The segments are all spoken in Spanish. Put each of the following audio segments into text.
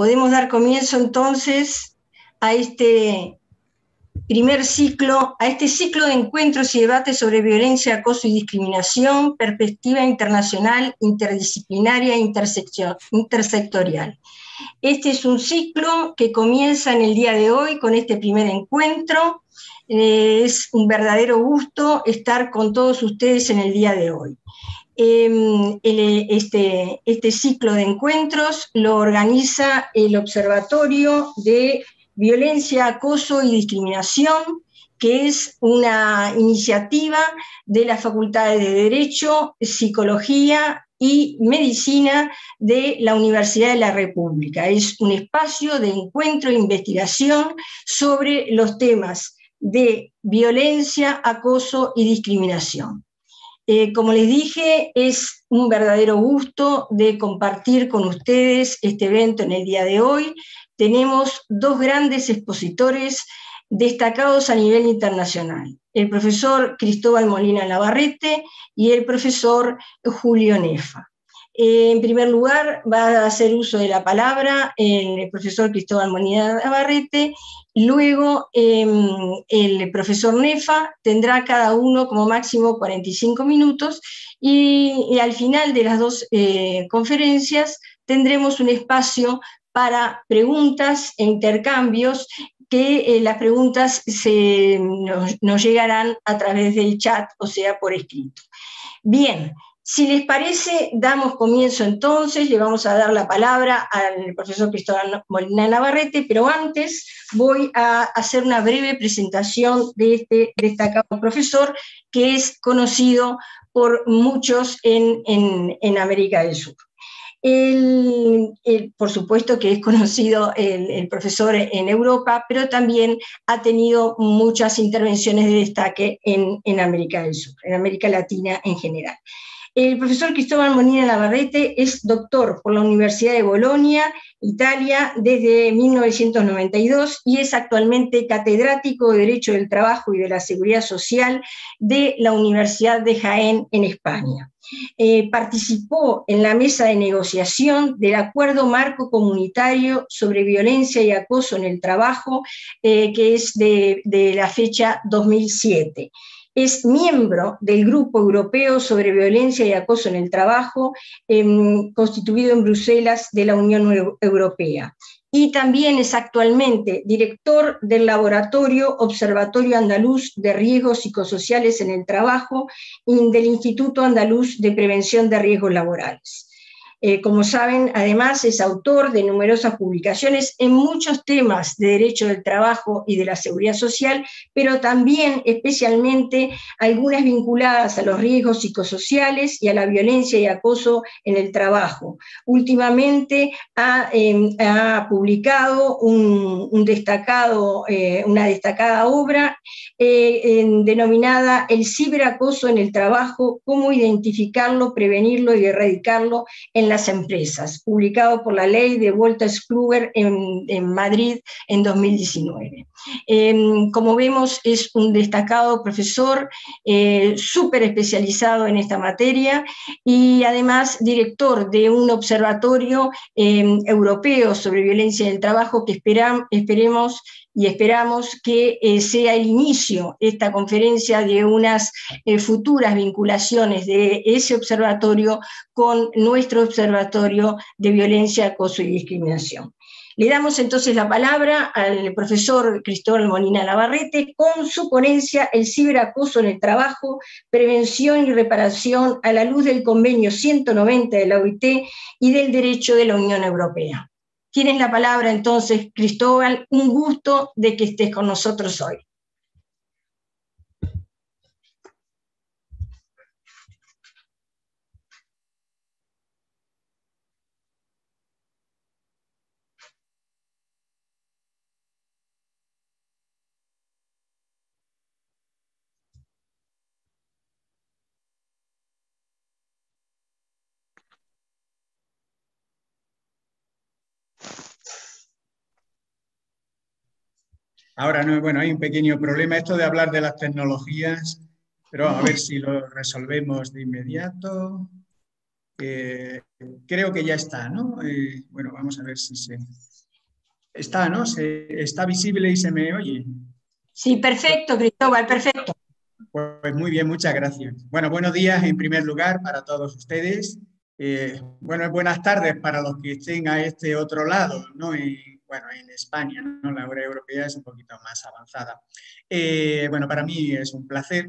podemos dar comienzo entonces a este primer ciclo, a este ciclo de encuentros y debates sobre violencia, acoso y discriminación, perspectiva internacional, interdisciplinaria e intersectorial. Este es un ciclo que comienza en el día de hoy con este primer encuentro. Eh, es un verdadero gusto estar con todos ustedes en el día de hoy. Em, este, este ciclo de encuentros lo organiza el Observatorio de Violencia, Acoso y Discriminación, que es una iniciativa de las facultades de Derecho, Psicología y Medicina de la Universidad de la República. Es un espacio de encuentro e investigación sobre los temas de violencia, acoso y discriminación. Eh, como les dije, es un verdadero gusto de compartir con ustedes este evento en el día de hoy. Tenemos dos grandes expositores destacados a nivel internacional, el profesor Cristóbal Molina Navarrete y el profesor Julio Nefa. Eh, en primer lugar, va a hacer uso de la palabra el profesor Cristóbal Molina Navarrete, luego em, el profesor Nefa tendrá cada uno como máximo 45 minutos y, al final de las dos eh, conferencias tendremos un espacio para preguntas e intercambios que eh, las preguntas se, nos, llegarán a través del chat, o sea, por escrito. Bien, si les parece, damos comienzo entonces, le vamos a dar la palabra al profesor Cristóbal Molina Navarrete, pero antes voy a hacer una breve presentación de este destacado profesor que es conocido por muchos en, en América del Sur por supuesto que es conocido el, profesor en Europa, pero también ha tenido muchas intervenciones de destaque en, América del Sur, en América Latina en general. El profesor Cristóbal Monina Navarrete es doctor por la Universidad de Bolonia, Italia, desde 1992 y es actualmente catedrático de Derecho del Trabajo y de la Seguridad Social de la Universidad de Jaén en España. Eh, participó en la mesa de negociación del Acuerdo Marco Comunitario sobre Violencia y Acoso en el Trabajo, eh, que es de, la fecha 2007 es miembro del Grupo Europeo sobre Violencia y Acoso en el Trabajo, em, constituido en Bruselas de la Unión Europea y también es actualmente director del Laboratorio Observatorio Andaluz de Riesgos Psicosociales en el Trabajo y del Instituto Andaluz de Prevención de Riesgos Laborales. Eh, como saben, además es autor de numerosas publicaciones en muchos temas de derecho del trabajo y de la seguridad social, pero también especialmente algunas vinculadas a los riesgos psicosociales y a la violencia y acoso en el trabajo. Últimamente ha, em, publicado eh, una destacada obra eh, denominada El ciberacoso en el trabajo, cómo identificarlo, prevenirlo y erradicarlo en las empresas, publicado por la ley de Walter Kruger en, Madrid en 2019. Em, como vemos, es un destacado profesor, eh, súper especializado en esta materia y además director de un observatorio em, europeo sobre violencia en el trabajo que esperamos y esperamos que eh, sea el inicio esta conferencia de unas eh, futuras vinculaciones de ese observatorio con nuestro observatorio de violencia, acoso y discriminación. Le damos entonces la palabra al profesor Cristóbal Molina Navarrete con su ponencia El ciberacoso en el trabajo, prevención y reparación a la luz del convenio 190 de la OIT y del derecho de la Unión Europea. Tienes la palabra entonces, Cristóbal. Un gusto de que estés con nosotros hoy. Ahora no, bueno, hay un pequeño problema, esto de hablar de las tecnologías, pero a ver si lo resolvemos de inmediato. Eh, creo que ya está, ¿no? Eh, bueno, vamos a ver si se... Está, ¿no? Se, está visible y se me oye. Sí, perfecto, Cristóbal, perfecto. Pues muy bien, muchas gracias. Bueno, buenos días en primer lugar para todos ustedes. Eh, bueno, buenas tardes para los que estén a este otro lado, ¿no? Bueno, en España, ¿no? La hora europea es un poquito más avanzada. bueno, para mí es un placer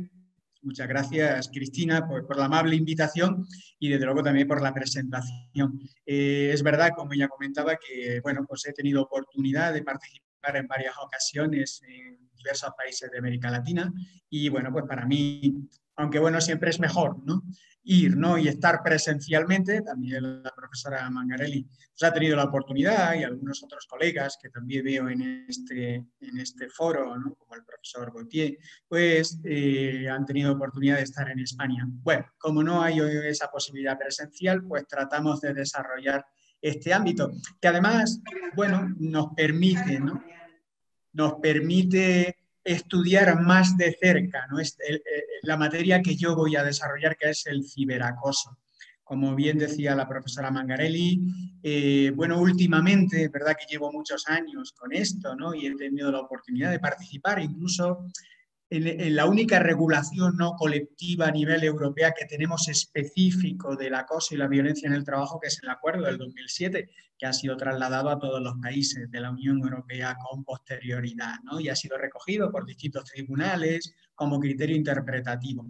Muchas gracias, Cristina, por, la amable invitación y desde luego también por la presentación. Eh, es verdad, como ya comentaba, que bueno, pues he tenido oportunidad de participar en varias ocasiones en diversos países de América Latina y bueno, pues para mí, aunque bueno, siempre es mejor, ¿no? Ir ¿no? y estar presencialmente. También la profesora Mangarelli pues, ha tenido la oportunidad y algunos otros colegas que también veo en este, en este foro, ¿no? como el profesor Gautier, pues eh, han tenido oportunidad de estar en España. Bueno, como no hay hoy esa posibilidad presencial, pues tratamos de desarrollar este ámbito, que además, bueno, nos permite, ¿no? Nos permite estudiar más de cerca ¿no? es la materia que yo voy a desarrollar, que es el ciberacoso. Como bien decía la profesora Mangarelli, eh, bueno, últimamente, verdad que llevo muchos años con esto, ¿no? Y he tenido la oportunidad de participar, incluso en, la única regulación no colectiva a nivel europeo que tenemos específico del acoso y la violencia en el trabajo, que es el acuerdo del 2007, que ha sido trasladado a todos los países de la Unión Europea con posterioridad ¿no? y ha sido recogido por distintos tribunales como criterio interpretativo.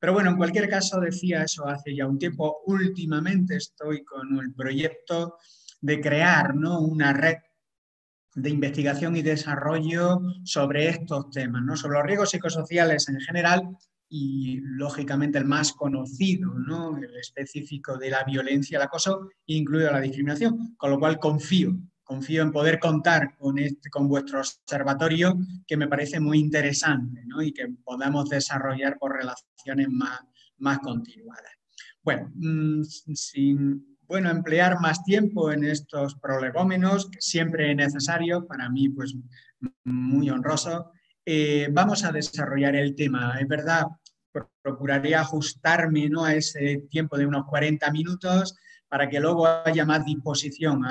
Pero bueno, en cualquier caso, decía eso hace ya un tiempo, últimamente estoy con el proyecto de crear ¿no? una red de investigación y desarrollo sobre estos temas, ¿no? sobre los riesgos psicosociales en general y, lógicamente, el más conocido, ¿no? el específico de la violencia, el acoso, incluido la discriminación, con lo cual confío, confío en poder contar con, este, con vuestro observatorio, que me parece muy interesante ¿no? y que podamos desarrollar por relaciones más, más continuadas. Bueno, mm, sin bueno, emplear más tiempo en estos prolegómenos, que siempre es necesario, para mí pues muy honroso. Eh, vamos a desarrollar el tema. Es verdad, procuraré ajustarme ¿no? a ese tiempo de unos 40 minutos para que luego haya más disposición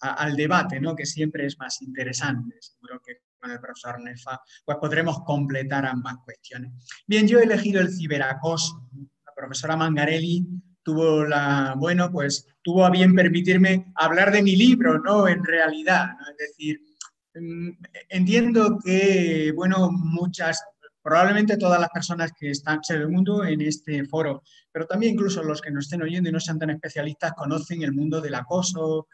al debate, ¿no? que siempre es más interesante. Seguro que con el profesor Nefa pues podremos completar ambas cuestiones. Bien, yo he elegido el ciberacoso. La profesora Mangarelli tuvo la, bueno, pues tuvo a bien permitirme hablar de mi libro, ¿no? En realidad, Es decir, mm, entiendo que, bueno, muchas, probablemente todas las personas que están en el mundo en este foro, pero también incluso los que nos estén oyendo y no sean tan especialistas, conocen el mundo del acoso,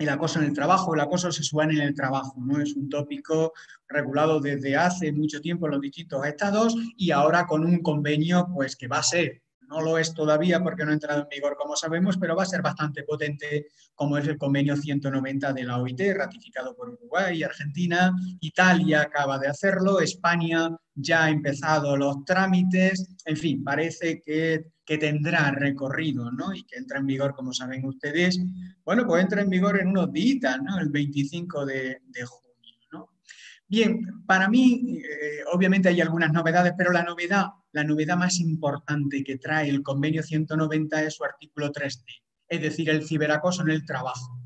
el acoso en el trabajo, el acoso sexual en el trabajo, ¿no? Es un tópico regulado desde hace mucho tiempo en los distintos estados y ahora con un convenio, pues que va a ser no lo es todavía porque no ha entrado en vigor, como sabemos, pero va a ser bastante potente, como es el convenio 190 de la OIT, ratificado por Uruguay, Argentina, Italia acaba de hacerlo, España ya ha empezado los trámites, en fin, parece que, tendrá recorrido, ¿no? Y que entra en vigor, como saben ustedes, bueno, pues entra en vigor en unos días, ¿no? El 25 de, de junio, Bien, para mí, eh, obviamente hay algunas novedades, pero la novedad la novedad más importante que trae el convenio 190 es su artículo 3D, es decir, el ciberacoso en el trabajo.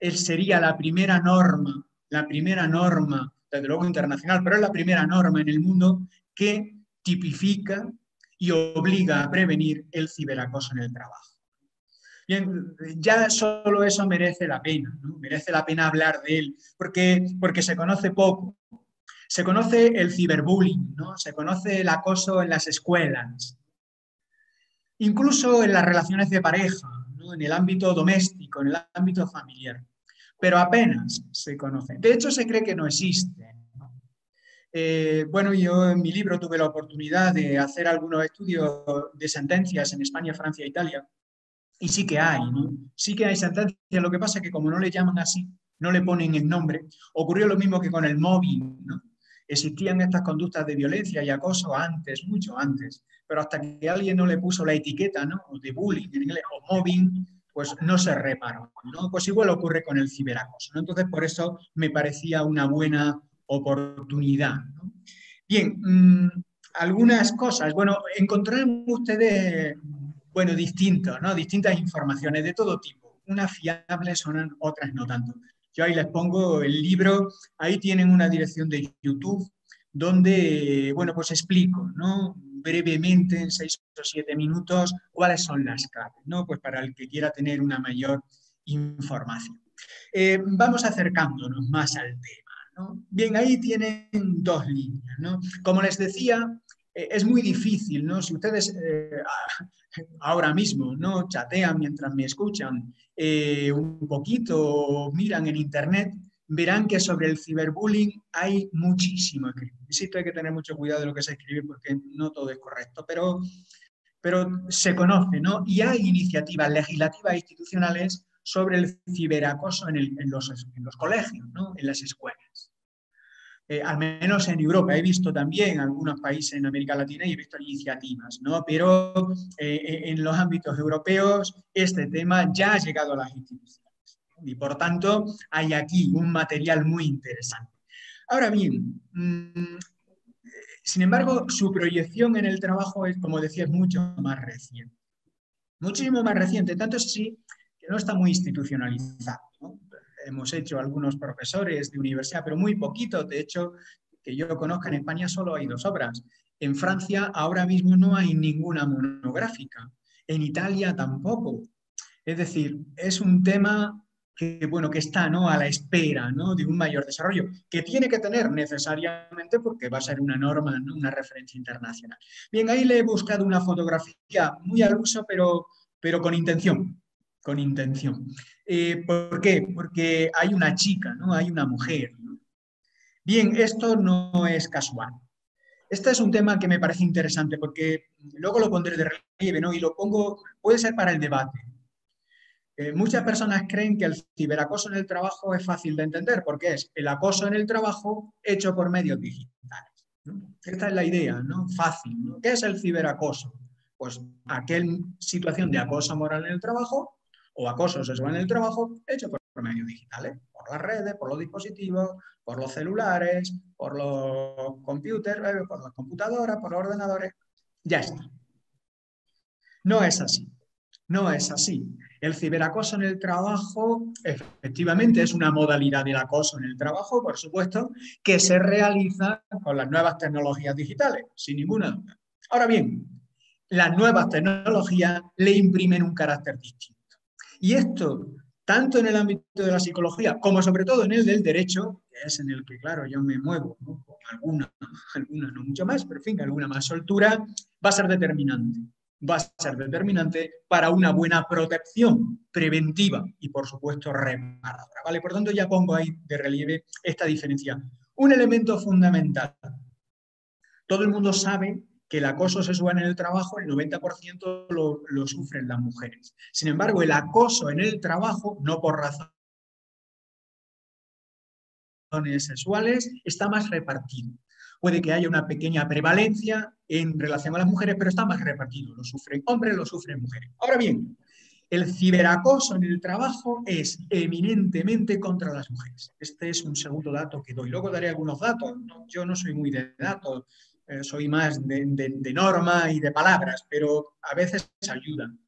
Él sería la primera norma, la primera norma, desde luego internacional, pero es la primera norma en el mundo que tipifica y obliga a prevenir el ciberacoso en el trabajo. Bien, ya solo eso merece la pena, merece la pena hablar de él, porque, porque se conoce poco, se conoce el ciberbullying, ¿no? se conoce el acoso en las escuelas, incluso en las relaciones de pareja, en el ámbito doméstico, en el ámbito familiar, pero apenas se conoce. De hecho, se cree que no existe. Eh, bueno, yo en mi libro tuve la oportunidad de hacer algunos estudios de sentencias en España, Francia e Italia, y sí que hay, ¿no? Sí que hay sentencias, lo que pasa es que como no le llaman así, no le ponen el nombre, ocurrió lo mismo que con el móvil, ¿no? Existían estas conductas de violencia y acoso antes, mucho antes, pero hasta que alguien no le puso la etiqueta ¿no? de bullying en inglés o mobbing, pues no se reparó. Pues igual ocurre con el ciberacoso. Entonces, por eso me parecía una buena oportunidad. Bien, mm, algunas cosas. Bueno, encontrarán ustedes bueno, distintos, ¿no? Distintas informaciones de todo tipo. Unas fiables son otras no tanto. Yo ahí les pongo el libro, ahí tienen una dirección de YouTube donde, bueno, pues explico, ¿no? brevemente, en seis o siete minutos, cuáles son las claves, ¿no? Pues para el que quiera tener una mayor información. Eh, vamos acercándonos más al tema, ¿no? Bien, ahí tienen dos líneas, ¿no? Como les decía, eh, es muy difícil, ¿no? Si ustedes eh, ahora mismo, ¿no? Chatean mientras me escuchan un poquito miran en internet, verán que sobre el ciberbullying hay muchísimo escrito. Insisto, hay que tener mucho cuidado de lo que se escribe porque no todo es correcto, pero, pero se conoce, ¿no? Y hay iniciativas legislativas e institucionales sobre el ciberacoso en, en, los, en los, colegios, ¿no? En las escuelas. Eh, al menos en Europa. He visto también algunos países en América Latina y he visto iniciativas, ¿no? pero eh, en los ámbitos europeos este tema ya ha llegado a las instituciones y por tanto hay aquí un material muy interesante. Ahora bien, mm, sin embargo, su proyección en el trabajo es, como decía, mucho más reciente. Muchísimo más reciente, tanto es así que no está muy institucionalizado. Hemos hecho algunos profesores de universidad, pero muy poquito. De hecho, que yo conozca en España solo hay dos obras. En Francia ahora mismo no hay ninguna monográfica. En Italia tampoco. Es decir, es un tema que, bueno, que está ¿no? a la espera ¿no? de un mayor desarrollo, que tiene que tener necesariamente porque va a ser una norma, una referencia internacional. Bien, ahí le he buscado una fotografía muy al uso, pero, pero con intención, con intención. Eh, ¿Por qué? Porque hay una chica, ¿no? hay una mujer. Bien, esto no es casual. Este es un tema que me parece interesante porque luego lo pondré de relieve ¿no? y lo pongo, puede ser para el debate. Eh, muchas personas creen que el ciberacoso en el trabajo es fácil de entender porque es el acoso en el trabajo hecho por medios digitales. Esta es la idea, ¿no? Fácil. ¿Qué es el ciberacoso? Pues aquella situación de acoso moral en el trabajo o acoso sexual en el trabajo hecho por, medios digitales, por las redes, por los dispositivos, por los celulares, por los computers, eh, por las computadoras, por los ordenadores. Ya está. No es así. No es así. El ciberacoso en el trabajo efectivamente es una modalidad del acoso en el trabajo, por supuesto, que se realiza con las nuevas tecnologías digitales, sin ninguna duda. Ahora bien, las nuevas tecnologías le imprimen un carácter distinto. Y esto, tanto en el ámbito de la psicología como sobre todo en el del derecho, que es en el que, claro, yo me muevo, con alguna, alguna no mucho más, pero en fin, alguna más soltura, va a ser determinante va a ser determinante para una buena protección preventiva y, por supuesto, reparadora. ¿vale? Por tanto, ya pongo ahí de relieve esta diferencia. Un elemento fundamental. Todo el mundo sabe que el acoso sexual en el trabajo, el 90% lo, lo sufren las mujeres. Sin embargo, el acoso en el trabajo, no por razones sexuales, está más repartido. Puede que haya una pequeña prevalencia en relación a las mujeres, pero está más repartido. Lo sufren hombres, lo sufren mujeres. Ahora bien, el ciberacoso en el trabajo es eminentemente contra las mujeres. Este es un segundo dato que doy. Luego daré algunos datos. yo no soy muy de datos, eh, soy más de, norma y de palabras, pero a veces ayudan.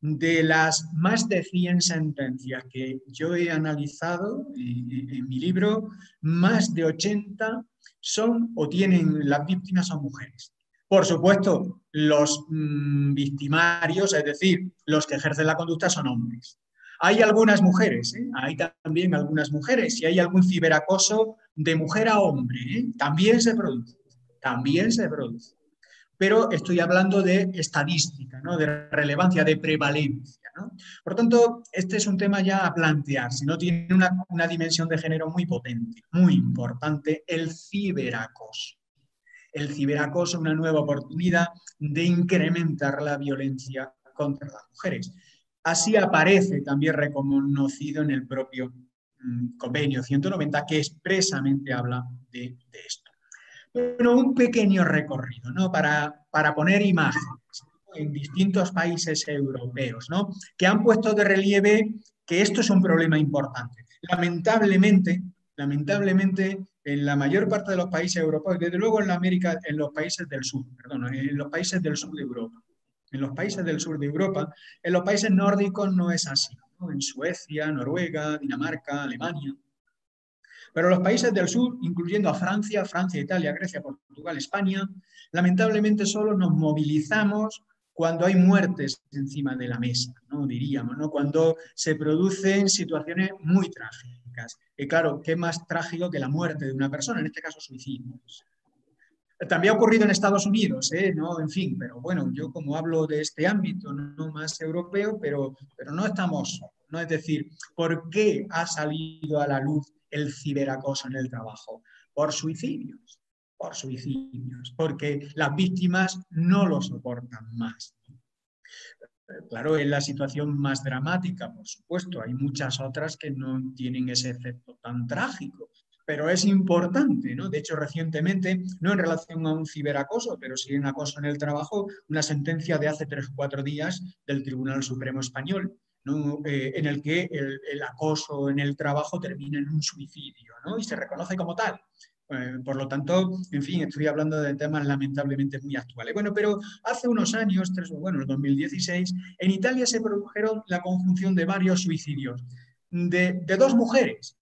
De las más de 100 sentencias que yo he analizado en, mi libro, más de 80 son o tienen las víctimas son mujeres. Por supuesto, los mm, victimarios, es decir, los que ejercen la conducta son hombres. Hay algunas mujeres, ¿eh? hay también algunas mujeres, si hay algún ciberacoso de mujer a hombre, ¿eh? también se produce, también se produce. Pero estoy hablando de estadística, ¿no? de relevancia, de prevalencia. Por tanto, este es un tema ya a plantear, si no tiene una, dimensión de género muy potente, muy importante, el ciberacoso. El ciberacoso es una nueva oportunidad de incrementar la violencia contra las mujeres. Así aparece también reconocido en el propio mm, convenio 190 que expresamente habla de, esto. Bueno, un pequeño recorrido ¿no? para, para poner imágenes en distintos países europeos, ¿no? que han puesto de relieve que esto es un problema importante. Lamentablemente, lamentablemente, en la mayor parte de los países europeos, desde luego en América, en los países del sur, perdón, en los países del sur de Europa, En los países del sur de Europa, en los países nórdicos no es así. En Suecia, Noruega, Dinamarca, Alemania. Pero los países del sur, incluyendo a Francia, Francia, Italia, Grecia, Portugal, España, lamentablemente solo nos movilizamos cuando hay muertes encima de la mesa, ¿no? diríamos, ¿no? cuando se producen situaciones muy trágicas. Y claro, ¿qué más trágico que la muerte de una persona, en este caso suicidios? También ha ocurrido en Estados Unidos, ¿eh? ¿no? En fin, pero bueno, yo como hablo de este ámbito, no más europeo, pero, pero no estamos, ¿no? Es decir, ¿por qué ha salido a la luz el ciberacoso en el trabajo? Por suicidios, por suicidios, porque las víctimas no lo soportan más. Claro, es la situación más dramática, por supuesto. Hay muchas otras que no tienen ese efecto tan trágico pero es importante, ¿no? De hecho, recientemente, no en relación a un ciberacoso, pero sí en acoso en el trabajo, una sentencia de hace tres o cuatro días del Tribunal Supremo Español, eh, en el que el, acoso en el trabajo termina en un suicidio, ¿no? Y se reconoce como tal. Eh, por lo tanto, en fin, estoy hablando de temas lamentablemente muy actuales. Bueno, pero hace unos años, tres, bueno, en 2016, en Italia se produjeron la conjunción de varios suicidios de, de dos mujeres,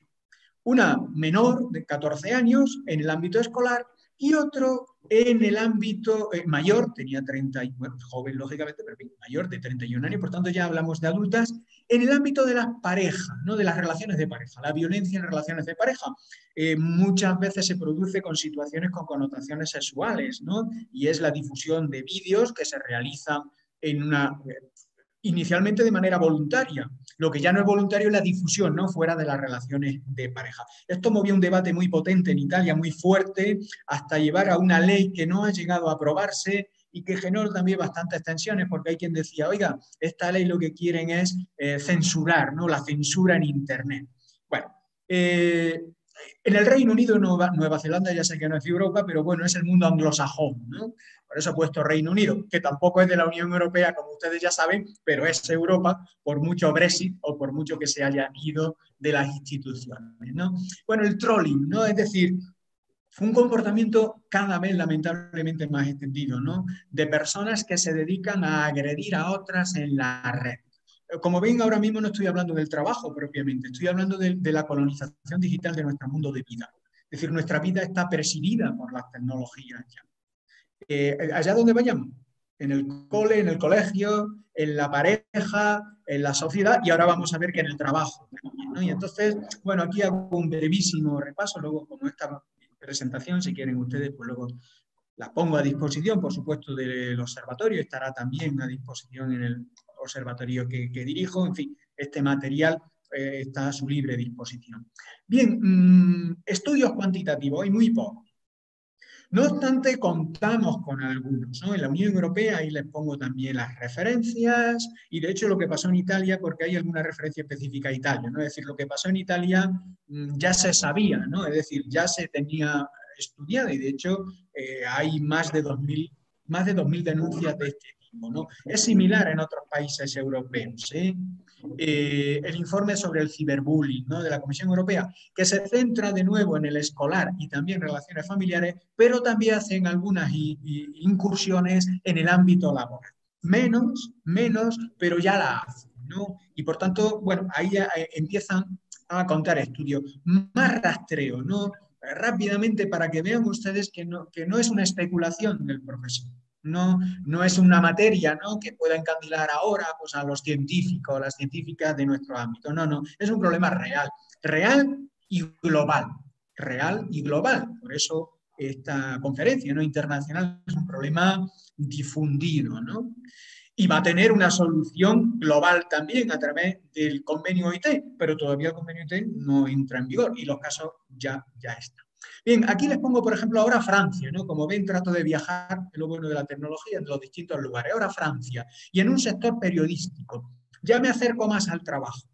una menor de 14 años en el ámbito escolar y otro en el ámbito eh, mayor, tenía 30, bueno, joven lógicamente, pero mayor de 31 años, por tanto ya hablamos de adultas, en el ámbito de las parejas, ¿no? de las relaciones de pareja. La violencia en relaciones de pareja eh, muchas veces se produce con situaciones con connotaciones sexuales, ¿no? y es la difusión de vídeos que se realizan en una, inicialmente de manera voluntaria. Lo que ya no es voluntario es la difusión, ¿no? Fuera de las relaciones de pareja. Esto movió un debate muy potente en Italia, muy fuerte, hasta llevar a una ley que no ha llegado a aprobarse y que generó también bastantes tensiones, porque hay quien decía, oiga, esta ley lo que quieren es eh, censurar, ¿no? La censura en Internet. Bueno, eh, en el Reino Unido, Nueva, Nueva, Zelanda, ya sé que no es Europa, pero bueno, es el mundo anglosajón, ¿no? Por eso he puesto Reino Unido, que tampoco es de la Unión Europea, como ustedes ya saben, pero es Europa por mucho Brexit o por mucho que se haya ido de las instituciones, ¿no? Bueno, el trolling, ¿no? Es decir, fue un comportamiento cada vez lamentablemente más extendido, ¿no? De personas que se dedican a agredir a otras en la red como ven, ahora mismo no estoy hablando del trabajo propiamente, estoy hablando de, la colonización digital de nuestro mundo de vida. Es decir, nuestra vida está presidida por las tecnologías ya. Eh, allá donde vayamos, en el cole, en el colegio, en la pareja, en la sociedad y ahora vamos a ver que en el trabajo. Y entonces, bueno, aquí hago un brevísimo repaso, luego como esta presentación, si quieren ustedes, pues luego la pongo a disposición, por supuesto, del observatorio, estará también a disposición en el observatorio que, dirijo, en fin, este material eh, está a su libre disposición. Bien, mm, estudios cuantitativos, hay muy pocos. No obstante, contamos con algunos. ¿no? En la Unión Europea, ahí les pongo también las referencias, y de hecho lo que pasó en Italia, porque hay alguna referencia específica a Italia, es decir, lo que pasó en Italia mm, ya se sabía, es decir, ya se tenía estudiado, y de hecho eh, hay más de 2.000 más de 2.000 denuncias de este es similar en otros países europeos. ¿eh? Eh, el informe sobre el ciberbullying de la Comisión Europea, que se centra de nuevo en el escolar y también relaciones familiares, pero también hacen algunas incursiones en el ámbito laboral. Menos, menos, pero ya la hacen. Y por tanto, bueno, ahí ya eh, empiezan a contar estudios. Más rastreo, ¿no? rápidamente para que vean ustedes que no, que no es una especulación del profesor. No, no es una materia que pueda encandilar ahora pues, a los científicos, las científicas de nuestro ámbito. No, no, es un problema real, real y global, real y global. Por eso esta conferencia ¿no? internacional es un problema difundido, ¿no? Y va a tener una solución global también a través del convenio OIT, pero todavía el convenio OIT no entra en vigor y los casos ya, ya están. Bien, aquí les pongo, por ejemplo, ahora Francia, ¿no? Como ven, trato de viajar, lo bueno de la tecnología, en los distintos lugares. Ahora Francia, y en un sector periodístico. Ya me acerco más al trabajo.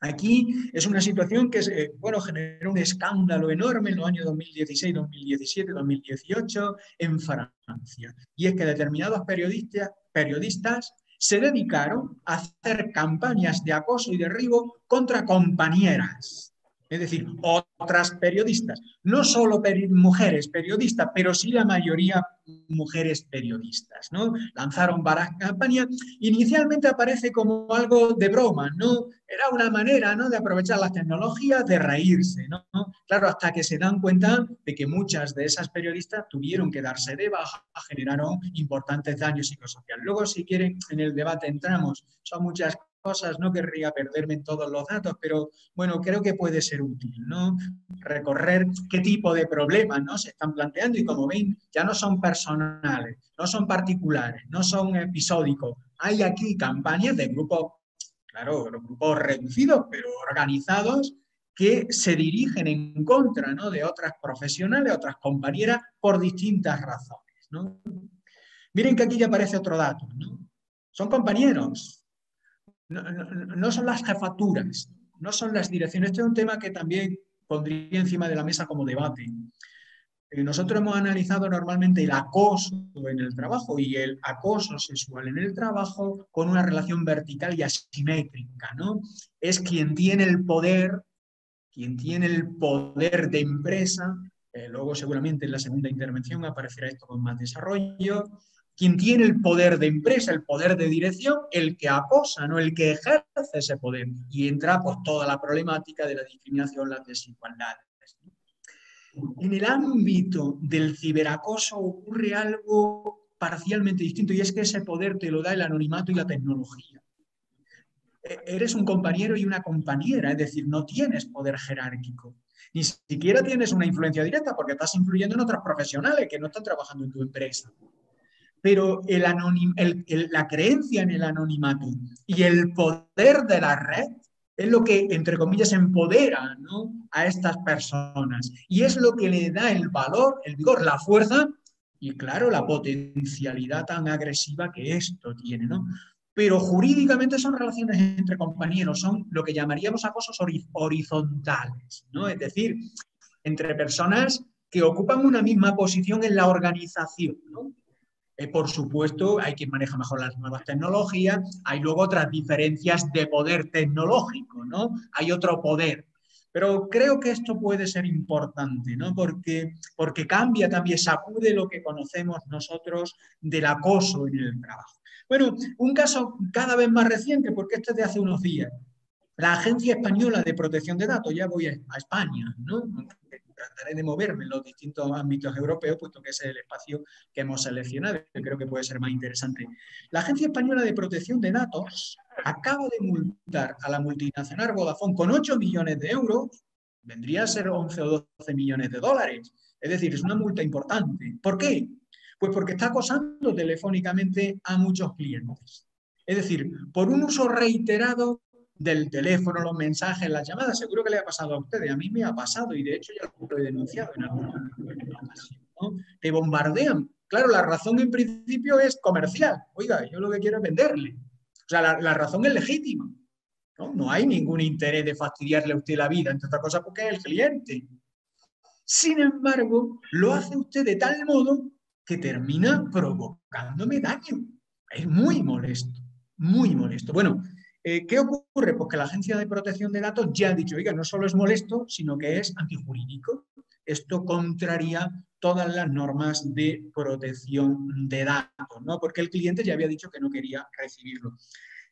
Aquí es una situación que eh, bueno, generó un escándalo enorme en los años 2016, 2017, 2018 en Francia. Y es que determinados periodistas, periodistas se dedicaron a hacer campañas de acoso y derribo contra compañeras Es decir, otras periodistas, no solo mujeres periodistas, pero sí la mayoría mujeres periodistas, ¿no? Lanzaron varias campañas. Inicialmente aparece como algo de broma, ¿no? Era una manera, ¿no? De aprovechar las tecnologías, de reírse, ¿no? Claro, hasta que se dan cuenta de que muchas de esas periodistas tuvieron que darse de baja, generaron importantes daños psicosociales. Luego, si quieren, en el debate entramos. Son muchas cosas, no querría perderme en todos los datos, pero bueno, creo que puede ser útil, ¿no? Recorrer qué tipo de problemas ¿no? se están planteando y como ven, ya no son personales, no son particulares, no son episódicos. Hay aquí campañas de grupos, claro, grupos reducidos, pero organizados, que se dirigen en contra ¿no? de otras profesionales, otras compañeras, por distintas razones. ¿no? Miren que aquí ya aparece otro dato. ¿no? Son compañeros, no, son las jefaturas, no son las direcciones. Este es un tema que también pondría encima de la mesa como debate. Eh, nosotros hemos analizado normalmente el acoso en el trabajo y el acoso sexual en el trabajo con una relación vertical y asimétrica, ¿no? Es quien tiene el poder, quien tiene el poder de empresa, eh, luego seguramente en la segunda intervención aparecerá esto con más desarrollo, quien tiene el poder de empresa, el poder de dirección, el que acosa, no el que ejerce ese poder. Y entra pues toda la problemática de la discriminación, las desigualdades. En el ámbito del ciberacoso ocurre algo parcialmente distinto y es que ese poder te lo da el anonimato y la tecnología. E, eres un compañero y una compañera, es decir, no tienes poder jerárquico. Ni siquiera tienes una influencia directa porque estás influyendo en otros profesionales que no están trabajando en tu empresa pero la creencia en el anonimato y el poder de la red es lo que, entre comillas, empodera a estas personas y es lo que le da el valor, el vigor, la fuerza y, claro, la potencialidad tan agresiva que esto tiene. Pero jurídicamente son relaciones entre compañeros, son lo que llamaríamos acosos horizontales, ¿no? es decir, entre personas que ocupan una misma posición en la organización. Eh, por supuesto, hay quien maneja mejor las nuevas tecnologías, hay luego otras diferencias de poder tecnológico, ¿no? Hay otro poder. Pero creo que esto puede ser importante, ¿no? Porque, porque cambia también, sacude lo que conocemos nosotros del acoso en el trabajo. Bueno, un caso cada vez más reciente, porque este es de hace unos días. La Agencia Española de Protección de Datos, ya voy a España, ¿no? Trataré de moverme en los distintos ámbitos europeos, puesto que ese es el espacio que hemos seleccionado y creo que puede ser más interesante. La Agencia Española de Protección de Datos acaba de multar a la multinacional Vodafone con 8 millones de euros, vendría a ser 11 o 12 millones de dólares. Es decir, es una multa importante. ¿Por qué? Pues porque está acosando telefónicamente a muchos clientes. Es decir, por un uso reiterado del teléfono, los mensajes, las llamadas, seguro que le ha pasado a ustedes, a mí me ha pasado y de hecho ya lo he denunciado en alguna ocasión. Te bombardean. Claro, la razón en principio es comercial. Oiga, yo lo que quiero es venderle. O sea, la, razón es legítima. ¿no? no hay ningún interés de fastidiarle a usted la vida, entre otras cosas porque es el cliente. Sin embargo, lo hace usted de tal modo que termina provocándome daño. Es muy molesto, muy molesto. Bueno, eh, ¿Qué ocurre? Pues que la Agencia de Protección de Datos ya ha dicho, oiga, no solo es molesto, sino que es antijurídico. Esto contraría todas las normas de protección de datos, ¿no? Porque el cliente ya había dicho que no quería recibirlo.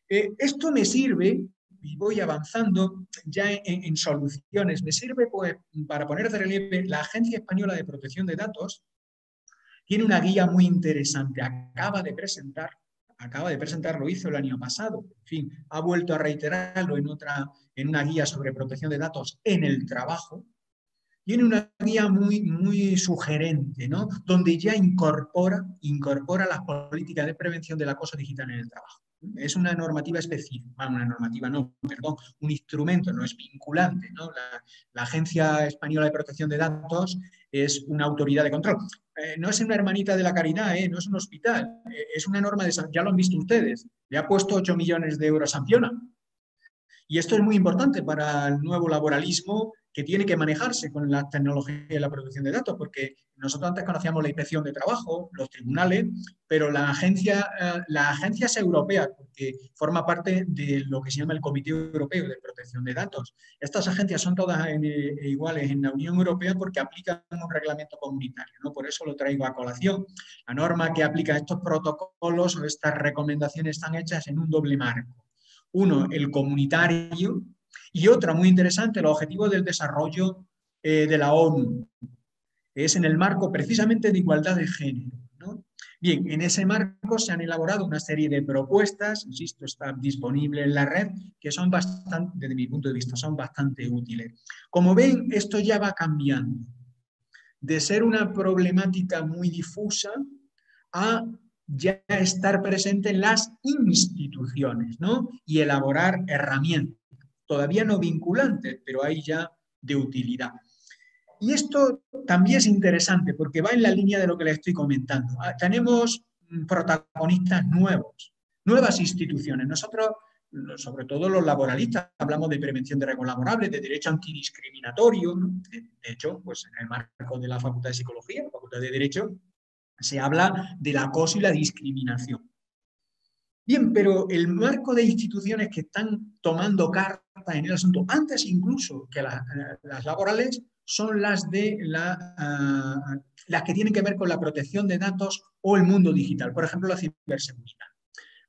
Eh, esto me sirve, y voy avanzando ya en, soluciones, me sirve pues, para poner de relieve la Agencia Española de Protección de Datos, tiene una guía muy interesante, acaba de presentar acaba de presentar, lo hizo el año pasado, en fin, ha vuelto a reiterarlo en, otra, en una guía sobre protección de datos en el trabajo, tiene una guía muy, muy sugerente, ¿no? Donde ya incorpora, incorpora las políticas de prevención del acoso digital en el trabajo. Es una normativa específica, una normativa no, perdón, un instrumento, no es vinculante. ¿no? La, Agencia Española de Protección de Datos es una autoridad de control. Eh, no es una hermanita de la caridad, ¿eh? no es un hospital, eh, es una norma de ya lo han visto ustedes, le ha puesto 8 millones de euros sanción. Y esto es muy importante para el nuevo laboralismo que tiene que manejarse con la tecnología de la producción de datos, porque nosotros antes conocíamos la inspección de trabajo, los tribunales, pero la agencia, eh, la agencia es europea, porque forma parte de lo que se llama el Comité Europeo de Protección de Datos. Estas agencias son todas eh, iguales en la Unión Europea porque aplican un reglamento comunitario, ¿no? por eso lo traigo a colación. La norma que aplica estos protocolos o estas recomendaciones están hechas en un doble marco. Uno, el comunitario, y otra muy interesante, los objetivos del desarrollo eh, de la ONU. Es en el marco precisamente de igualdad de género. Bien, en ese marco se han elaborado una serie de propuestas, insisto, está disponible en la red, que son bastante, desde mi punto de vista, son bastante útiles. Como ven, esto ya va cambiando. De ser una problemática muy difusa a ya estar presente en las instituciones ¿no? y elaborar herramientas todavía no vinculante, pero ahí ya de utilidad. Y esto también es interesante porque va en la línea de lo que le estoy comentando. Ah, tenemos mm, protagonistas nuevos, nuevas instituciones. Nosotros, sobre todo los laboralistas, hablamos de prevención de riesgos laborables, de derecho antidiscriminatorio. De hecho, pues en el marco de la Facultad de Psicología, la Facultad de Derecho, se habla del acoso y la discriminación. Bien, pero el marco de instituciones que están tomando cartas en el asunto, antes incluso que las laborales, son las, de la, ah, las que tienen que ver con la protección de datos o el mundo digital, por ejemplo, la ciberseguridad.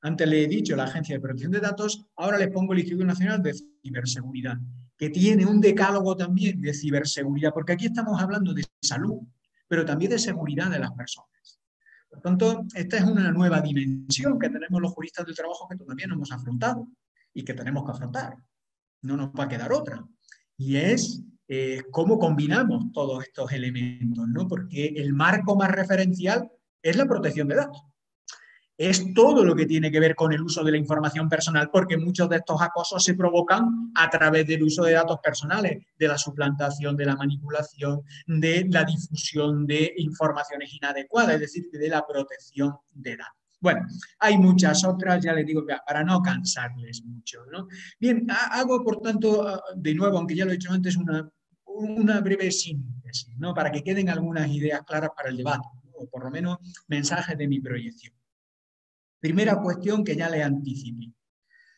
Antes le he dicho la Agencia de Protección de Datos, ahora les pongo el Instituto Nacional de Ciberseguridad, que tiene un decálogo también de ciberseguridad, porque aquí estamos hablando de salud, pero también de seguridad de las personas. Por tanto, esta es una nueva dimensión que tenemos los juristas del trabajo que todavía no hemos afrontado y que tenemos que afrontar. No nos va a quedar otra. Y es eh, cómo combinamos todos estos elementos, ¿no? Porque el marco más referencial es la protección de datos es todo lo que tiene que ver con el uso de la información personal, porque muchos de estos acosos se provocan a través del uso de datos personales, de la suplantación, de la manipulación, de la difusión de informaciones inadecuadas, es decir, de la protección de datos. Bueno, hay muchas otras, ya les digo, para no cansarles mucho. ¿no? Bien, hago por tanto, de nuevo, aunque ya lo he hecho antes, una, una breve síntesis, ¿no? para que queden algunas ideas claras para el debate, o por lo menos mensajes de mi proyección. Primera cuestión que ya le anticipé.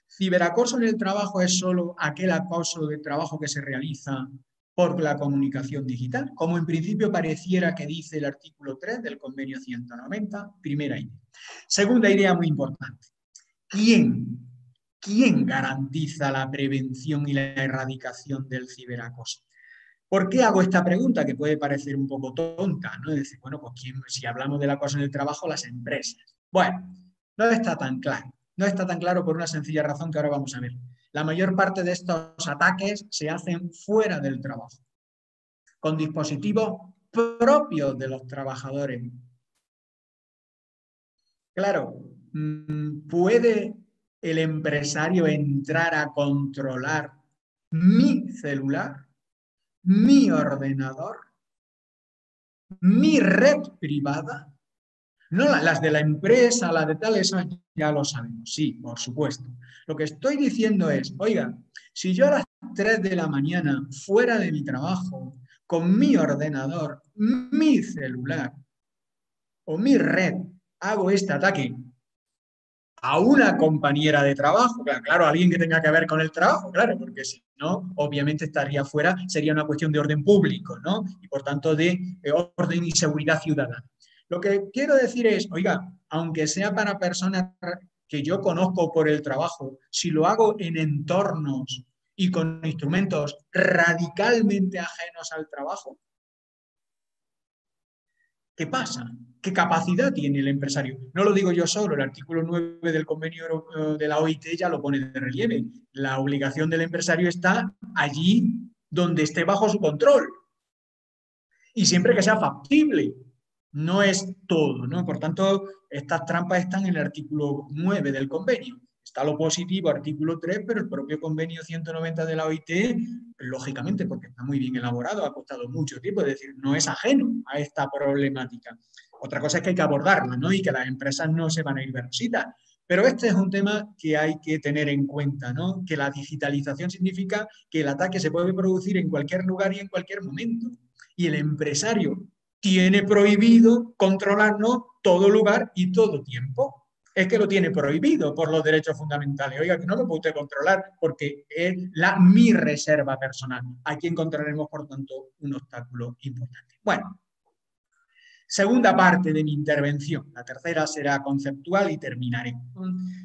Ciberacoso en el trabajo es solo aquel acoso de trabajo que se realiza por la comunicación digital, como en principio pareciera que dice el artículo 3 del convenio 190, primera idea. Segunda idea muy importante. ¿Quién, quién garantiza la prevención y la erradicación del ciberacoso? ¿Por qué hago esta pregunta que puede parecer un poco tonta? ¿no? decir, bueno, pues si hablamos del acoso en el trabajo, las empresas. Bueno, no está tan claro. No está tan claro por una sencilla razón que ahora vamos a ver. La mayor parte de estos ataques se hacen fuera del trabajo, con dispositivos propios de los trabajadores. Claro, mm, ¿puede el empresario entrar a controlar mi celular, mi ordenador, mi red privada? No las de la empresa, las de tal, eso ya lo sabemos, sí, por supuesto. Lo que estoy diciendo es, oiga, si yo a las 3 de la mañana, fuera de mi trabajo, con mi ordenador, mi celular o mi red, hago este ataque a una compañera de trabajo, claro, alguien que tenga que ver con el trabajo, claro, porque si no, obviamente estaría fuera, sería una cuestión de orden público, ¿no? Y por tanto de orden y seguridad ciudadana. Lo que quiero decir es, oiga, aunque sea para personas que yo conozco por el trabajo, si lo hago en entornos y con instrumentos radicalmente ajenos al trabajo, ¿qué pasa? ¿Qué capacidad tiene el empresario? No lo digo yo solo, el artículo 9 del convenio eh, de la OIT ya lo pone de relieve. La obligación del empresario está allí donde esté bajo su control. Y siempre que sea factible, no es todo, ¿no? Por tanto, estas trampas están en el artículo 9 del convenio. Está lo positivo, artículo 3, pero el propio convenio 190 de la OIT, lógicamente, porque está muy bien elaborado, ha costado mucho tiempo, es decir, no es ajeno a esta problemática. Otra cosa es que hay que abordarla, ¿no? Y que las empresas no se van a ir versitas, Pero este es un tema que hay que tener en cuenta, ¿no? Que la digitalización significa que el ataque se puede producir en cualquier lugar y en cualquier momento. Y el empresario tiene prohibido controlarnos todo lugar y todo tiempo. Es que lo tiene prohibido por los derechos fundamentales. Oiga, que no lo puede controlar porque es la, mi reserva personal. Aquí encontraremos, por tanto, un obstáculo importante. Bueno, Segunda parte de mi intervención. La tercera será conceptual y terminaré.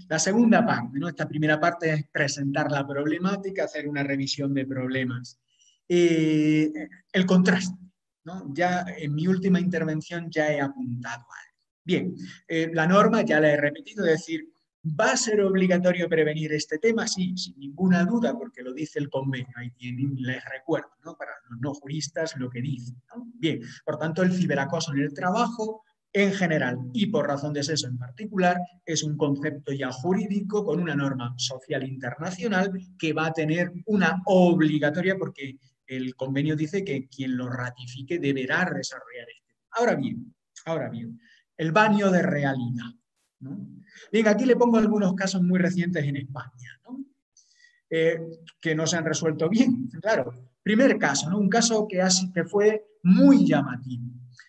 La segunda parte, esta primera parte es presentar la problemática, hacer una revisión de problemas. Eh, el contraste. Ya en mi última intervención ya he apuntado algo. Bien, eh, la norma ya la he repetido, es decir, ¿Va a ser obligatorio prevenir este tema? Sí, sin ninguna duda, porque lo dice el convenio. Ahí tienen, les recuerdo, ¿no? para los no juristas, lo que dice. Bien, por tanto, el ciberacoso en el trabajo, en general y por razón de sexo en particular, es un concepto ya jurídico con una norma social internacional que va a tener una obligatoria, porque el convenio dice que quien lo ratifique deberá desarrollar este. Ahora bien, ahora bien, el baño de realidad. ¿no? Bien, aquí le pongo algunos casos muy recientes en España, eh, que no se han resuelto bien. Claro, primer caso, un caso que, que fue muy llamativo.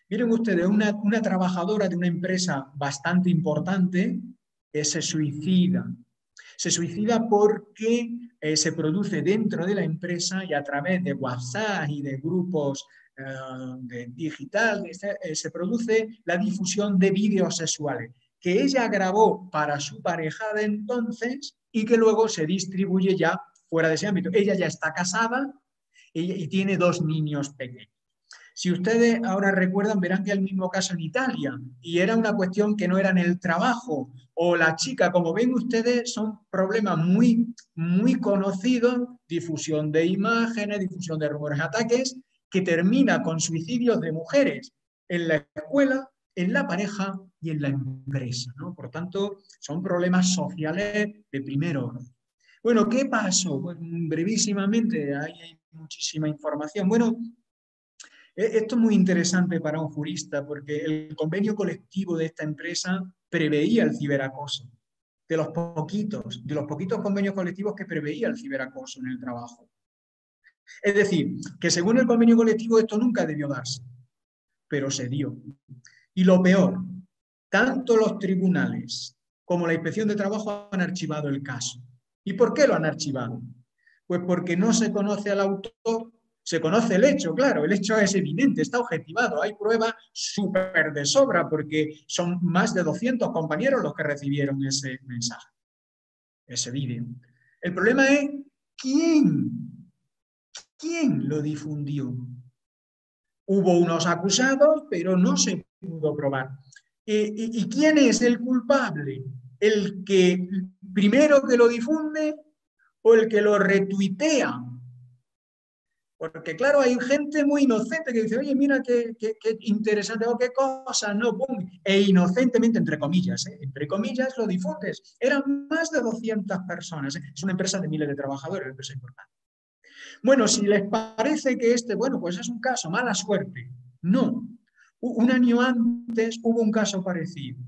Miren ustedes, una, una trabajadora de una empresa bastante importante eh, se suicida. Se suicida porque eh, se produce dentro de la empresa y a través de WhatsApp y de grupos de digital, se produce la difusión de vídeos sexuales que ella grabó para su pareja de entonces y que luego se distribuye ya fuera de ese ámbito. Ella ya está casada y, tiene dos niños pequeños. Si ustedes ahora recuerdan, verán que el mismo caso en Italia y era una cuestión que no era en el trabajo o la chica, como ven ustedes, son problemas muy, muy conocidos, difusión de imágenes, difusión de rumores, ataques, que termina con suicidios de mujeres en la escuela, en la pareja y en la empresa. ¿no? Por tanto, son problemas sociales de primer orden. Bueno, ¿qué pasó? Pues brevísimamente, hay, hay muchísima información. Bueno, esto es muy interesante para un jurista porque el convenio colectivo de esta empresa preveía el ciberacoso. De los poquitos, de los poquitos convenios colectivos que preveía el ciberacoso en el trabajo. Es decir, que según el convenio colectivo esto nunca debió darse, pero se dio. Y lo peor, tanto los tribunales como la inspección de trabajo han archivado el caso. ¿Y por qué lo han archivado? Pues porque no se conoce al autor, se conoce el hecho, claro, el hecho es evidente, está objetivado, hay prueba súper de sobra porque son más de 200 compañeros los que recibieron ese mensaje, ese vídeo. El problema es quién, quién lo difundió. Hubo unos acusados, pero no se pudo probar. ¿Y, quién es el culpable? ¿El que primero que lo difunde o el que lo retuitea? Porque claro, hay gente muy inocente que dice, oye, mira qué, interesante, o qué cosa, no, e inocentemente, entre comillas, ¿eh? entre comillas, lo difundes. Eran más de 200 personas, ¿eh? es una empresa de miles de trabajadores, una empresa importante. Bueno, si les parece que este, bueno, pues es un caso, mala suerte. No, un año antes hubo un caso parecido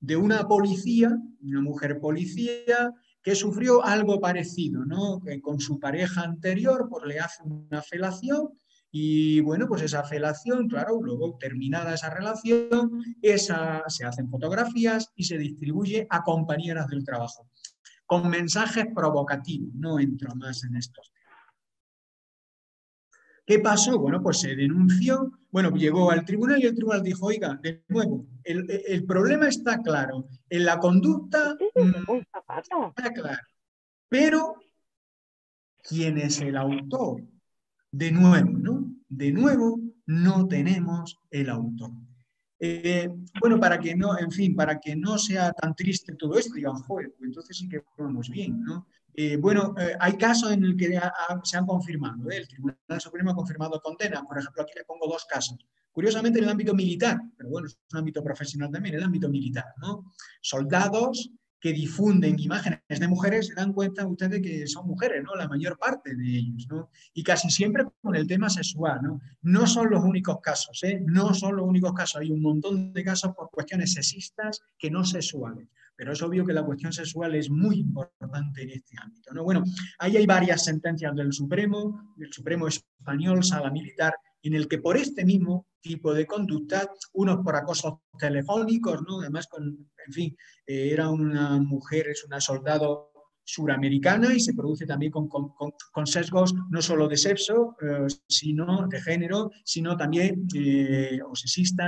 de una policía, una mujer policía, que sufrió algo parecido, ¿no? Que con su pareja anterior, pues le hace una felación y bueno, pues esa felación, claro, luego terminada esa relación, esa, se hacen fotografías y se distribuye a compañeras del trabajo, con mensajes provocativos, no entro más en estos ¿Qué pasó? Bueno, pues se denunció, bueno, llegó al tribunal y el tribunal dijo, oiga, de nuevo, el, problema está claro, en la conducta mm, está claro, pero ¿quién es el autor? De nuevo, ¿no? De nuevo, no tenemos el autor. Eh, bueno, para que no, en fin, para que no sea tan triste todo esto, digan, joder, pues entonces sí que vamos bien, ¿no? Eh, bueno, eh, hay casos en los que se han confirmado, ¿eh? el Tribunal Supremo ha confirmado condenas, por ejemplo, aquí le pongo dos casos. Curiosamente en el ámbito militar, pero bueno, es un ámbito profesional también, el ámbito militar, ¿no? Soldados que difunden imágenes de mujeres se dan cuenta ustedes que son mujeres, ¿no? La mayor parte de ellos, ¿no? Y casi siempre con el tema sexual, ¿no? No son los únicos casos, ¿eh? No son los únicos casos, hay un montón de casos por cuestiones sexistas que no sexuales. Pero es obvio que la cuestión sexual es muy importante en este ámbito. ¿no? Bueno, ahí hay varias sentencias del Supremo, del Supremo Español, Sala Militar, en el que por este mismo tipo de conducta, unos por acosos telefónicos, ¿no? además, con, en fin, eh, era una mujer, es una soldado suramericana y se produce también con, sesgos no solo de sexo, eh, sino de género, sino también eh,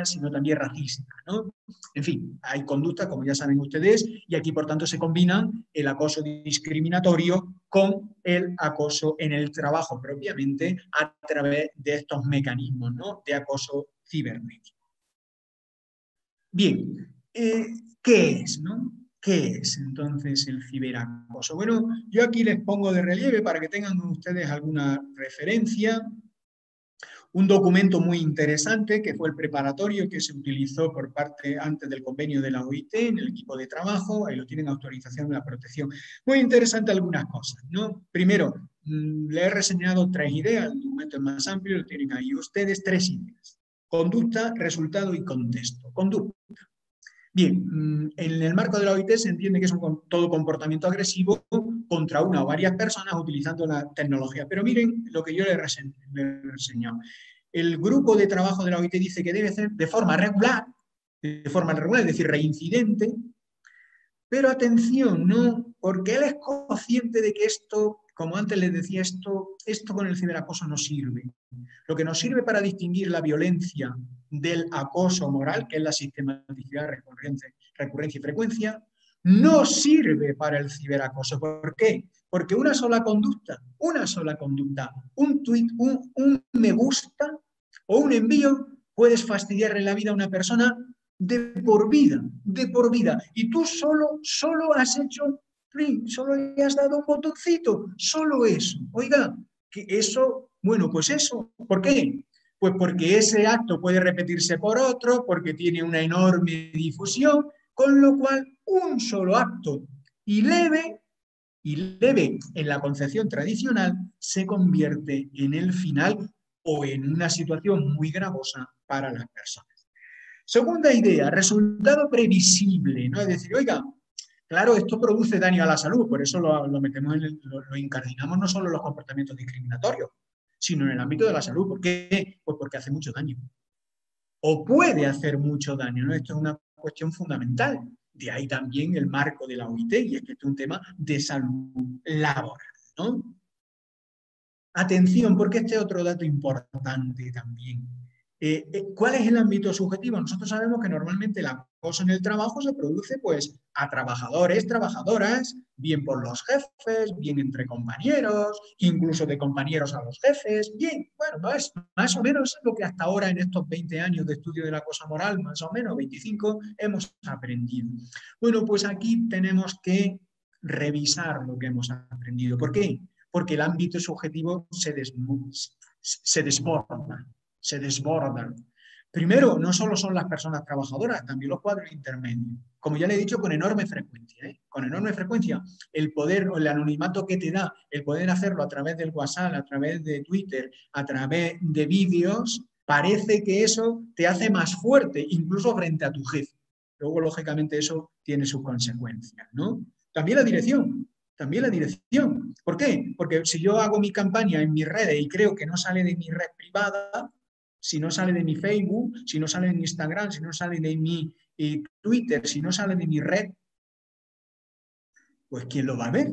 sino también racistas. ¿no? En fin, hay conducta, como ya saben ustedes, y aquí por tanto se combinan el acoso discriminatorio con el acoso en el trabajo propiamente a través de estos mecanismos ¿no? de acoso cibernético. Bien, eh, ¿qué es? No? ¿Qué es entonces el ciberacoso? Bueno, yo aquí les pongo de relieve para que tengan ustedes alguna referencia. Un documento muy interesante que fue el preparatorio que se utilizó por parte antes del convenio de la OIT en el equipo de trabajo, ahí lo tienen autorización de la protección. Muy interesante algunas cosas, ¿no? Primero, mm, le he reseñado tres ideas, el documento es más amplio, lo tienen ahí ustedes, tres ideas. Conducta, resultado y contexto. Conducta. Bien, mm, en el marco de la OIT se entiende que es un todo comportamiento agresivo contra una o varias personas utilizando la tecnología. Pero miren lo que yo le he reseñado. El grupo de trabajo de la OIT dice que debe ser de forma regular, de forma regular, es decir, reincidente, pero atención, no, porque él es consciente de que esto como antes les decía, esto, esto con el ciberacoso no sirve. Lo que nos sirve para distinguir la violencia del acoso moral, que es la sistematicidad, recurrencia, recurrencia y frecuencia, no sirve para el ciberacoso. ¿Por qué? Porque una sola conducta, una sola conducta, un tweet, un, me gusta o un envío, puedes fastidiarle la vida a una persona de por vida, de por vida. Y tú solo, solo has hecho solo le has dado un botoncito, solo eso. Oiga, que eso, bueno, pues eso, ¿por qué? Pues porque ese acto puede repetirse por otro, porque tiene una enorme difusión, con lo cual un solo acto y leve, y leve en la concepción tradicional, se convierte en el final o en una situación muy gravosa para las personas. Segunda idea, resultado previsible, ¿no? Es decir, oiga, Claro, esto produce daño a la salud, por eso lo, metemos lo, incardinamos no solo en los comportamientos discriminatorios, sino en el ámbito de la salud. ¿Por qué? Pues porque hace mucho daño. O puede hacer mucho daño, ¿no? Esto es una cuestión fundamental. De ahí también el marco de la OIT, y es que es un tema de salud laboral, ¿no? Atención, porque este es otro dato importante también. Eh, eh, ¿Cuál es el ámbito subjetivo? Nosotros sabemos que normalmente el acoso en el trabajo se produce pues, a trabajadores, trabajadoras, bien por los jefes, bien entre compañeros, incluso de compañeros a los jefes. Bien, bueno, más, más o menos lo que hasta ahora en estos 20 años de estudio de la cosa moral, más o menos 25, hemos aprendido. Bueno, pues aquí tenemos que revisar lo que hemos aprendido. ¿Por qué? Porque el ámbito subjetivo se, se desborda se desbordan. Primero, no solo son las personas trabajadoras, también los cuadros intermedios. Como ya le he dicho, con enorme frecuencia. ¿eh? Con enorme frecuencia, el poder o el anonimato que te da, el poder hacerlo a través del WhatsApp, a través de Twitter, a través de vídeos, parece que eso te hace más fuerte, incluso frente a tu jefe. Luego, lógicamente, eso tiene sus consecuencias. ¿no? También la dirección. También la dirección. ¿Por qué? Porque si yo hago mi campaña en mis redes y creo que no sale de mi red privada, si no sale de mi Facebook, si no sale de mi Instagram, si no sale de mi eh, Twitter, si no sale de mi red, pues ¿quién lo va a ver?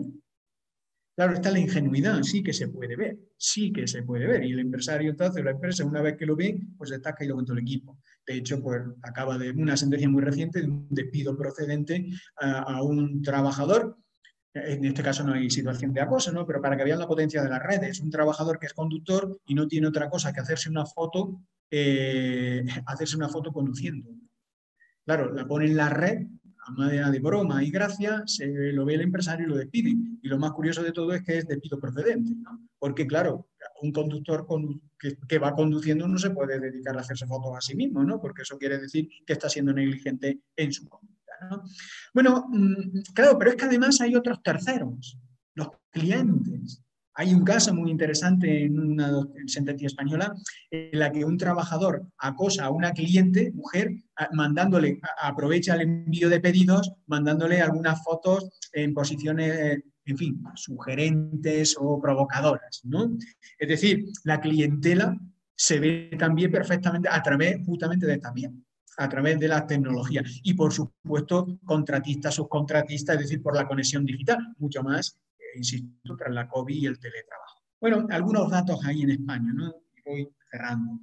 Claro, está la ingenuidad, sí que se puede ver, sí que se puede ver. Y el empresario entonces, la empresa, una vez que lo ve, pues está caído con todo el equipo. De hecho, pues acaba de una sentencia muy reciente de un despido procedente a un trabajador en este caso no hay situación de acoso, ¿no? pero para que vean la potencia de las redes, un trabajador que es conductor y no tiene otra cosa que hacerse una foto, eh, hacerse una foto conduciendo. Claro, la pone en la red a manera de broma y gracia, se lo ve el empresario y lo despide. Y lo más curioso de todo es que es despido procedente, ¿no? porque claro, un conductor que, va conduciendo no se puede dedicar a hacerse fotos a sí mismo, ¿no? porque eso quiere decir que está siendo negligente en su conducta. Bueno, mm, claro, pero es que además hay otros terceros, los clientes. Hay un caso muy interesante en una sentencia española en la que un trabajador acosa a una cliente, mujer, mandándole, aprovecha el envío de pedidos, mandándole algunas fotos en posiciones, en fin, sugerentes o provocadoras. Es decir, la clientela se ve también perfectamente a través justamente de esta vía a través de la tecnología y por supuesto contratistas, subcontratistas, es decir, por la conexión digital, mucho más insisto, tras la COVID y el teletrabajo. Bueno, algunos datos ahí en España, ¿no? Voy cerrando.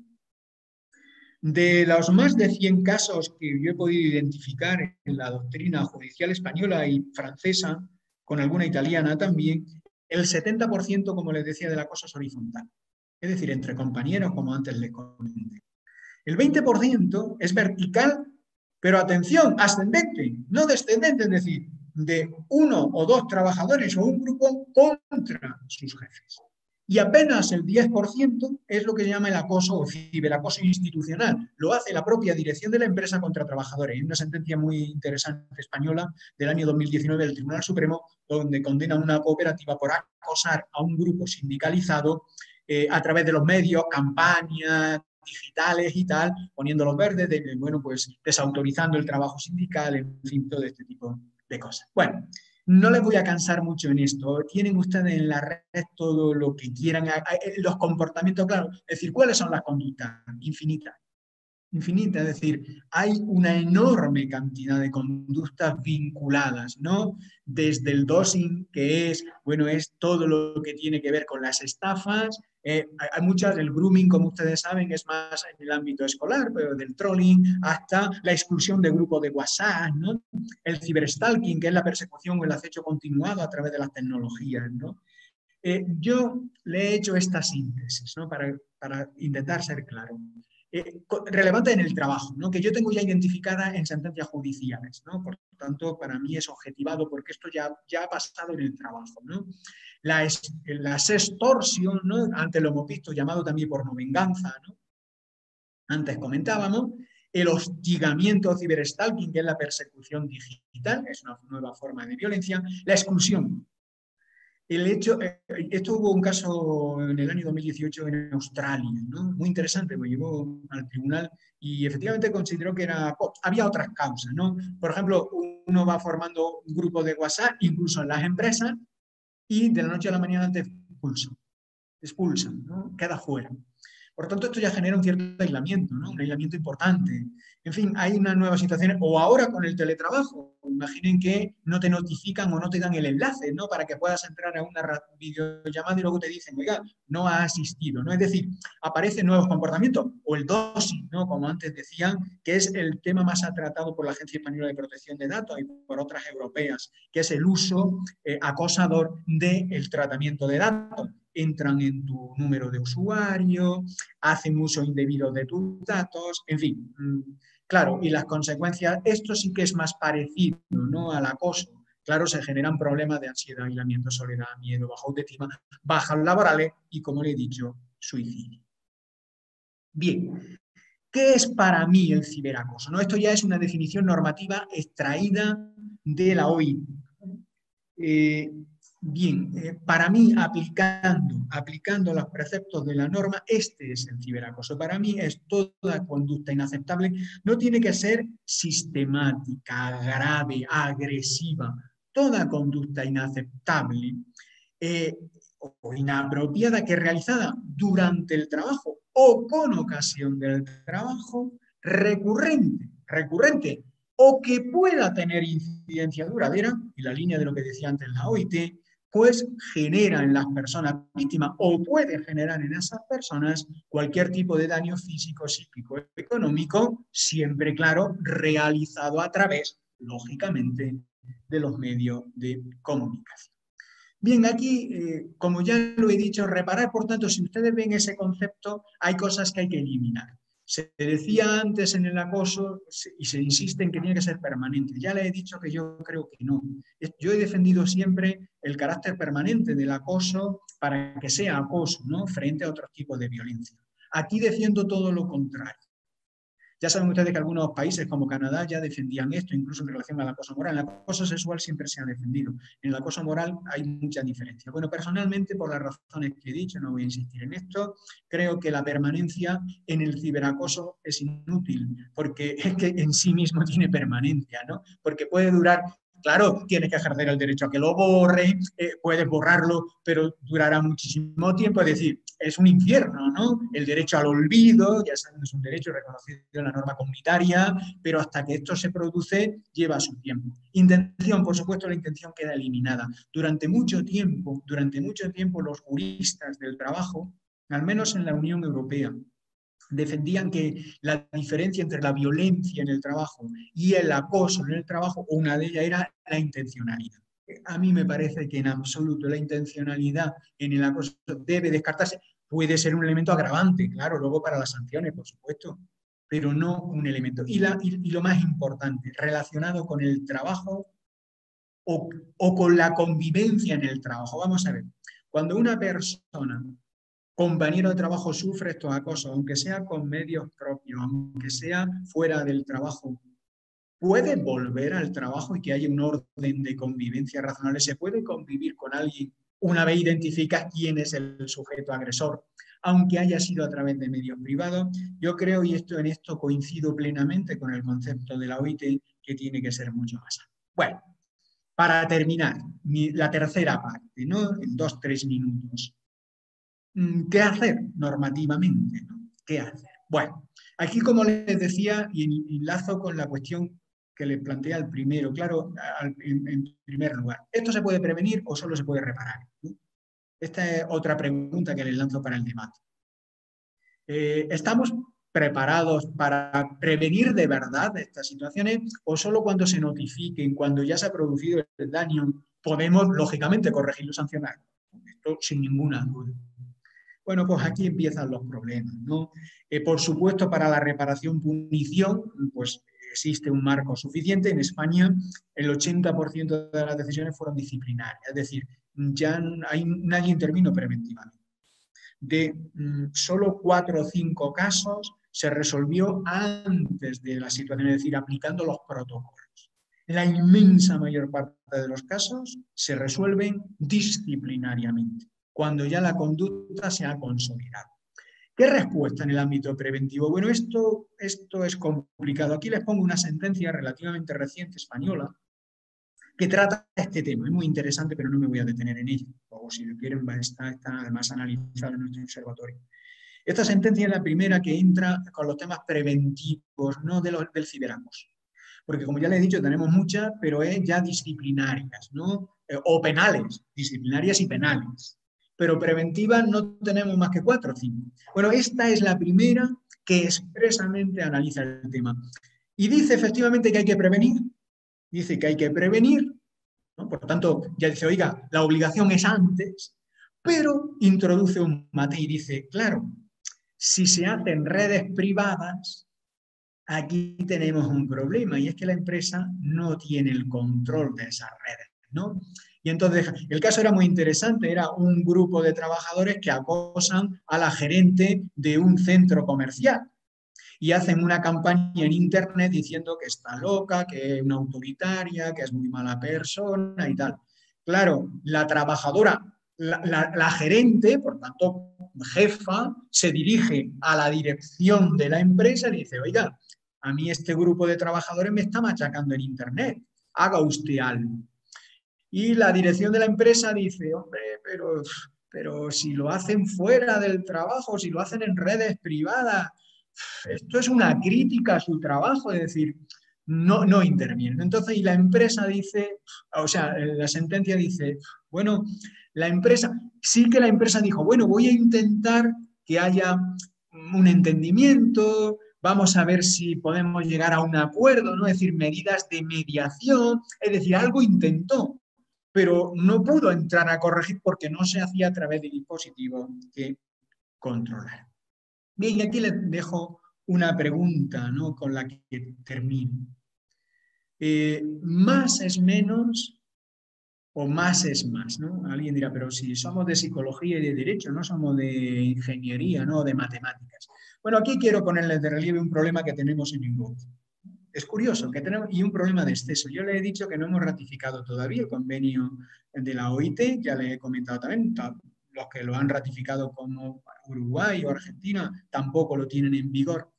De los más de 100 casos que yo he podido identificar en la doctrina judicial española y francesa, con alguna italiana también, el 70%, como les decía, del acoso es horizontal, es decir, entre compañeros, como antes les comenté. El 20% es vertical, pero atención, ascendente, no descendente, es decir, de uno o dos trabajadores o un grupo contra sus jefes. Y apenas el 10% es lo que se llama el acoso o ciberacoso institucional. Lo hace la propia dirección de la empresa contra trabajadores. Hay una sentencia muy interesante española del año 2019 del Tribunal Supremo donde condena a una cooperativa por acosar a un grupo sindicalizado eh, a través de los medios, campañas digitales y tal, poniendo los verdes, de, bueno, pues desautorizando el trabajo sindical, en fin, todo este tipo cosas. Bueno, no les voy a cansar mucho en esto. Tienen ustedes en la red todo lo que quieran, los comportamientos, claro. Es decir, ¿cuáles son las conductas? Infinitas. Infinitas, es decir, hay una enorme cantidad de conductas vinculadas, ¿no? Desde el dosing, que es, bueno, es todo lo que tiene que ver con las estafas, eh, hay muchas, el grooming, como ustedes saben, es más en el ámbito escolar, pero del trolling hasta la exclusión de grupos de WhatsApp, ¿no? el ciberstalking, que es la persecución o el acecho continuado a través de las tecnologías. ¿no? Eh, yo le he hecho esta síntesis ¿no? para, para intentar ser claro. Eh, relevante en el trabajo, ¿no? que yo tengo ya identificada en sentencias judiciales. ¿no? Por tanto, para mí es objetivado porque esto ya, ya ha pasado en el trabajo. ¿no? La, la sextorsión, ¿no? antes lo hemos visto, llamado también por no venganza, ¿no? antes comentábamos, el hostigamiento ciberstalking, que es la persecución digital, es una nueva forma de violencia, la exclusión, el hecho, eh, esto hubo un caso en el año 2018 en Australia, ¿no? muy interesante, me llevó al tribunal y efectivamente consideró que era, había otras causas. ¿no? Por ejemplo, uno va formando un grupo de WhatsApp, incluso en las empresas, y de la noche a la mañana te expulsan, expulsan, ¿no? fuera. Por tanto, esto ya genera un cierto aislamiento, ¿no? un aislamiento importante. En fin, hay una nueva situación, o ahora con el teletrabajo, imaginen que no te notifican o no te dan el enlace, ¿no? Para que puedas entrar a una videollamada y luego te dicen, oiga, no ha asistido, ¿no? Es decir, aparecen nuevos comportamientos, o el dosis, ¿no? Como antes decían, que es el tema más tratado por la Agencia Española de Protección de Datos y por otras europeas, que es el uso eh, acosador del tratamiento de datos entran en tu número de usuario, hacen uso indebido de tus datos, en fin. Mm, claro, y las consecuencias, esto sí que es más parecido ¿no? al acoso. Claro, se generan problemas de ansiedad, aislamiento, soledad, miedo, baja autoestima, bajas laborales y, como le he dicho, suicidio. Bien, ¿qué es para mí el ciberacoso? ¿No? Esto ya es una definición normativa extraída de la OIT. Bien, eh, para mí, aplicando, aplicando los preceptos de la norma, este es el ciberacoso. Para mí es toda conducta inaceptable. No tiene que ser sistemática, grave, agresiva. Toda conducta inaceptable eh, o inapropiada que realizada durante el trabajo o con ocasión del trabajo, recurrente, recurrente o que pueda tener incidencia duradera, y la línea de lo que decía antes la OIT, pues genera en las personas víctimas o puede generar en esas personas cualquier tipo de daño físico, psíquico, económico, siempre claro, realizado a través, lógicamente, de los medios de comunicación. Bien, aquí, eh, como ya lo he dicho, reparar, por tanto, si ustedes ven ese concepto, hay cosas que hay que eliminar. Se decía antes en el acoso y se insiste en que tiene que ser permanente. Ya le he dicho que yo creo que no. Yo he defendido siempre el carácter permanente del acoso para que sea acoso, ¿no? Frente a otros tipos de violencia. Aquí defiendo todo lo contrario. Ya saben ustedes que algunos países como Canadá ya defendían esto, incluso en relación al acoso moral. El acoso sexual siempre se ha defendido. En el acoso moral hay mucha diferencia. Bueno, personalmente, por las razones que he dicho, no voy a insistir en esto, creo que la permanencia en el ciberacoso es inútil, porque es que en sí mismo tiene permanencia, ¿no? Porque puede durar Claro, tienes que ejercer el derecho a que lo borre, eh, puedes borrarlo, pero durará muchísimo tiempo. Es decir, es un infierno, ¿no? El derecho al olvido, ya saben, es un derecho reconocido en la norma comunitaria, pero hasta que esto se produce lleva su tiempo. Intención, por supuesto, la intención queda eliminada. Durante mucho tiempo, durante mucho tiempo los juristas del trabajo, al menos en la Unión Europea, defendían que la diferencia entre la violencia en el trabajo y el acoso en el trabajo, una de ellas era la intencionalidad. A mí me parece que en absoluto la intencionalidad en el acoso debe descartarse. Puede ser un elemento agravante, claro, luego para las sanciones, por supuesto, pero no un elemento. Y, lo más importante, relacionado con el trabajo o, con la convivencia en el trabajo. Vamos a ver, cuando una persona compañero de trabajo sufre estos acosos, aunque sea con medios propios, aunque sea fuera del trabajo, puede volver al trabajo y que haya un orden de convivencia razonable. Se puede convivir con alguien una vez identifica quién es el sujeto agresor, aunque haya sido a través de medios privados. Yo creo, y esto en esto coincido plenamente con el concepto de la OIT, que tiene que ser mucho más Bueno, para terminar, la tercera parte, ¿no? En dos, tres minutos. Mm, ¿Qué hacer normativamente? ¿Qué hacer? Bueno, aquí como les decía, y enlazo con la cuestión que les plantea el primero, claro, en, primer lugar, ¿esto se puede prevenir o solo se puede reparar? Esta es otra pregunta que les lanzo para el debate. Eh, ¿Estamos preparados para prevenir de verdad estas situaciones o solo cuando se notifiquen, cuando ya se ha producido el daño, podemos lógicamente corregirlo y sancionar? Esto sin ninguna duda. Bueno, pues aquí empiezan los problemas. ¿no? Eh, por supuesto, para la reparación-punición, pues existe un marco suficiente. En España, el 80% de las decisiones fueron disciplinarias, es decir, ya hay, nadie intervino preventivamente. De mm, solo cuatro o cinco casos se resolvió antes de la situación, es decir, aplicando los protocolos. La inmensa mayor parte de los casos se resuelven disciplinariamente cuando ya la conducta se ha consolidado. ¿Qué respuesta en el ámbito preventivo? Bueno, esto, esto es complicado. Aquí les pongo una sentencia relativamente reciente española que trata este tema. Es muy interesante, pero no me voy a detener en ella. O si lo quieren, está, está además analizado en nuestro observatorio. Esta sentencia es la primera que entra con los temas preventivos, no de los, del ciberacoso. Porque como ya les he dicho, tenemos muchas, pero es ya disciplinarias, ¿no? Eh, o penales, disciplinarias y penales pero preventiva no tenemos más que cuatro o cinco. Bueno, esta es la primera que expresamente analiza el tema. Y dice efectivamente que hay que prevenir, dice que hay que prevenir, por tanto, ya dice, oiga, la obligación es antes, pero introduce un mate y dice, claro, si se hacen redes privadas, aquí tenemos un problema y es que la empresa no tiene el control de esas redes, ¿no? Y entonces el caso era muy interesante, era un grupo de trabajadores que acosan a la gerente de un centro comercial y hacen una campaña en internet diciendo que está loca, que es una autoritaria, que es muy mala persona y tal. Claro, la trabajadora, la, gerente, por tanto, jefa, se dirige a la dirección de la empresa y dice, oiga, a mí este grupo de trabajadores me está machacando en internet, haga usted algo. Y la dirección de la empresa dice, hombre, pero, pero si lo hacen fuera del trabajo, si lo hacen en redes privadas, esto es una crítica a su trabajo, es decir, no, no interviene. Entonces, y la empresa dice, o sea, la sentencia dice, bueno, la empresa, sí que la empresa dijo, bueno, voy a intentar que haya un entendimiento, vamos a ver si podemos llegar a un acuerdo, ¿no? Es decir, medidas de mediación, es decir, algo intentó, pero no pudo entrar a corregir porque no se hacía a través del dispositivo que controlar. Bien, y aquí les dejo una pregunta ¿no? con la que termino. Eh, más es menos o más es más, ¿no? Alguien dirá, pero si somos de psicología y de derecho, no somos de ingeniería, ¿no? De matemáticas. Bueno, aquí quiero ponerles de relieve un problema que tenemos en Europa. Es curioso que tenemos, y un problema de exceso. Yo le he dicho que no hemos ratificado todavía el convenio de la OIT, ya le he comentado también, los que lo han ratificado como Uruguay o Argentina tampoco lo tienen en vigor.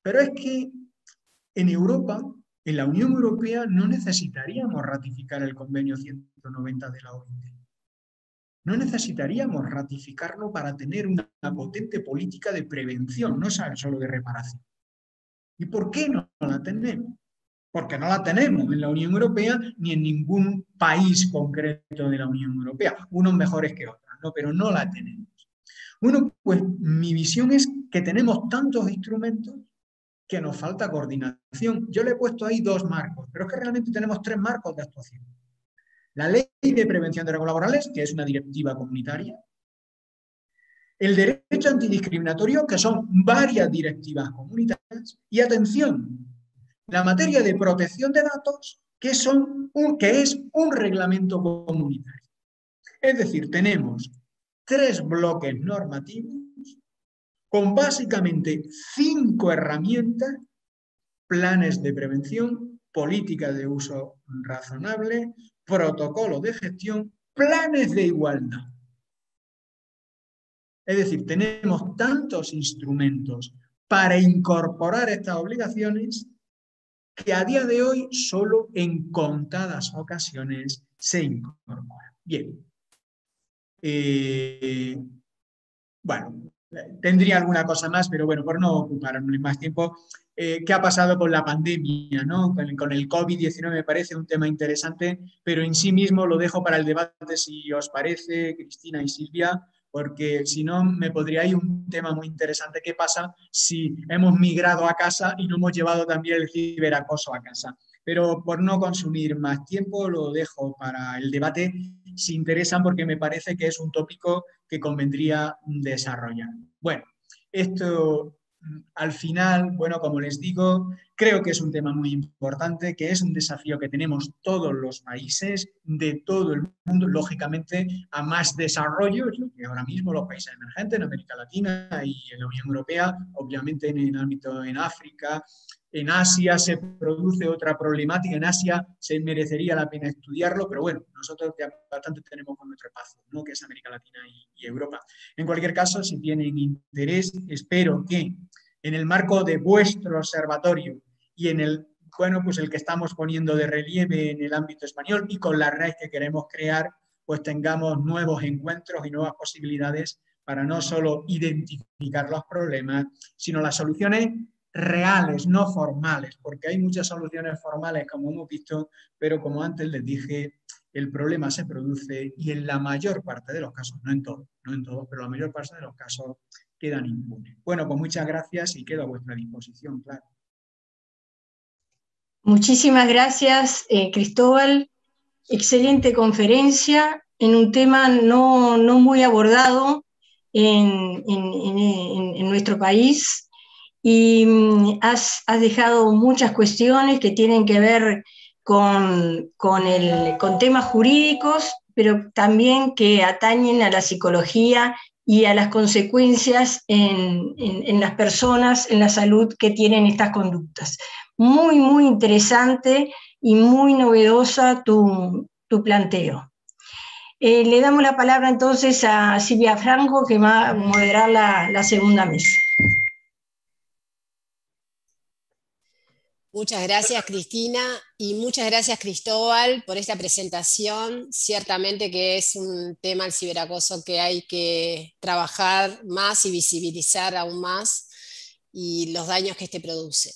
Pero es que en Europa, en la Unión Europea, no necesitaríamos ratificar el convenio 190 de la OIT. No necesitaríamos ratificarlo para tener una potente política de prevención, no solo de reparación. ¿Y por qué no la tenemos? Porque no la tenemos en la Unión Europea ni en ningún país concreto de la Unión Europea, unos mejores que otros, ¿no? pero no la tenemos. Bueno, pues mi visión es que tenemos tantos instrumentos que nos falta coordinación. Yo le he puesto ahí dos marcos, pero es que realmente tenemos tres marcos de actuación. La ley de prevención de riesgos laborales, que es una directiva comunitaria. El derecho antidiscriminatorio, que son varias directivas comunitarias. Y atención, la materia de protección de datos, que, son que es un reglamento comunitario. Es decir, tenemos tres bloques normativos con básicamente cinco herramientas, planes de prevención, política de uso razonable, protocolo de gestión, planes de igualdad. Es decir, tenemos tantos instrumentos para incorporar estas obligaciones que a día de hoy solo en contadas ocasiones se incorporan. Bien. Eh, bueno, tendría alguna cosa más, pero bueno, por no ocuparnos más tiempo, eh, ¿qué ha pasado con la pandemia? ¿no? Con, el COVID-19 me parece un tema interesante, pero en sí mismo lo dejo para el debate, si os parece, Cristina y Silvia, porque si no me podría ir un tema muy interesante. ¿Qué pasa si hemos migrado a casa y no hemos llevado también el ciberacoso a casa? Pero por no consumir más tiempo, lo dejo para el debate si interesan, porque me parece que es un tópico que convendría desarrollar. Bueno, esto al final, bueno, como les digo, creo que es un tema muy importante, que es un desafío que tenemos todos los países de todo el mundo, lógicamente, a más desarrollo, que ahora mismo los países emergentes en América Latina y en la Unión Europea, obviamente en el ámbito en África, en Asia se produce otra problemática, en Asia se merecería la pena estudiarlo, pero bueno, nosotros ya bastante tenemos con nuestro espacio, ¿no? que es América Latina y, Europa. En cualquier caso, si tienen interés, espero que en el marco de vuestro observatorio y en el, bueno, pues el que estamos poniendo de relieve en el ámbito español y con la red que queremos crear, pues tengamos nuevos encuentros y nuevas posibilidades para no solo identificar los problemas, sino las soluciones reales, no formales, porque hay muchas soluciones formales, como hemos visto, pero como antes les dije, el problema se produce y en la mayor parte de los casos, no en todos, no en todos, pero la mayor parte de los casos quedan impunes. Bueno, pues muchas gracias y quedo a vuestra disposición, claro. Muchísimas gracias, eh, Cristóbal. Excelente conferencia en un tema no, muy abordado en, en nuestro país, y mm, has, dejado muchas cuestiones que tienen que ver con, temas jurídicos, pero también que atañen a la psicología y a las consecuencias en, las personas, en la salud que tienen estas conductas. Muy, muy interesante y muy novedosa tu, planteo. Eh, le damos la palabra entonces a Silvia Franco, que va a moderar la segunda mesa. Muchas gracias Cristina y muchas gracias Cristóbal por esta presentación. Ciertamente que es un tema el ciberacoso que hay que trabajar más y visibilizar aún más y los daños que este produce.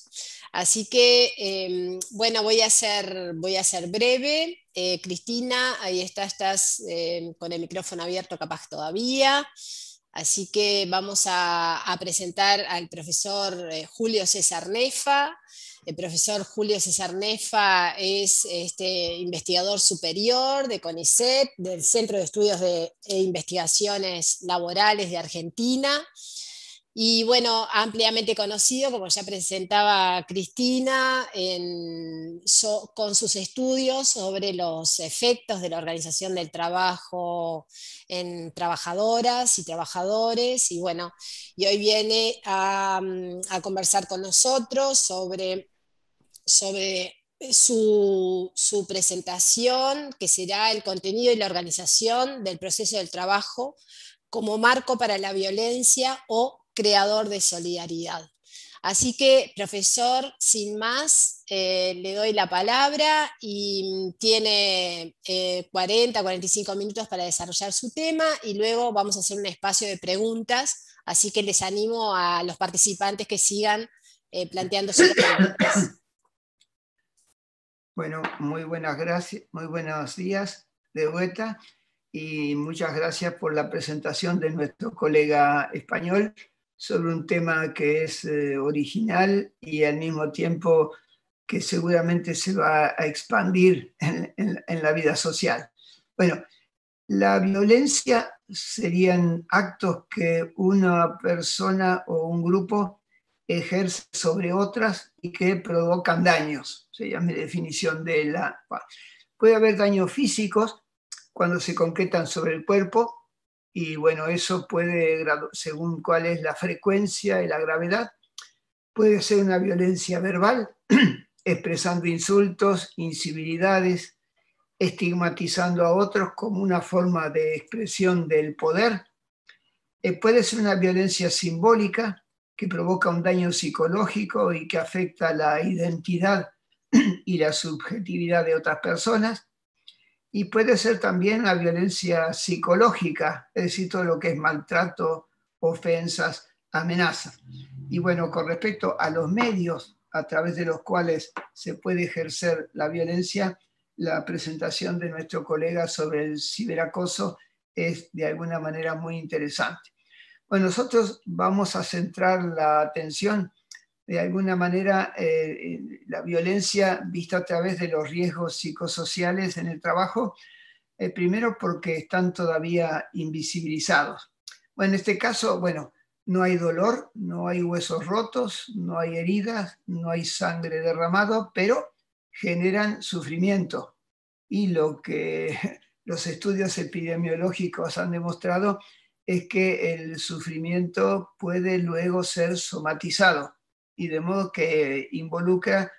Así que, em, bueno, voy a ser, voy a ser breve. Eh, Cristina, ahí está, estás em, con el micrófono abierto capaz todavía. Así que vamos a, presentar al profesor eh, Julio César Nefa. El profesor Julio César Nefa es este, investigador superior de CONICET, del Centro de Estudios de, e Investigaciones Laborales de Argentina. y bueno, ampliamente conocido, como ya presentaba Cristina, con sus estudios sobre los efectos de la organización del trabajo en trabajadoras y trabajadores. Y bueno, y hoy viene a, conversar con nosotros sobre, sobre su, su, presentación, que será el contenido y la organización del proceso del trabajo como marco para la violencia o creador de solidaridad. Así que, profesor, sin más, eh, le doy la palabra y tiene 40, eh, 45 minutos para desarrollar su tema y luego vamos a hacer un espacio de preguntas, así que les animo a los participantes que sigan eh, planteando sus preguntas. Bueno, muy buenas gracias, muy buenos días de vuelta y muchas gracias por la presentación de nuestro colega español sobre un tema que es eh, original y al mismo tiempo que seguramente se va a expandir en, la vida social. Bueno, la violencia serían actos que una persona o un grupo ejerce sobre otras y que provocan daños. Sería mi definición de la... Puede haber daños físicos cuando se concretan sobre el cuerpo, y bueno, eso puede, según cuál es la frecuencia y la gravedad, puede ser una violencia verbal, expresando insultos, incivilidades, estigmatizando a otros como una forma de expresión del poder. Eh, puede ser una violencia simbólica que provoca un daño psicológico y que afecta la identidad y la subjetividad de otras personas y puede ser también la violencia psicológica, es decir, todo lo que es maltrato, ofensas, amenazas. Y bueno, con respecto a los medios a través de los cuales se puede ejercer la violencia, la presentación de nuestro colega sobre el ciberacoso es de alguna manera muy interesante. Bueno, nosotros vamos a centrar la atención de alguna manera eh, la violencia vista a través de los riesgos psicosociales en el trabajo, eh, primero porque están todavía invisibilizados. Bueno, en este caso, bueno, no hay dolor, no hay huesos rotos, no hay heridas, no hay sangre derramado, pero generan sufrimiento. Y lo que los estudios epidemiológicos han demostrado es que el sufrimiento puede luego ser somatizado y de modo que involucra,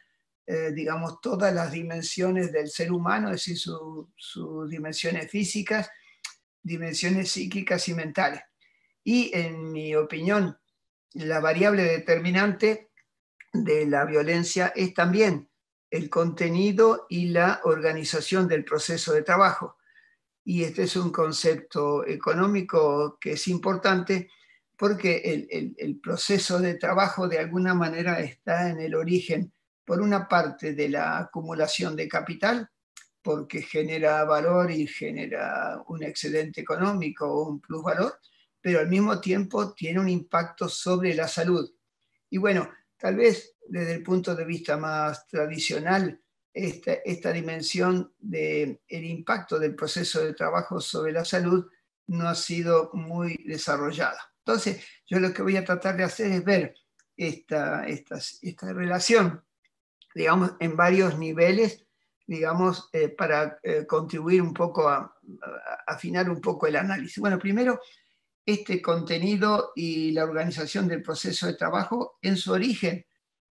eh, digamos, todas las dimensiones del ser humano, es decir, sus dimensiones físicas, dimensiones psíquicas y mentales. Y en mi opinión, la variable determinante de la violencia es también el contenido y la organización del proceso de trabajo. Y este es un concepto económico que es importante porque el, proceso de trabajo de alguna manera está en el origen, por una parte, de la acumulación de capital, porque genera valor y genera un excedente económico o un plusvalor, pero al mismo tiempo tiene un impacto sobre la salud. Y bueno, tal vez desde el punto de vista más tradicional, esta, esta dimensión del el impacto del proceso de trabajo sobre la salud no ha sido muy desarrollada. Entonces, yo lo que voy a tratar de hacer es ver esta, esta, relación, digamos, en varios niveles, digamos, eh, para eh, contribuir un poco a, afinar un poco el análisis. Bueno, primero, este contenido y la organización del proceso de trabajo en su origen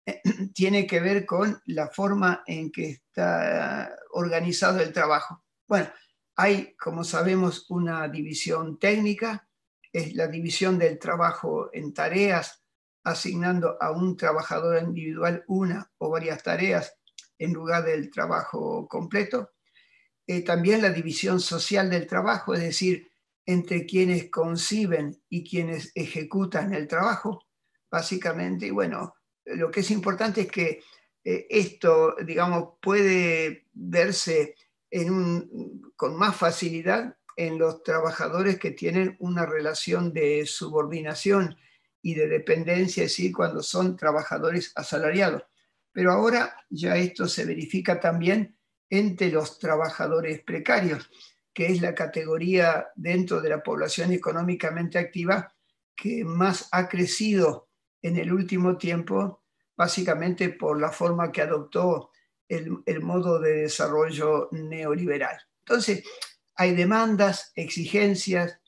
tiene que ver con la forma en que está organizado el trabajo. Bueno, hay, como sabemos, una división técnica, es la división del trabajo en tareas, asignando a un trabajador individual una o varias tareas en lugar del trabajo completo. Eh, también la división social del trabajo, es decir, entre quienes conciben y quienes ejecutan el trabajo, básicamente. Y bueno, lo que es importante es que eh, esto, digamos, puede verse con más facilidad en los trabajadores que tienen una relación de subordinación y de dependencia, es decir, cuando son trabajadores asalariados. Pero ahora ya esto se verifica también entre los trabajadores precarios, que es la categoría dentro de la población económicamente activa que más ha crecido en el último tiempo, básicamente por la forma que adoptó el, modo de desarrollo neoliberal. Entonces, hay demandas, exigencias,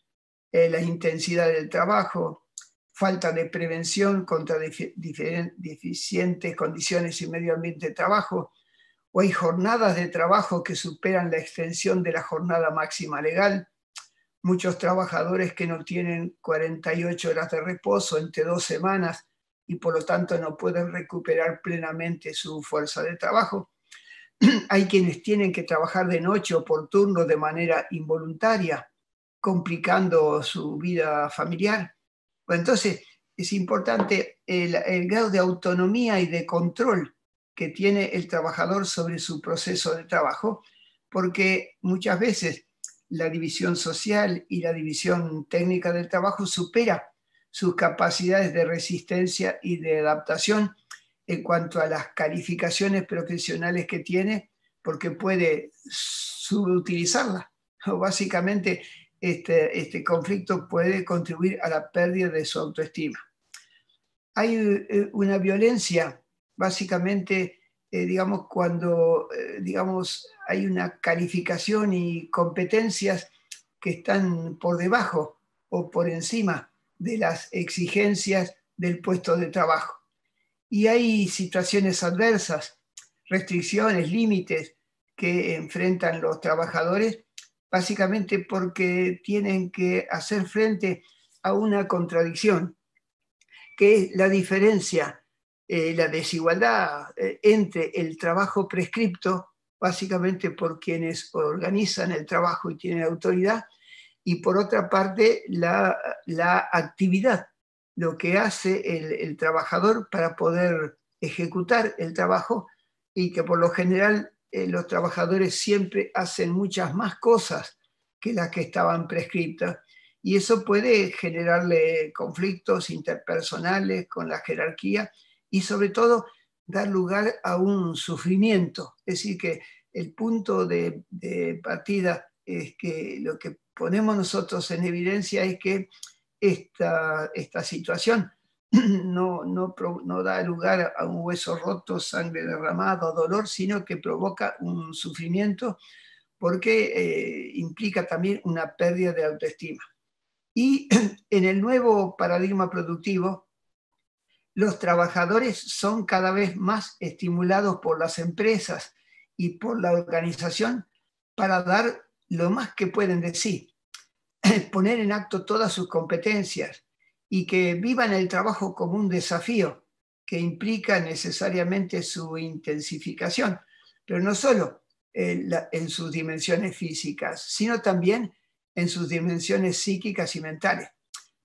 eh, la intensidad del trabajo, falta de prevención contra deficientes condiciones y medio ambiente de trabajo, o hay jornadas de trabajo que superan la extensión de la jornada máxima legal, muchos trabajadores que no tienen 48 horas de reposo entre dos semanas y por lo tanto no pueden recuperar plenamente su fuerza de trabajo. Hay quienes tienen que trabajar de noche o por turno de manera involuntaria, complicando su vida familiar. entonces, es importante el grado de autonomía y de control que tiene el trabajador sobre su proceso de trabajo, porque muchas veces la división social y la división técnica del trabajo supera sus capacidades de resistencia y de adaptación en cuanto a las calificaciones profesionales que tiene, porque puede subutilizarlas. O básicamente este, este conflicto puede contribuir a la pérdida de su autoestima. Hay eh, una violencia, básicamente, eh, digamos, cuando eh, digamos, hay una calificación y competencias que están por debajo o por encima de las exigencias del puesto de trabajo. Y hay situaciones adversas, restricciones, límites que enfrentan los trabajadores básicamente porque tienen que hacer frente a una contradicción, que es la diferencia, eh, la desigualdad eh, entre el trabajo prescripto, básicamente por quienes organizan el trabajo y tienen autoridad, y por otra parte la, actividad, lo que hace el, trabajador para poder ejecutar el trabajo y que por lo general eh, los trabajadores siempre hacen muchas más cosas que las que estaban prescritas. Y eso puede generarle conflictos interpersonales con la jerarquía y sobre todo dar lugar a un sufrimiento. Es decir, que el punto de, partida es que lo que ponemos nosotros en evidencia es que esta, esta situación no, no, da lugar a un hueso roto, sangre derramada, dolor, sino que provoca un sufrimiento porque eh, implica también una pérdida de autoestima. Y en el nuevo paradigma productivo, los trabajadores son cada vez más estimulados por las empresas y por la organización para dar lo más que pueden decir, poner en acto todas sus competencias, y que vivan el trabajo como un desafío que implica necesariamente su intensificación, pero no solo en, sus dimensiones físicas, sino también en sus dimensiones psíquicas y mentales.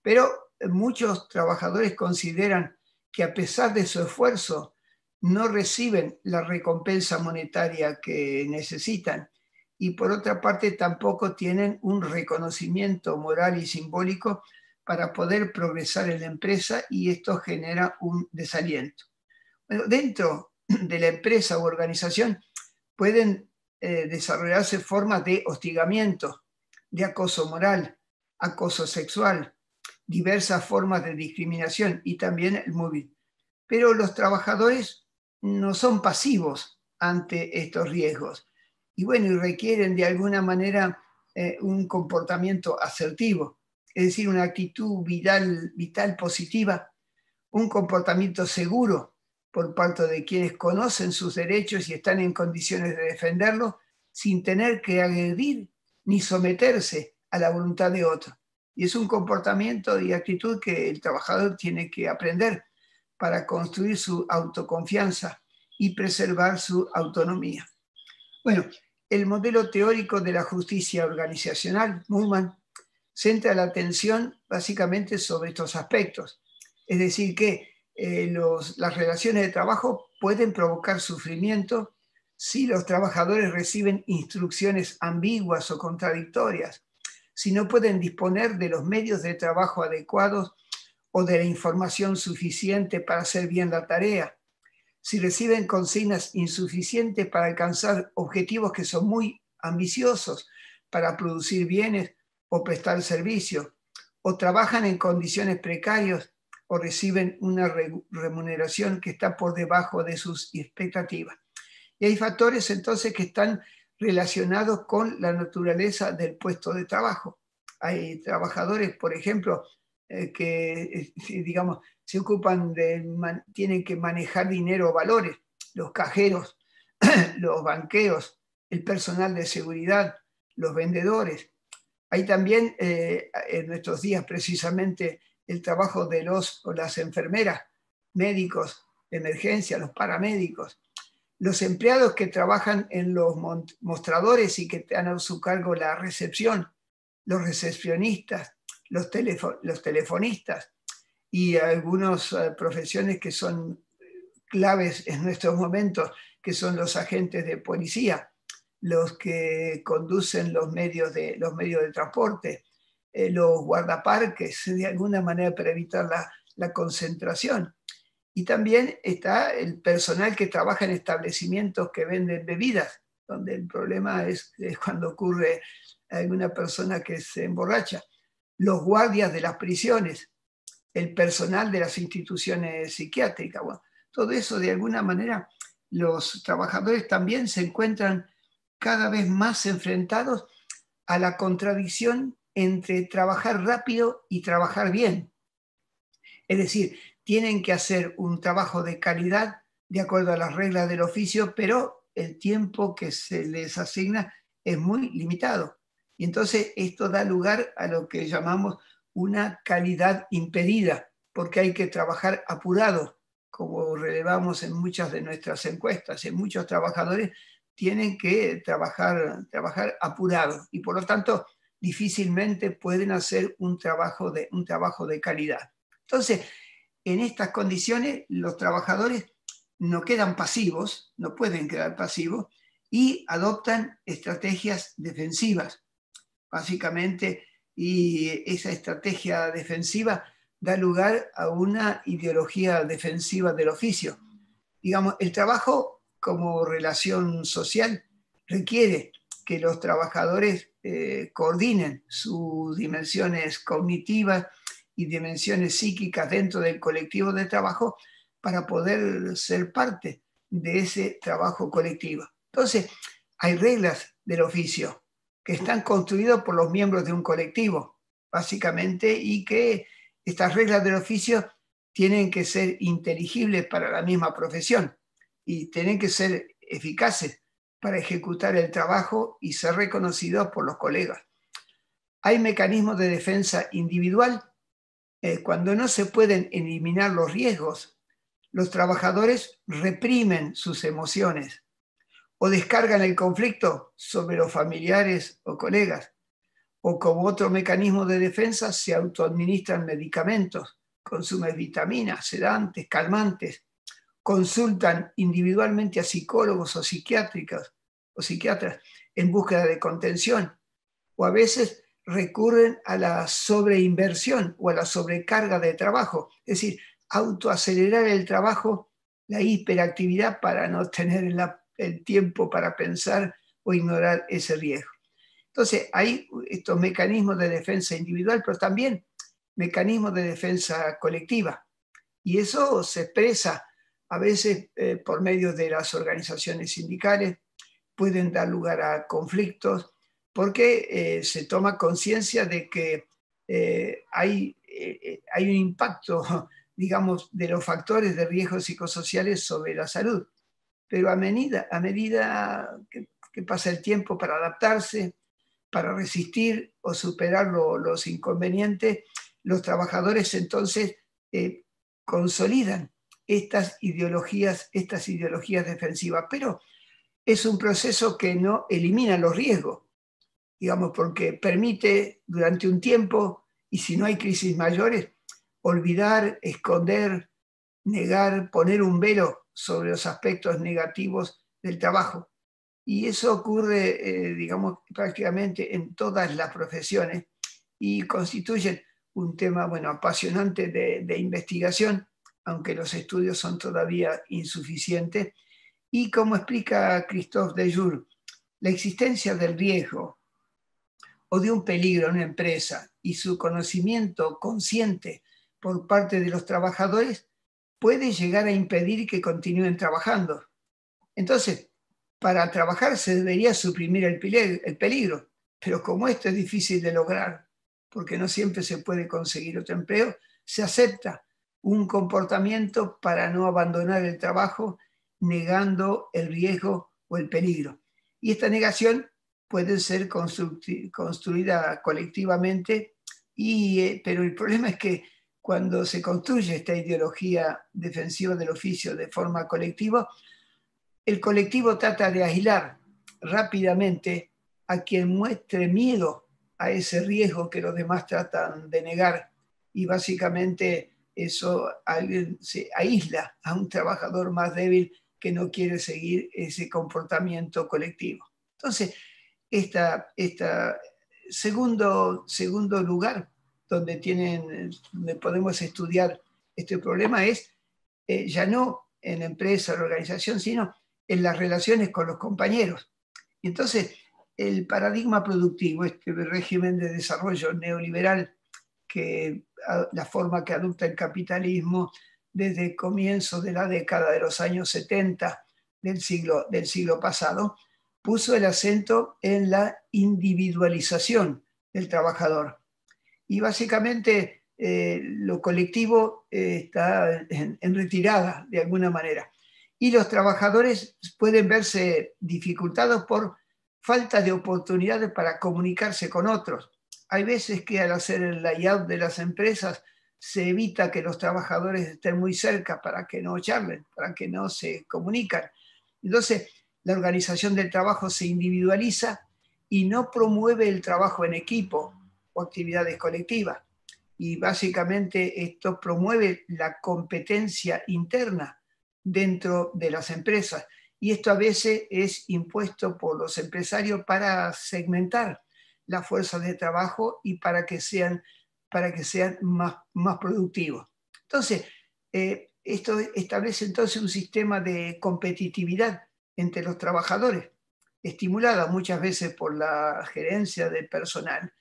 Pero muchos trabajadores consideran que a pesar de su esfuerzo, no reciben la recompensa monetaria que necesitan y por otra parte tampoco tienen un reconocimiento moral y simbólico para poder progresar en la empresa y esto genera un desaliento. dentro de la empresa u organización pueden eh, desarrollarse formas de hostigamiento, de acoso moral, acoso sexual, diversas formas de discriminación y también el móvil. Pero los trabajadores no son pasivos ante estos riesgos y bueno, y requieren de alguna manera eh, un comportamiento asertivo es decir, una actitud vital, vital positiva, un comportamiento seguro por parte de quienes conocen sus derechos y están en condiciones de defenderlos sin tener que agredir ni someterse a la voluntad de otro. Y es un comportamiento y actitud que el trabajador tiene que aprender para construir su autoconfianza y preservar su autonomía. Bueno, el modelo teórico de la justicia organizacional, Mullman, centra la atención básicamente sobre estos aspectos. Es decir, que eh, las relaciones de trabajo pueden provocar sufrimiento si los trabajadores reciben instrucciones ambiguas o contradictorias, si no pueden disponer de los medios de trabajo adecuados o de la información suficiente para hacer bien la tarea, si reciben consignas insuficientes para alcanzar objetivos que son muy ambiciosos para producir bienes o prestar servicio, o trabajan en condiciones precarias o reciben una remuneración que está por debajo de sus expectativas. Y hay factores entonces que están relacionados con la naturaleza del puesto de trabajo. Hay trabajadores, por ejemplo, eh, que, eh, digamos, se ocupan de, tienen que manejar dinero o valores, los cajeros, los banqueros, el personal de seguridad, los vendedores. Hay también eh, en nuestros días precisamente el trabajo de los o las enfermeras, médicos de emergencia, los paramédicos, los empleados que trabajan en los mostradores y que dan a su cargo la recepción, los recepcionistas, los, los telefonistas y algunas eh, profesiones que son claves en nuestros momentos, que son los agentes de policía, los que conducen los medios de, los medios de transporte, eh, los guardaparques, de alguna manera para evitar la, la concentración. Y también está el personal que trabaja en establecimientos que venden bebidas, donde el problema es, cuando ocurre alguna persona que se emborracha. Los guardias de las prisiones, el personal de las instituciones psiquiátricas. todo eso de alguna manera los trabajadores también se encuentran cada vez más enfrentados a la contradicción entre trabajar rápido y trabajar bien. Es decir, tienen que hacer un trabajo de calidad de acuerdo a las reglas del oficio, pero el tiempo que se les asigna es muy limitado. Y entonces esto da lugar a lo que llamamos una calidad impedida, porque hay que trabajar apurado, como relevamos en muchas de nuestras encuestas. En muchos trabajadores tienen que trabajar, trabajar apurado y por lo tanto difícilmente pueden hacer un trabajo de, un trabajo de calidad. Entonces, en estas condiciones los trabajadores no quedan pasivos, no pueden quedar pasivos, y adoptan estrategias defensivas, básicamente, y esa estrategia defensiva da lugar a una ideología defensiva del oficio. Digamos, el trabajo como relación social requiere que los trabajadores eh, coordinen sus dimensiones cognitivas, y dimensiones psíquicas dentro del colectivo de trabajo para poder ser parte de ese trabajo colectivo. Entonces, hay reglas del oficio que están construidas por los miembros de un colectivo, básicamente, y que estas reglas del oficio tienen que ser inteligibles para la misma profesión y tienen que ser eficaces para ejecutar el trabajo y ser reconocidos por los colegas. Hay mecanismos de defensa individual eh, cuando no se pueden eliminar los riesgos, los trabajadores reprimen sus emociones o descargan el conflicto sobre los familiares o colegas, o como otro mecanismo de defensa se autoadministran medicamentos, consumen vitaminas, sedantes, calmantes, consultan individualmente a psicólogos o psiquiátricos o psiquiatras en búsqueda de contención, o a veces recurren a la sobreinversión o a la sobrecarga de trabajo, es decir, autoacelerar el trabajo, la hiperactividad para no tener el tiempo para pensar o ignorar ese riesgo. Entonces, hay estos mecanismos de defensa individual, pero también mecanismos de defensa colectiva. Y eso se expresa a veces eh, por medio de las organizaciones sindicales, pueden dar lugar a conflictos, porque eh, se toma conciencia de que eh, hay, hay un impacto, digamos, de los factores de riesgo psicosociales sobre la salud. Pero a medida, a medida que, pasa el tiempo para adaptarse, para resistir o superar los inconvenientes, los trabajadores entonces consolidan estas ideologías, estas ideologías defensivas. Pero es un proceso que no elimina los riesgos, digamos, porque permite durante un tiempo, y si no hay crisis mayores, olvidar, esconder, negar, poner un velo sobre los aspectos negativos del trabajo. Y eso ocurre, eh, digamos, prácticamente en todas las profesiones y constituye un tema, bueno, apasionante de, de investigación, aunque los estudios son todavía insuficientes. Y como explica Christophe Dejour, la existencia del riesgo o de un peligro en una empresa y su conocimiento consciente por parte de los trabajadores puede llegar a impedir que continúen trabajando. Entonces, para trabajar se debería suprimir el peligro, pero como esto es difícil de lograr, porque no siempre se puede conseguir otro empleo, se acepta un comportamiento para no abandonar el trabajo negando el riesgo o el peligro. Y esta negación puede ser construida colectivamente, eh, pero el problema es que cuando se construye esta ideología defensiva del oficio de forma colectiva, el colectivo trata de aislar rápidamente a quien muestre miedo a ese riesgo que los demás tratan de negar y básicamente eso se aísla a un trabajador más débil que no quiere seguir ese comportamiento colectivo. Entonces, esta, esta segundo, segundo lugar donde, tienen, donde podemos estudiar este problema es eh, ya no en empresa, o organización, sino en las relaciones con los compañeros. Entonces, el paradigma productivo, este régimen de desarrollo neoliberal, que la forma que adopta el capitalismo desde el comienzo de la década de los años 70 del siglo, del siglo pasado, puso el acento en la individualización del trabajador. Y básicamente eh, lo colectivo eh, está en, retirada de alguna manera. Y los trabajadores pueden verse dificultados por falta de oportunidades para comunicarse con otros. Hay veces que al hacer el layout de las empresas se evita que los trabajadores estén muy cerca para que no charlen, para que no se comunican. Entonces, la organización del trabajo se individualiza y no promueve el trabajo en equipo o actividades colectivas. Y básicamente esto promueve la competencia interna dentro de las empresas y esto a veces es impuesto por los empresarios para segmentar las fuerzas de trabajo y para que sean, para que sean más, más productivos. Entonces, eh, esto establece entonces un sistema de competitividad entre los trabajadores, estimulada muchas veces por la gerencia del personal,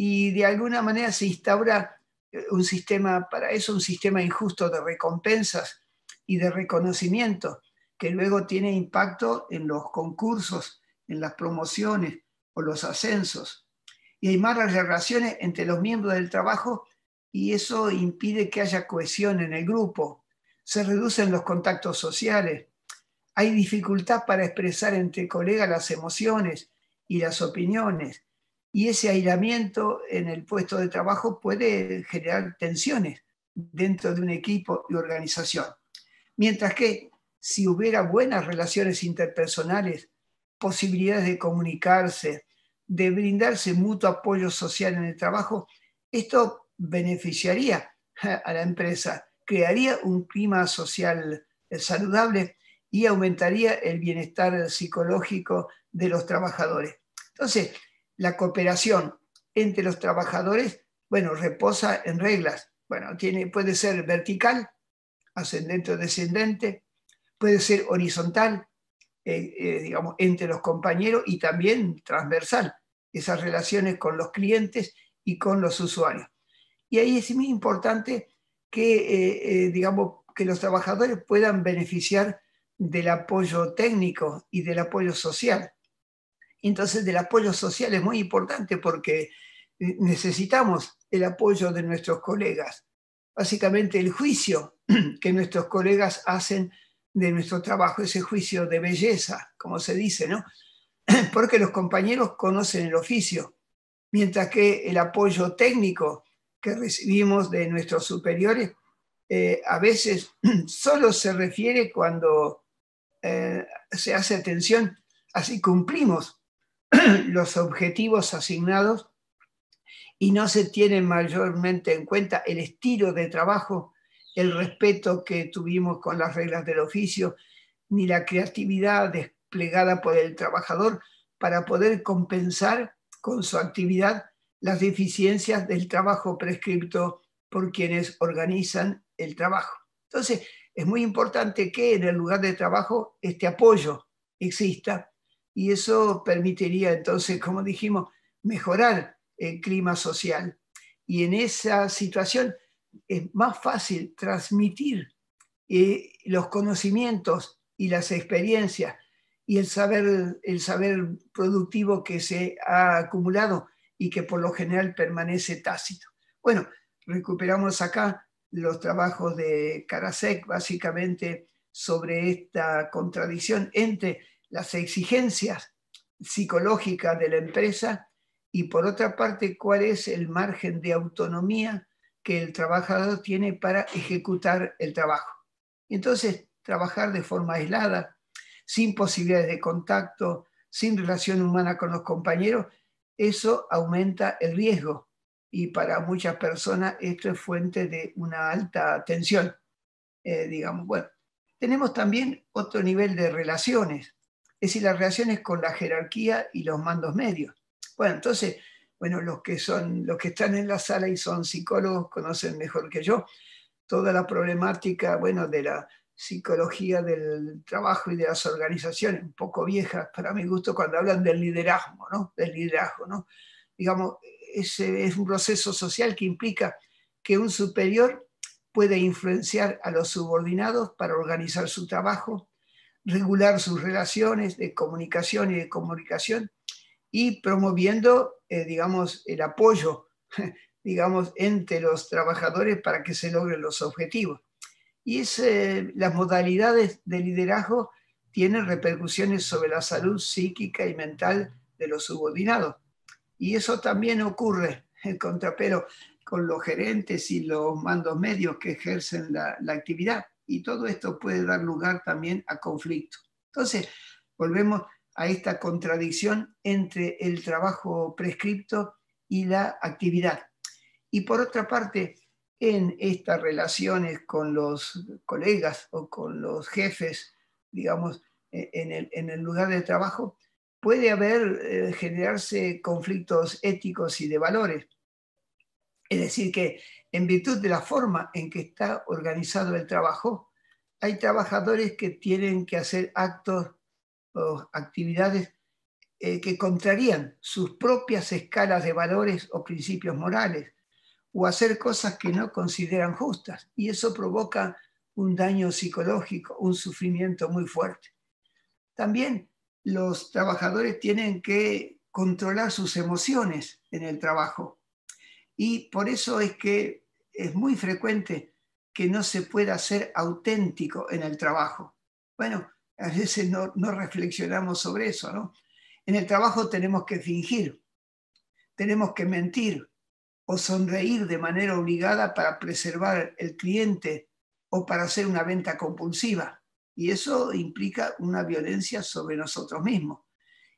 y de alguna manera se instaura eh, un sistema, para eso un sistema injusto de recompensas y de reconocimiento, que luego tiene impacto en los concursos, en las promociones o los ascensos. Y hay malas relaciones entre los miembros del trabajo y eso impide que haya cohesión en el grupo. Se reducen los contactos sociales. Hay dificultad para expresar entre colegas las emociones y las opiniones. Y ese aislamiento en el puesto de trabajo puede generar tensiones dentro de un equipo y organización. Mientras que si hubiera buenas relaciones interpersonales, posibilidades de comunicarse, de brindarse mutuo apoyo social en el trabajo, esto beneficiaría a la empresa, crearía un clima social saludable y aumentaría el bienestar psicológico de los trabajadores. Entonces, la cooperación entre los trabajadores, bueno, reposa en reglas. Bueno, tiene, puede ser vertical, ascendente o descendente, puede ser horizontal, eh, eh, digamos, entre los compañeros y también transversal, esas relaciones con los clientes y con los usuarios. Y ahí es muy importante que, eh, digamos, que los trabajadores puedan beneficiar del apoyo técnico y del apoyo social. Entonces, del apoyo social es muy importante porque necesitamos el apoyo de nuestros colegas. Básicamente, el juicio que nuestros colegas hacen de nuestro trabajo, ese juicio de belleza, como se dice, ¿no? Porque los compañeros conocen el oficio, mientras que el apoyo técnico que recibimos de nuestros superiores eh, a veces solo se refiere cuando eh, se hace atención, así cumplimos los objetivos asignados y no se tiene mayormente en cuenta el estilo de trabajo el respeto que tuvimos con las reglas del oficio, ni la creatividad desplegada por el trabajador para poder compensar con su actividad las deficiencias del trabajo prescripto por quienes organizan el trabajo. Entonces, es muy importante que en el lugar de trabajo este apoyo exista y eso permitiría entonces, como dijimos, mejorar el clima social. Y en esa situación es más fácil transmitir eh, los conocimientos y las experiencias y el saber, el saber productivo que se ha acumulado y que por lo general permanece tácito. Bueno, recuperamos acá los trabajos de Karasek, básicamente sobre esta contradicción entre las exigencias psicológicas de la empresa y por otra parte cuál es el margen de autonomía que el trabajador tiene para ejecutar el trabajo. Entonces, trabajar de forma aislada, sin posibilidades de contacto, sin relación humana con los compañeros, eso aumenta el riesgo y para muchas personas esto es fuente de una alta tensión, eh, digamos. Bueno, tenemos también otro nivel de relaciones, es decir, las relaciones con la jerarquía y los mandos medios. Bueno, entonces, bueno, los que, son, los que están en la sala y son psicólogos conocen mejor que yo toda la problemática, bueno, de la psicología del trabajo y de las organizaciones, un poco viejas para mi gusto cuando hablan del liderazgo, ¿no? Del liderazgo, ¿no? Digamos, ese es un proceso social que implica que un superior puede influenciar a los subordinados para organizar su trabajo, regular sus relaciones de comunicación y de comunicación y promoviendo, eh, digamos, el apoyo, digamos, entre los trabajadores para que se logren los objetivos. Y es, las modalidades de liderazgo tienen repercusiones sobre la salud psíquica y mental de los subordinados. Y eso también ocurre, en contrapelo, con los gerentes y los mandos medios que ejercen la actividad. Y todo esto puede dar lugar también a conflictos. Entonces, volvemos a esta contradicción entre el trabajo prescripto y la actividad. Y por otra parte, en estas relaciones con los colegas o con los jefes, digamos, e, en el, lugar de trabajo, puede haber, eh, generarse conflictos éticos y de valores. Es decir, que en virtud de la forma en que está organizado el trabajo, hay trabajadores que tienen que hacer actos o actividades eh, que contrarían sus propias escalas de valores o principios morales o hacer cosas que no consideran justas. Y eso provoca un daño psicológico, un sufrimiento muy fuerte. También los trabajadores tienen que controlar sus emociones en el trabajo. Y por eso es que es muy frecuente que no se pueda ser auténtico en el trabajo. Bueno, a veces no, no reflexionamos sobre eso, ¿no? En el trabajo tenemos que fingir, tenemos que mentir, o sonreír de manera obligada para preservar el cliente o para hacer una venta compulsiva. Y eso implica una violencia sobre nosotros mismos.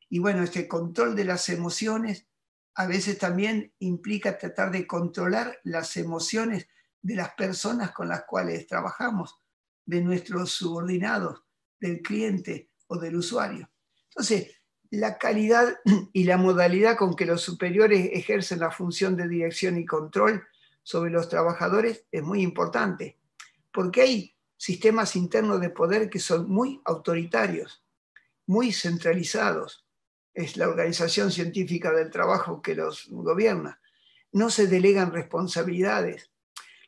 Y bueno, este control de las emociones a veces también implica tratar de controlar las emociones de las personas con las cuales trabajamos, de nuestros subordinados, del cliente o del usuario. Entonces, la calidad y la modalidad con que los superiores ejercen la función de dirección y control sobre los trabajadores es muy importante, porque hay sistemas internos de poder que son muy autoritarios, muy centralizados. Es la organización científica del trabajo que los gobierna. No se delegan responsabilidades.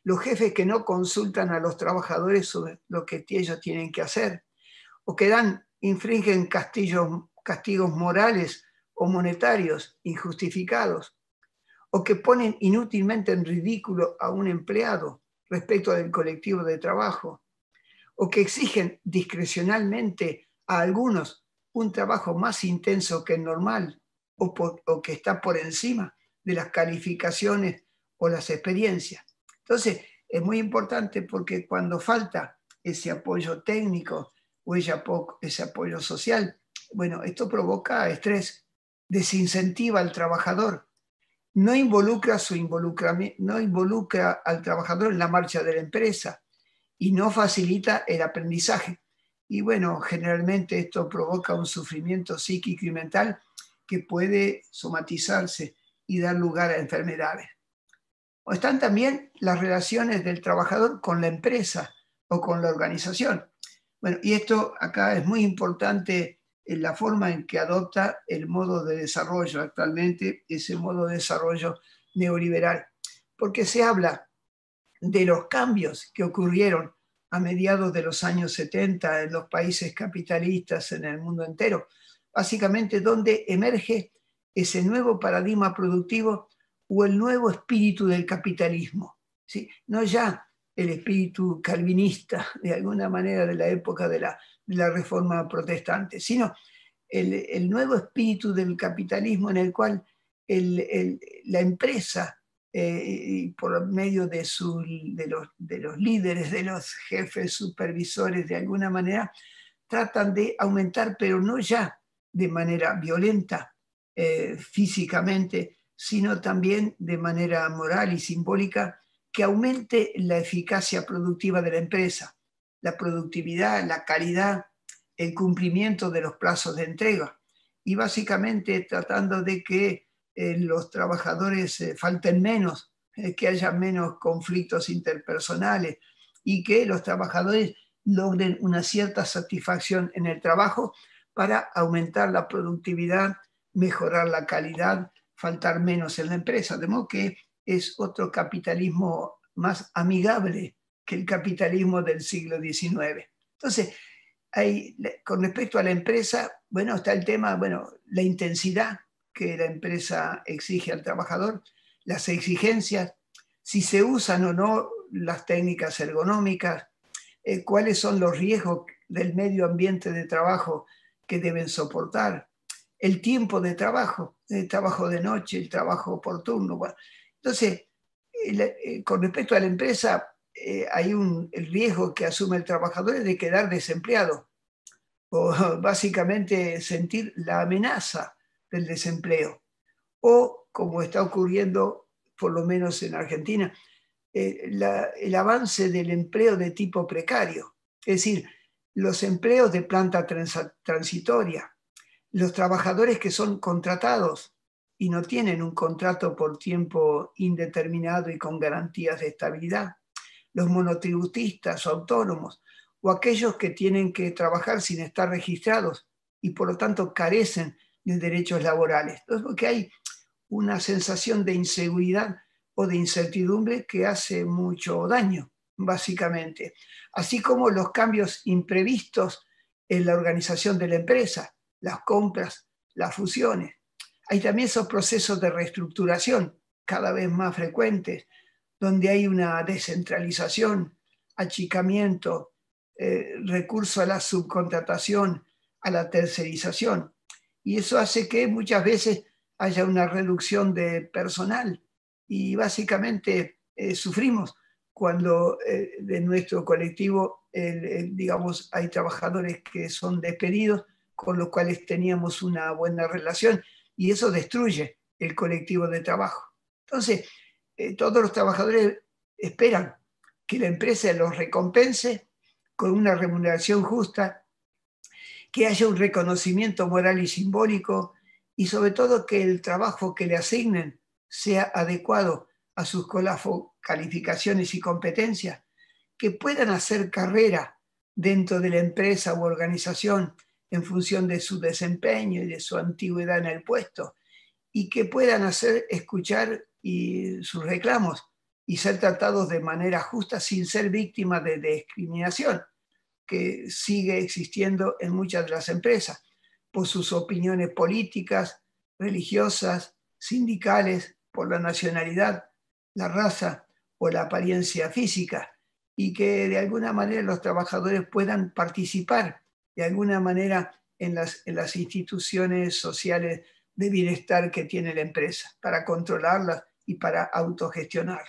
Los jefes que no consultan a los trabajadores sobre lo que ellos tienen que hacer, o que dan, infringen castillos castigos morales o monetarios injustificados, o que ponen inútilmente en ridículo a un empleado respecto del colectivo de trabajo, o que exigen discrecionalmente a algunos un trabajo más intenso que el normal o, que está por encima de las calificaciones o las experiencias. Entonces, es muy importante porque cuando falta ese apoyo técnico o ese apoyo social, bueno, esto provoca estrés, desincentiva al trabajador, no involucra, su no involucra al trabajador en la marcha de la empresa y no facilita el aprendizaje. Y bueno, generalmente esto provoca un sufrimiento psíquico y mental que puede somatizarse y dar lugar a enfermedades. O están también las relaciones del trabajador con la empresa o con la organización. Bueno, y esto acá es muy importante en la forma en que adopta el modo de desarrollo actualmente, ese modo de desarrollo neoliberal. porque se habla de los cambios que ocurrieron a mediados de los años 70 en los países capitalistas en el mundo entero, básicamente donde emerge ese nuevo paradigma productivo o el nuevo espíritu del capitalismo. ¿sí? No ya el espíritu calvinista, de alguna manera, de la época de la, reforma protestante, sino el, nuevo espíritu del capitalismo en el cual la empresa, eh, por medio de, de, los, de los líderes, de los jefes supervisores, de alguna manera, tratan de aumentar, pero no ya de manera violenta eh, físicamente, sino también de manera moral y simbólica, que aumente la eficacia productiva de la empresa, la productividad, la calidad, el cumplimiento de los plazos de entrega. Y básicamente tratando de que eh, los trabajadores eh, falten menos, que haya menos conflictos interpersonales y que los trabajadores logren una cierta satisfacción en el trabajo para aumentar la productividad, mejorar la calidad, faltar menos en la empresa. De modo que es otro capitalismo más amigable que el capitalismo del siglo XIX. Entonces, con respecto a la empresa, bueno, está el tema, bueno, la intensidad que la empresa exige al trabajador, las exigencias, si se usan o no las técnicas ergonómicas, eh, cuáles son los riesgos del medio ambiente de trabajo que deben soportar, el tiempo de trabajo, el trabajo de noche, el trabajo por turno. entonces, eh, con respecto a la empresa, eh, hay un, el riesgo que asume el trabajador de quedar desempleado o básicamente sentir la amenaza del desempleo. O, como está ocurriendo, por lo menos en Argentina, eh, el avance del empleo de tipo precario. Es decir, los empleos de planta transitoria, los trabajadores que son contratados y no tienen un contrato por tiempo indeterminado y con garantías de estabilidad, los monotributistas o autónomos, o aquellos que tienen que trabajar sin estar registrados y por lo tanto carecen de derechos laborales. Entonces, porque hay una sensación de inseguridad o de incertidumbre que hace mucho daño básicamente, así como los cambios imprevistos en la organización de la empresa, las compras, las fusiones. Hay también esos procesos de reestructuración cada vez más frecuentes, donde hay una descentralización, achicamiento, eh, recurso a la subcontratación, a la tercerización. Y eso hace que muchas veces haya una reducción de personal y básicamente eh, sufrimos cuando eh, de nuestro colectivo, digamos, hay trabajadores que son despedidos, con los cuales teníamos una buena relación, y eso destruye el colectivo de trabajo. Entonces, eh, todos los trabajadores esperan que la empresa los recompense con una remuneración justa, que haya un reconocimiento moral y simbólico, y sobre todo que el trabajo que le asignen sea adecuado a sus calificaciones y competencias, que puedan hacer carrera dentro de la empresa u organización en función de su desempeño y de su antigüedad en el puesto, y que puedan hacer escuchar sus reclamos y ser tratados de manera justa sin ser víctimas de discriminación que sigue existiendo en muchas de las empresas por sus opiniones políticas, religiosas, sindicales, por la nacionalidad, la raza o la apariencia física y que de alguna manera los trabajadores puedan participar de alguna manera en las, en las instituciones sociales de bienestar que tiene la empresa para controlarlas y para autogestionar.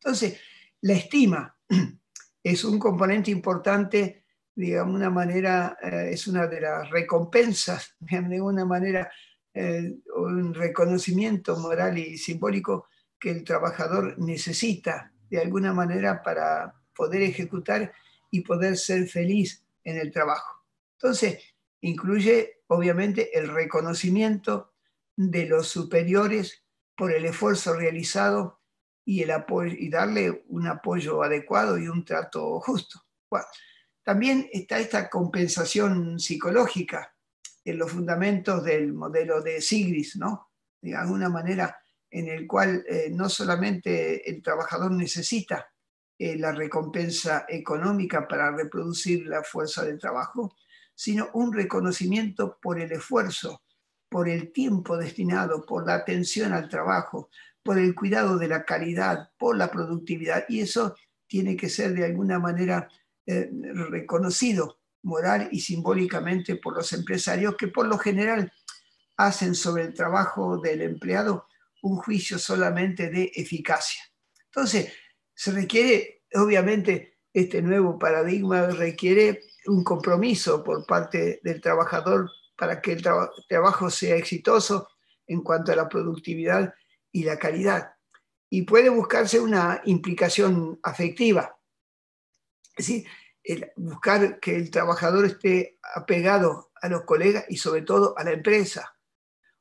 Entonces, la estima es un componente importante, digamos, una manera, eh, es una de las recompensas, de alguna manera, eh, un reconocimiento moral y simbólico que el trabajador necesita de alguna manera para poder ejecutar y poder ser feliz en el trabajo. Entonces, incluye obviamente el reconocimiento de los superiores por el esfuerzo realizado y, el apoyo, y darle un apoyo adecuado y un trato justo. También está esta compensación psicológica en los fundamentos del modelo de Sigris, ¿no? De alguna manera en el cual no solamente el trabajador necesita la recompensa económica para reproducir la fuerza del trabajo, sino un reconocimiento por el esfuerzo, por el tiempo destinado, por la atención al trabajo, por el cuidado de la calidad, por la productividad. Y eso tiene que ser de alguna manera eh, reconocido moral y simbólicamente por los empresarios que por lo general hacen sobre el trabajo del empleado un juicio solamente de eficacia. Entonces, se requiere, obviamente, este nuevo paradigma requiere un compromiso por parte del trabajador para que el trabajo sea exitoso en cuanto a la productividad y la calidad. Y puede buscarse una implicación afectiva. Es decir, buscar que el trabajador esté apegado a los colegas y sobre todo a la empresa.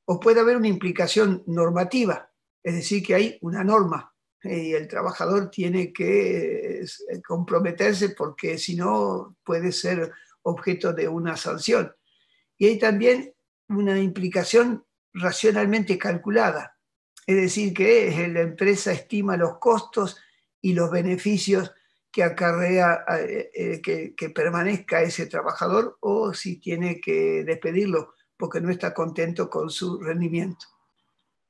O puede haber una implicación normativa, es decir, que hay una norma y el trabajador tiene que eh, comprometerse porque si no puede ser objeto de una sanción. Y hay también una implicación racionalmente calculada, es decir, que la empresa estima los costos y los beneficios que acarrea eh, eh, que, permanezca ese trabajador o si tiene que despedirlo porque no está contento con su rendimiento.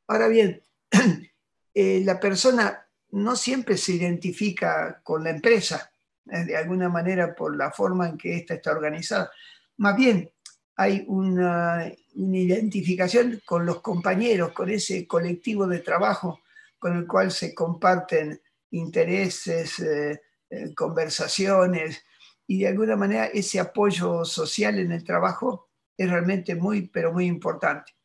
Ahora bien, la persona no siempre se identifica con la empresa, eh, de alguna manera por la forma en que ésta está organizada. Más bien, hay una, identificación con los compañeros, con ese colectivo de trabajo con el cual se comparten intereses, eh, eh, conversaciones, y de alguna manera ese apoyo social en el trabajo es realmente muy, pero muy importante.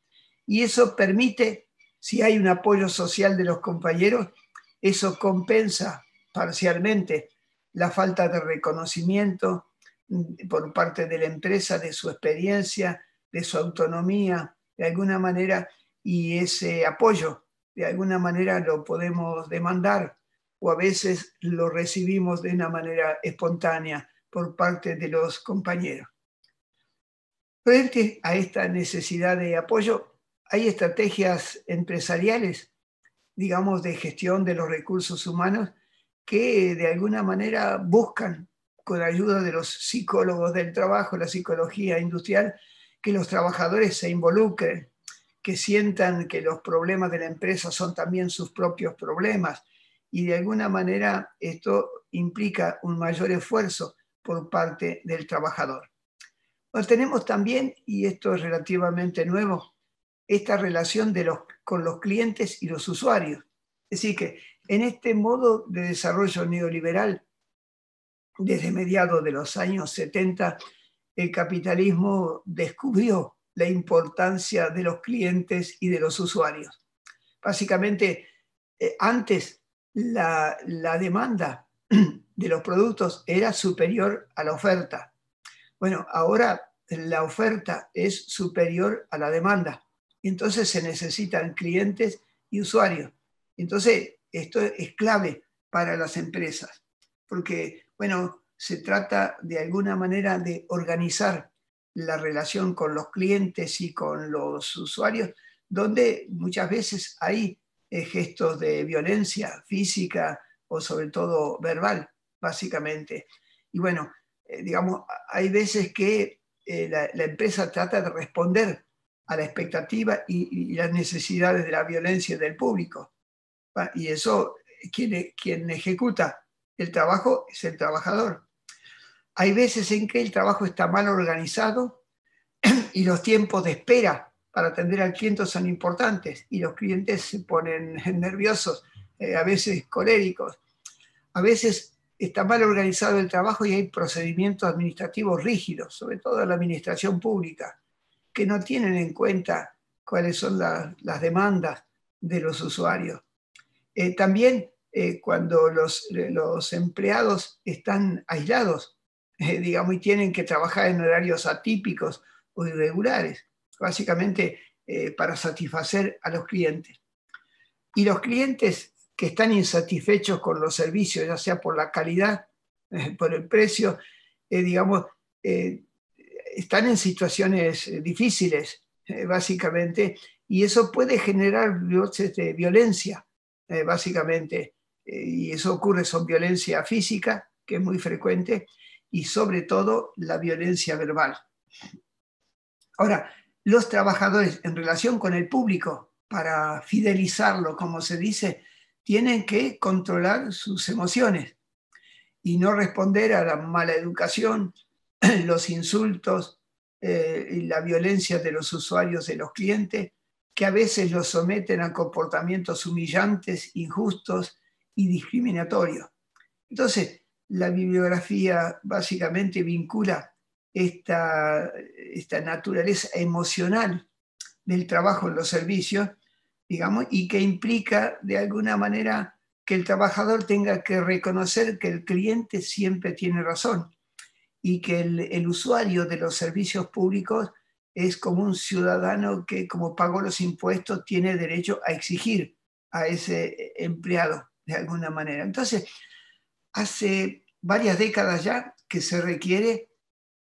Y eso permite, si hay un apoyo social de los compañeros, eso compensa parcialmente la falta de reconocimiento mm, por parte de la empresa de su experiencia, de su autonomía, de alguna manera, y ese apoyo, de alguna manera lo podemos demandar o a veces lo recibimos de una manera espontánea por parte de los compañeros. Frente a esta necesidad de apoyo, hay estrategias empresariales digamos, de gestión de los recursos humanos que de alguna manera buscan, con ayuda de los psicólogos del trabajo, la psicología industrial, que los trabajadores se involucren, que sientan que los problemas de la empresa son también sus propios problemas. Y de alguna manera esto implica un mayor esfuerzo por parte del trabajador. tenemos también, y esto es relativamente nuevo, esta relación de los, con los clientes y los usuarios. Es decir, que en este modo de desarrollo neoliberal, desde mediados de los años 70, el capitalismo descubrió la importancia de los clientes y de los usuarios. Básicamente, eh, antes la, demanda de los productos era superior a la oferta. Bueno, ahora la oferta es superior a la demanda entonces se necesitan clientes y usuarios. Entonces, esto es clave para las empresas, porque, bueno, se trata de alguna manera de organizar la relación con los clientes y con los usuarios, donde muchas veces hay eh, gestos de violencia física o sobre todo verbal, básicamente. Y bueno, eh, digamos, hay veces que eh, la empresa trata de responder a la expectativa y, las necesidades de la violencia del público. Y eso, quien, quien ejecuta el trabajo es el trabajador. Hay veces en que el trabajo está mal organizado y los tiempos de espera para atender al cliente son importantes y los clientes se ponen nerviosos, eh, a veces coléricos. A veces está mal organizado el trabajo y hay procedimientos administrativos rígidos, sobre todo en la administración pública que no tienen en cuenta cuáles son las demandas de los usuarios. Eh, también eh, cuando los, los, empleados están aislados, eh, digamos, y tienen que trabajar en horarios atípicos o irregulares, básicamente para satisfacer a los clientes. Y los clientes que están insatisfechos con los servicios, ya sea por la calidad, por el precio, digamos, están en situaciones eh, difíciles, eh, básicamente, y eso puede generar de violencia, eh, básicamente. Eh, y eso ocurre, son violencia física, que es muy frecuente, y sobre todo la violencia verbal. Ahora, los trabajadores en relación con el público, para fidelizarlo, como se dice, tienen que controlar sus emociones y no responder a la mala educación, los insultos eh, y la violencia de los usuarios, de los clientes, que a veces los someten a comportamientos humillantes, injustos y discriminatorios. Entonces, la bibliografía básicamente vincula esta, naturaleza emocional del trabajo en los servicios, digamos, y que implica de alguna manera que el trabajador tenga que reconocer que el cliente siempre tiene razón y que el, el usuario de los servicios públicos es como un ciudadano que como pagó los impuestos tiene derecho a exigir a ese empleado de alguna manera. Entonces, hace varias décadas ya que se requiere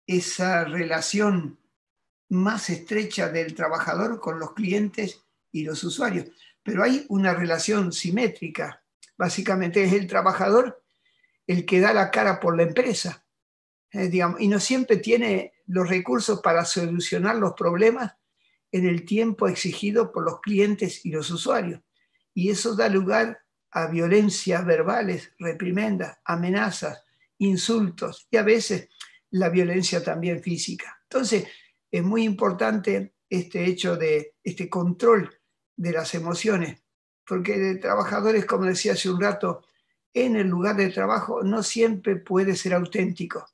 esa relación más estrecha del trabajador con los clientes y los usuarios. Pero hay una relación simétrica. Básicamente es el trabajador el que da la cara por la empresa. Eh, digamos, y no siempre tiene los recursos para solucionar los problemas en el tiempo exigido por los clientes y los usuarios. Y eso da lugar a violencias verbales, reprimendas, amenazas, insultos y a veces la violencia también física. Entonces, es muy importante este hecho de este control de las emociones, porque de trabajadores, como decía hace un rato, en el lugar de trabajo no siempre puede ser auténtico.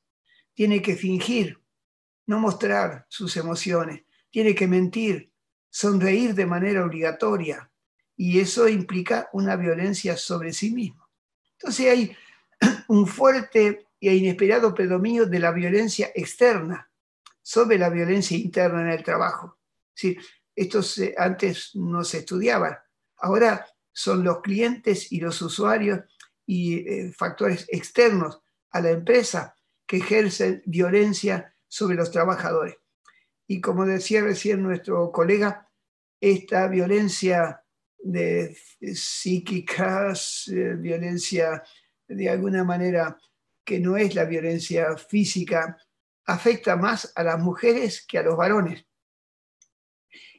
Tiene que fingir, no mostrar sus emociones, tiene que mentir, sonreír de manera obligatoria, y eso implica una violencia sobre sí mismo. Entonces hay un fuerte e inesperado predominio de la violencia externa sobre la violencia interna en el trabajo. Sí, esto antes no se estudiaba, ahora son los clientes y los usuarios y eh, factores externos a la empresa que ejercen violencia sobre los trabajadores. Y como decía recién nuestro colega, esta violencia de psíquicas, eh, violencia de alguna manera que no es la violencia física, afecta más a las mujeres que a los varones.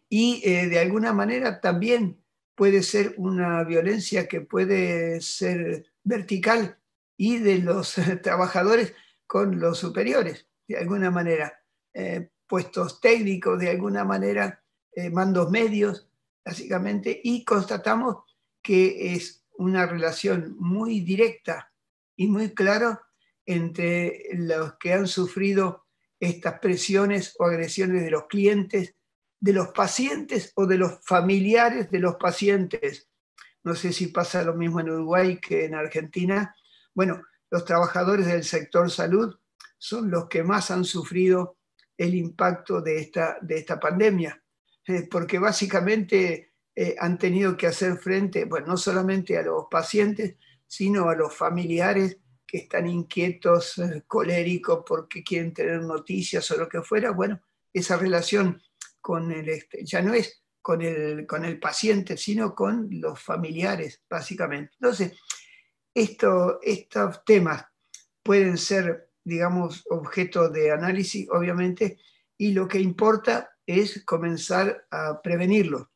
Y eh, de alguna manera también puede ser una violencia que puede ser vertical y de los trabajadores con los superiores, de alguna manera, eh, puestos técnicos, de alguna manera, eh, mandos medios, básicamente, y constatamos que es una relación muy directa y muy clara entre los que han sufrido estas presiones o agresiones de los clientes, de los pacientes o de los familiares de los pacientes. No sé si pasa lo mismo en Uruguay que en Argentina. Bueno, los trabajadores del sector salud son los que más han sufrido el impacto de esta, de esta pandemia, eh, porque básicamente eh, han tenido que hacer frente, bueno, no solamente a los pacientes, sino a los familiares que están inquietos, eh, coléricos, porque quieren tener noticias o lo que fuera, bueno, esa relación con el, este, ya no es con el, con el paciente, sino con los familiares, básicamente. Entonces, esto, estos temas pueden ser, digamos, objeto de análisis, obviamente, y lo que importa es comenzar a prevenirlo.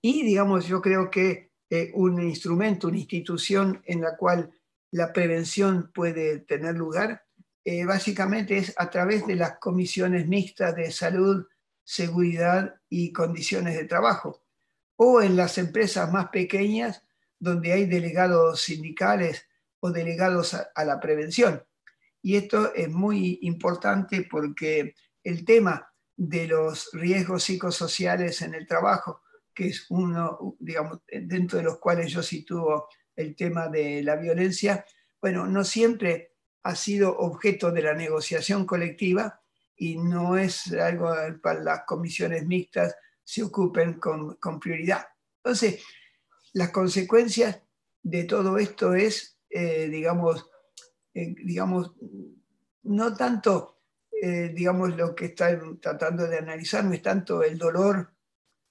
Y, digamos, yo creo que eh, un instrumento, una institución en la cual la prevención puede tener lugar, eh, básicamente es a través de las comisiones mixtas de salud, seguridad y condiciones de trabajo, o en las empresas más pequeñas donde hay delegados sindicales o delegados a, la prevención. Y esto es muy importante porque el tema de los riesgos psicosociales en el trabajo, que es uno, digamos, dentro de los cuales yo sitúo el tema de la violencia, bueno, no siempre ha sido objeto de la negociación colectiva y no es algo para las comisiones mixtas se ocupen con, prioridad. Entonces, las consecuencias de todo esto es, eh, digamos, eh, digamos, no tanto, eh, digamos, lo que están tratando de analizar, no es tanto el dolor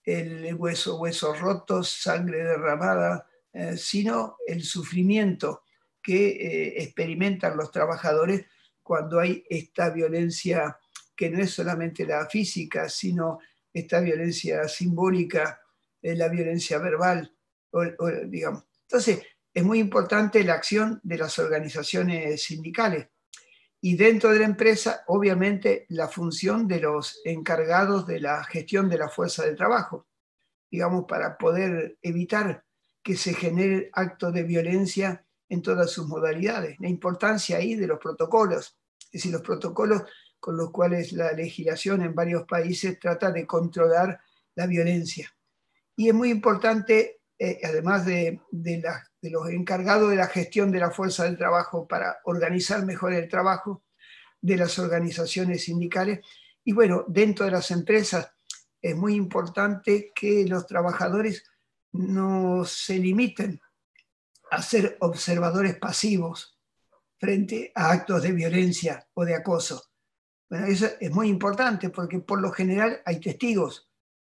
el hueso, huesos rotos, sangre derramada, eh, sino el sufrimiento que eh, experimentan los trabajadores cuando hay esta violencia que no es solamente la física, sino esta violencia simbólica, la violencia verbal, digamos. Entonces, es muy importante la acción de las organizaciones sindicales. Y dentro de la empresa, obviamente, la función de los encargados de la gestión de la fuerza de trabajo, digamos, para poder evitar que se genere actos de violencia en todas sus modalidades. La importancia ahí de los protocolos, es decir, los protocolos con los cuales la legislación en varios países trata de controlar la violencia. Y es muy importante, eh, además de, de, los encargados de la gestión de la fuerza del trabajo para organizar mejor el trabajo de las organizaciones sindicales. Y bueno, dentro de las empresas es muy importante que los trabajadores no se limiten a ser observadores pasivos frente a actos de violencia o de acoso. Bueno, eso es muy importante porque por lo general hay testigos,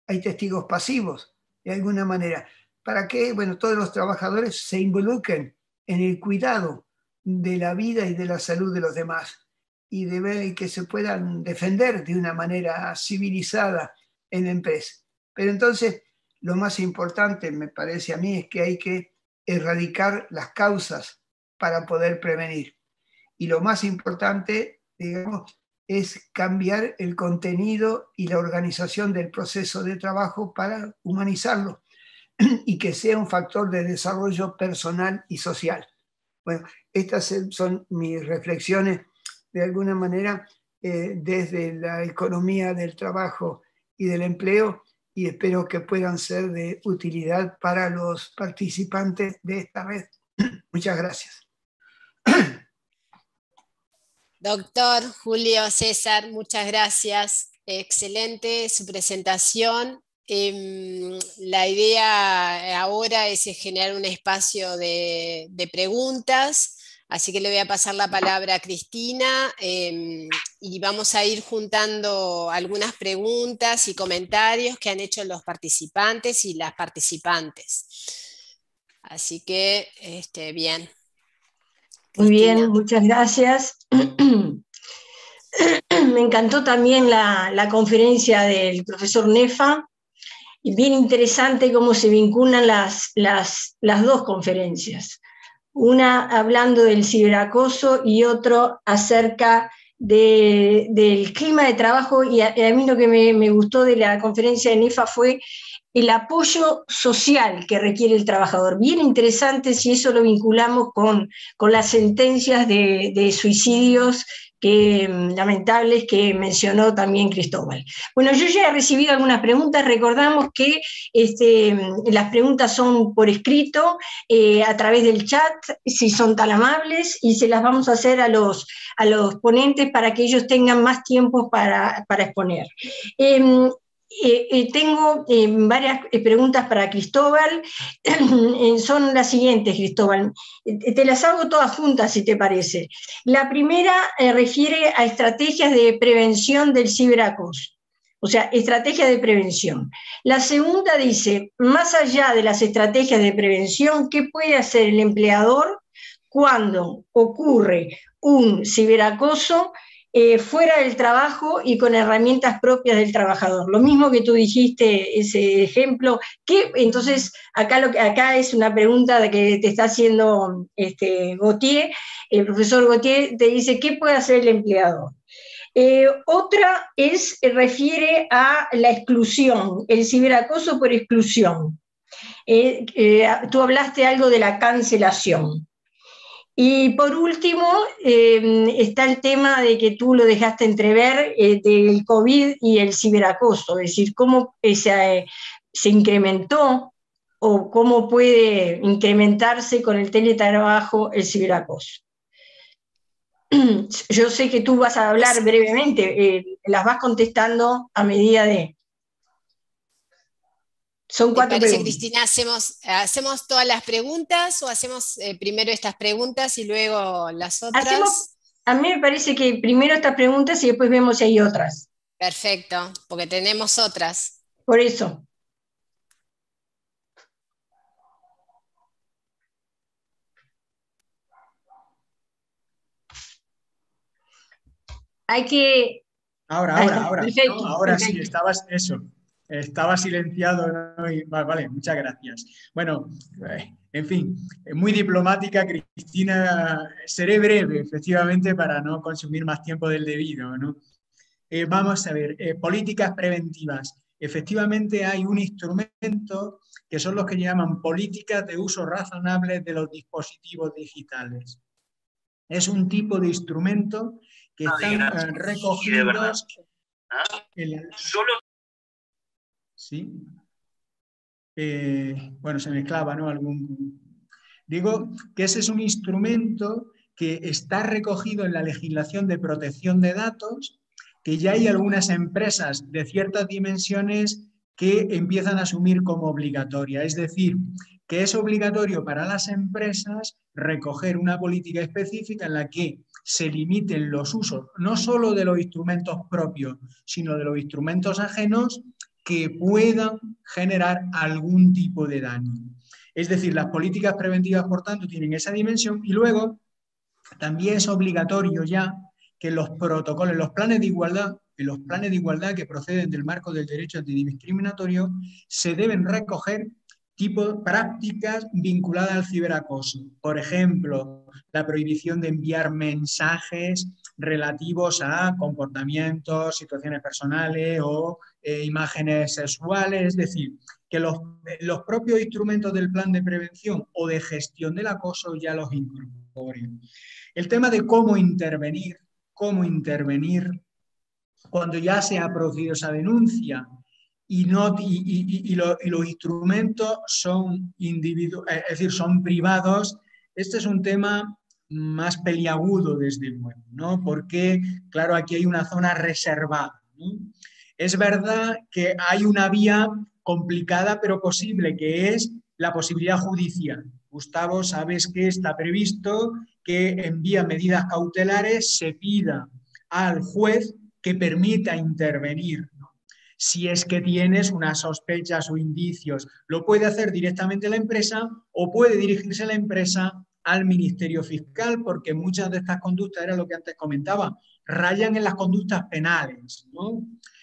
hay testigos pasivos de alguna manera para que bueno, todos los trabajadores se involucren en el cuidado de la vida y de la salud de los demás y de que se puedan defender de una manera civilizada en la empresa. Pero entonces, lo más importante, me parece a mí, es que hay que erradicar las causas para poder prevenir. Y lo más importante, digamos, es cambiar el contenido y la organización del proceso de trabajo para humanizarlo y que sea un factor de desarrollo personal y social. Bueno, estas son mis reflexiones de alguna manera eh, desde la economía del trabajo y del empleo y espero que puedan ser de utilidad para los participantes de esta red. Muchas gracias. Doctor Julio César, muchas gracias. Excelente su presentación Em, la idea ahora es generar un espacio de, preguntas, así que le voy a pasar la palabra a Cristina em, y vamos a ir juntando algunas preguntas y comentarios que han hecho los participantes y las participantes. Así que, este, bien. Muy bien, muchas gracias. Me encantó también la, la conferencia del profesor Nefa bien interesante cómo se vinculan las, las, dos conferencias. Una hablando del ciberacoso y otro acerca del clima de trabajo. Y a, mí lo que me, gustó de la conferencia de NEFA fue el apoyo social que requiere el trabajador. Bien interesante si eso lo vinculamos con, con las sentencias de, de suicidios que, mm, lamentables que mencionó también Cristóbal. Bueno, yo ya he recibido algunas preguntas, recordamos que este, mm, las preguntas son por escrito, eh, a través del chat, si son tan amables, y se las vamos a hacer a los, a los ponentes para que ellos tengan más tiempo para, para exponer. Em, eh, eh, tengo eh, varias preguntas para Cristóbal. son las siguientes, Cristóbal. te las hago todas juntas, si te parece. La primera refiere a estrategias de prevención del ciberacoso. O sea, estrategia de prevención. La segunda dice, más allá de las estrategias de prevención, ¿qué puede hacer el empleador cuando ocurre un ciberacoso eh, fuera del trabajo y con herramientas propias del trabajador. Lo mismo que tú dijiste, ese ejemplo, que entonces acá, lo que, acá es una pregunta que te está haciendo este, Gautier, el profesor Gautier te dice, ¿qué puede hacer el empleador? Eh, otra es, eh, refiere a la exclusión, el ciberacoso por exclusión. tú hablaste algo de la cancelación. Y por último, em, está el tema de que tú lo dejaste entrever eh, del COVID y el ciberacoso, es decir, cómo se, se incrementó o cómo puede incrementarse con el teletrabajo el ciberacoso. Yo sé que tú vas a hablar brevemente, eh, las vas contestando a medida de... Son cuatro parece. Cristina, hacemos, hacemos todas las preguntas o hacemos eh, primero estas preguntas y luego las otras? A mí me parece que primero estas preguntas y después vemos si hay otras. Perfecto, porque tenemos otras. Por eso. Hay que... Ahora, ahora, ahora. No, ahora sí, estabas eso. Estaba silenciado. vale, muchas gracias. Bueno, eh, en fin, muy diplomática, Cristina. Seré breve, efectivamente, para no consumir más tiempo del debido. Eh, vamos a ver, eh, políticas preventivas. Efectivamente hay un instrumento que son los que llaman políticas de uso razonable de los dispositivos digitales. Es un tipo de instrumento que están recogidos en la... Solo ¿sí? Eh, bueno, se mezclaba, ¿no? Algún... Digo que ese es un instrumento que está recogido en la legislación de protección de datos, que ya hay algunas empresas de ciertas dimensiones que empiezan a asumir como obligatoria. Es decir, que es obligatorio para las empresas recoger una política específica en la que se limiten los usos, no solo de los instrumentos propios, sino de los instrumentos ajenos que puedan generar algún tipo de daño. Es decir, las políticas preventivas, por tanto, tienen esa dimensión y luego también es obligatorio ya que los protocolos, los planes de igualdad, los planes de igualdad que proceden del marco del derecho antidiscriminatorio, se deben recoger tipo prácticas vinculadas al ciberacoso. Por ejemplo, la prohibición de enviar mensajes relativos a comportamientos, situaciones personales o eh, imágenes sexuales, es decir, que los, los, propios instrumentos del plan de prevención o de gestión del acoso ya los incorporen. El tema de cómo intervenir, cómo intervenir cuando ya se ha producido esa denuncia y, no, y, los instrumentos son individuales, es decir, son privados. Este es un tema más peliagudo desde luego, ¿no? Porque, claro, aquí hay una zona reservada. Es verdad que hay una vía complicada pero posible, que es la posibilidad judicial. Gustavo, sabes que está previsto que en vía medidas cautelares se pida al juez que permita intervenir si es que tienes unas sospechas o indicios. Lo puede hacer directamente la empresa o puede dirigirse la empresa al Ministerio Fiscal, porque muchas de estas conductas, era lo que antes comentaba, rayan en las conductas penales.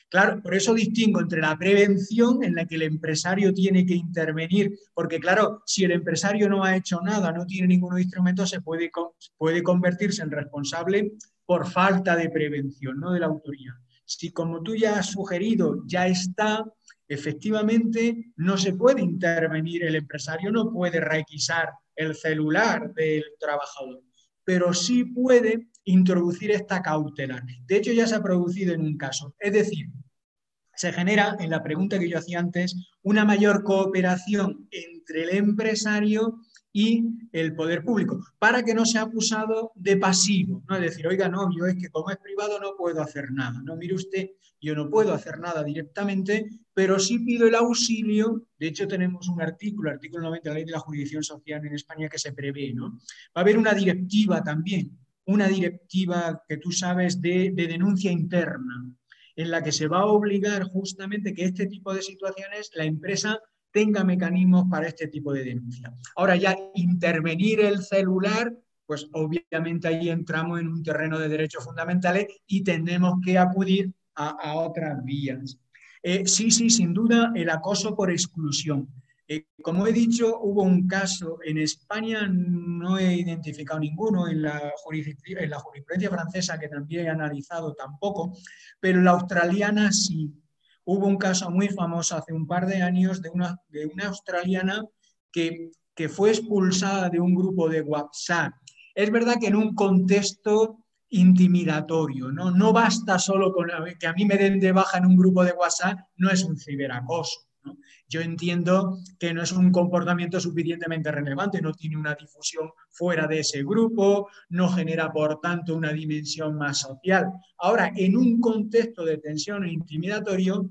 Claro, por eso distingo entre la prevención en la que el empresario tiene que intervenir, porque claro, si el empresario no ha hecho nada, no tiene ningún instrumento, se puede, puede convertirse en responsable por falta de prevención, no de la autoría. Si como tú ya has sugerido, ya está, efectivamente no se puede intervenir, el empresario no puede requisar el celular del trabajador, pero sí puede introducir esta cautela. De hecho, ya se ha producido en un caso. Es decir, se genera, en la pregunta que yo hacía antes, una mayor cooperación entre el empresario y el poder público, para que no sea acusado de pasivo, ¿no? Es decir, oiga, no, yo es que como es privado no puedo hacer nada, ¿no? Mire usted, yo no puedo hacer nada directamente, pero sí pido el auxilio, de hecho tenemos un artículo, artículo 90 de la ley de la jurisdicción social en España que se prevé, ¿no? Va a haber una directiva también, una directiva que tú sabes de, de denuncia interna, en la que se va a obligar justamente que este tipo de situaciones la empresa tenga mecanismos para este tipo de denuncia. Ahora ya intervenir el celular, pues obviamente ahí entramos en un terreno de derechos fundamentales y tenemos que acudir a, otras vías. Eh, sí, sí, sin duda, el acoso por exclusión. Eh, como he dicho, hubo un caso en España, no he identificado ninguno, en la, en la jurisprudencia francesa que también he analizado tampoco, pero la australiana sí. Hubo un caso muy famoso hace un par de años de una, de una australiana que, que fue expulsada de un grupo de WhatsApp. Es verdad que en un contexto intimidatorio, ¿no? No basta solo con que a mí me den de baja en un grupo de WhatsApp, no es un ciberacoso. Yo entiendo que no es un comportamiento suficientemente relevante, no tiene una difusión fuera de ese grupo, no genera por tanto una dimensión más social. Ahora, en un contexto de tensión e intimidatorio,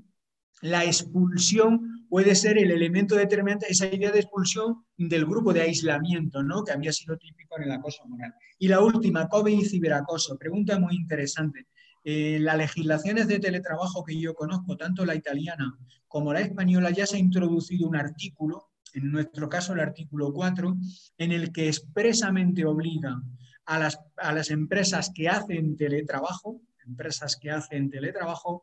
la expulsión puede ser el elemento determinante, esa idea de expulsión del grupo de aislamiento, ¿no? que había sido típico en el acoso moral. Y la última, COVID y ciberacoso, pregunta muy interesante. Eh, las legislaciones de teletrabajo que yo conozco, tanto la italiana como la española, ya se ha introducido un artículo, en nuestro caso el artículo 4, en el que expresamente obliga a las, a las empresas que hacen teletrabajo, empresas que hacen teletrabajo,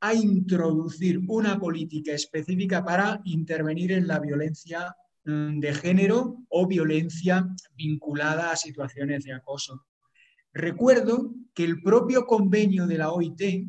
a introducir una política específica para intervenir en la violencia mm, de género o violencia vinculada a situaciones de acoso. Recuerdo que el propio convenio de la OIT,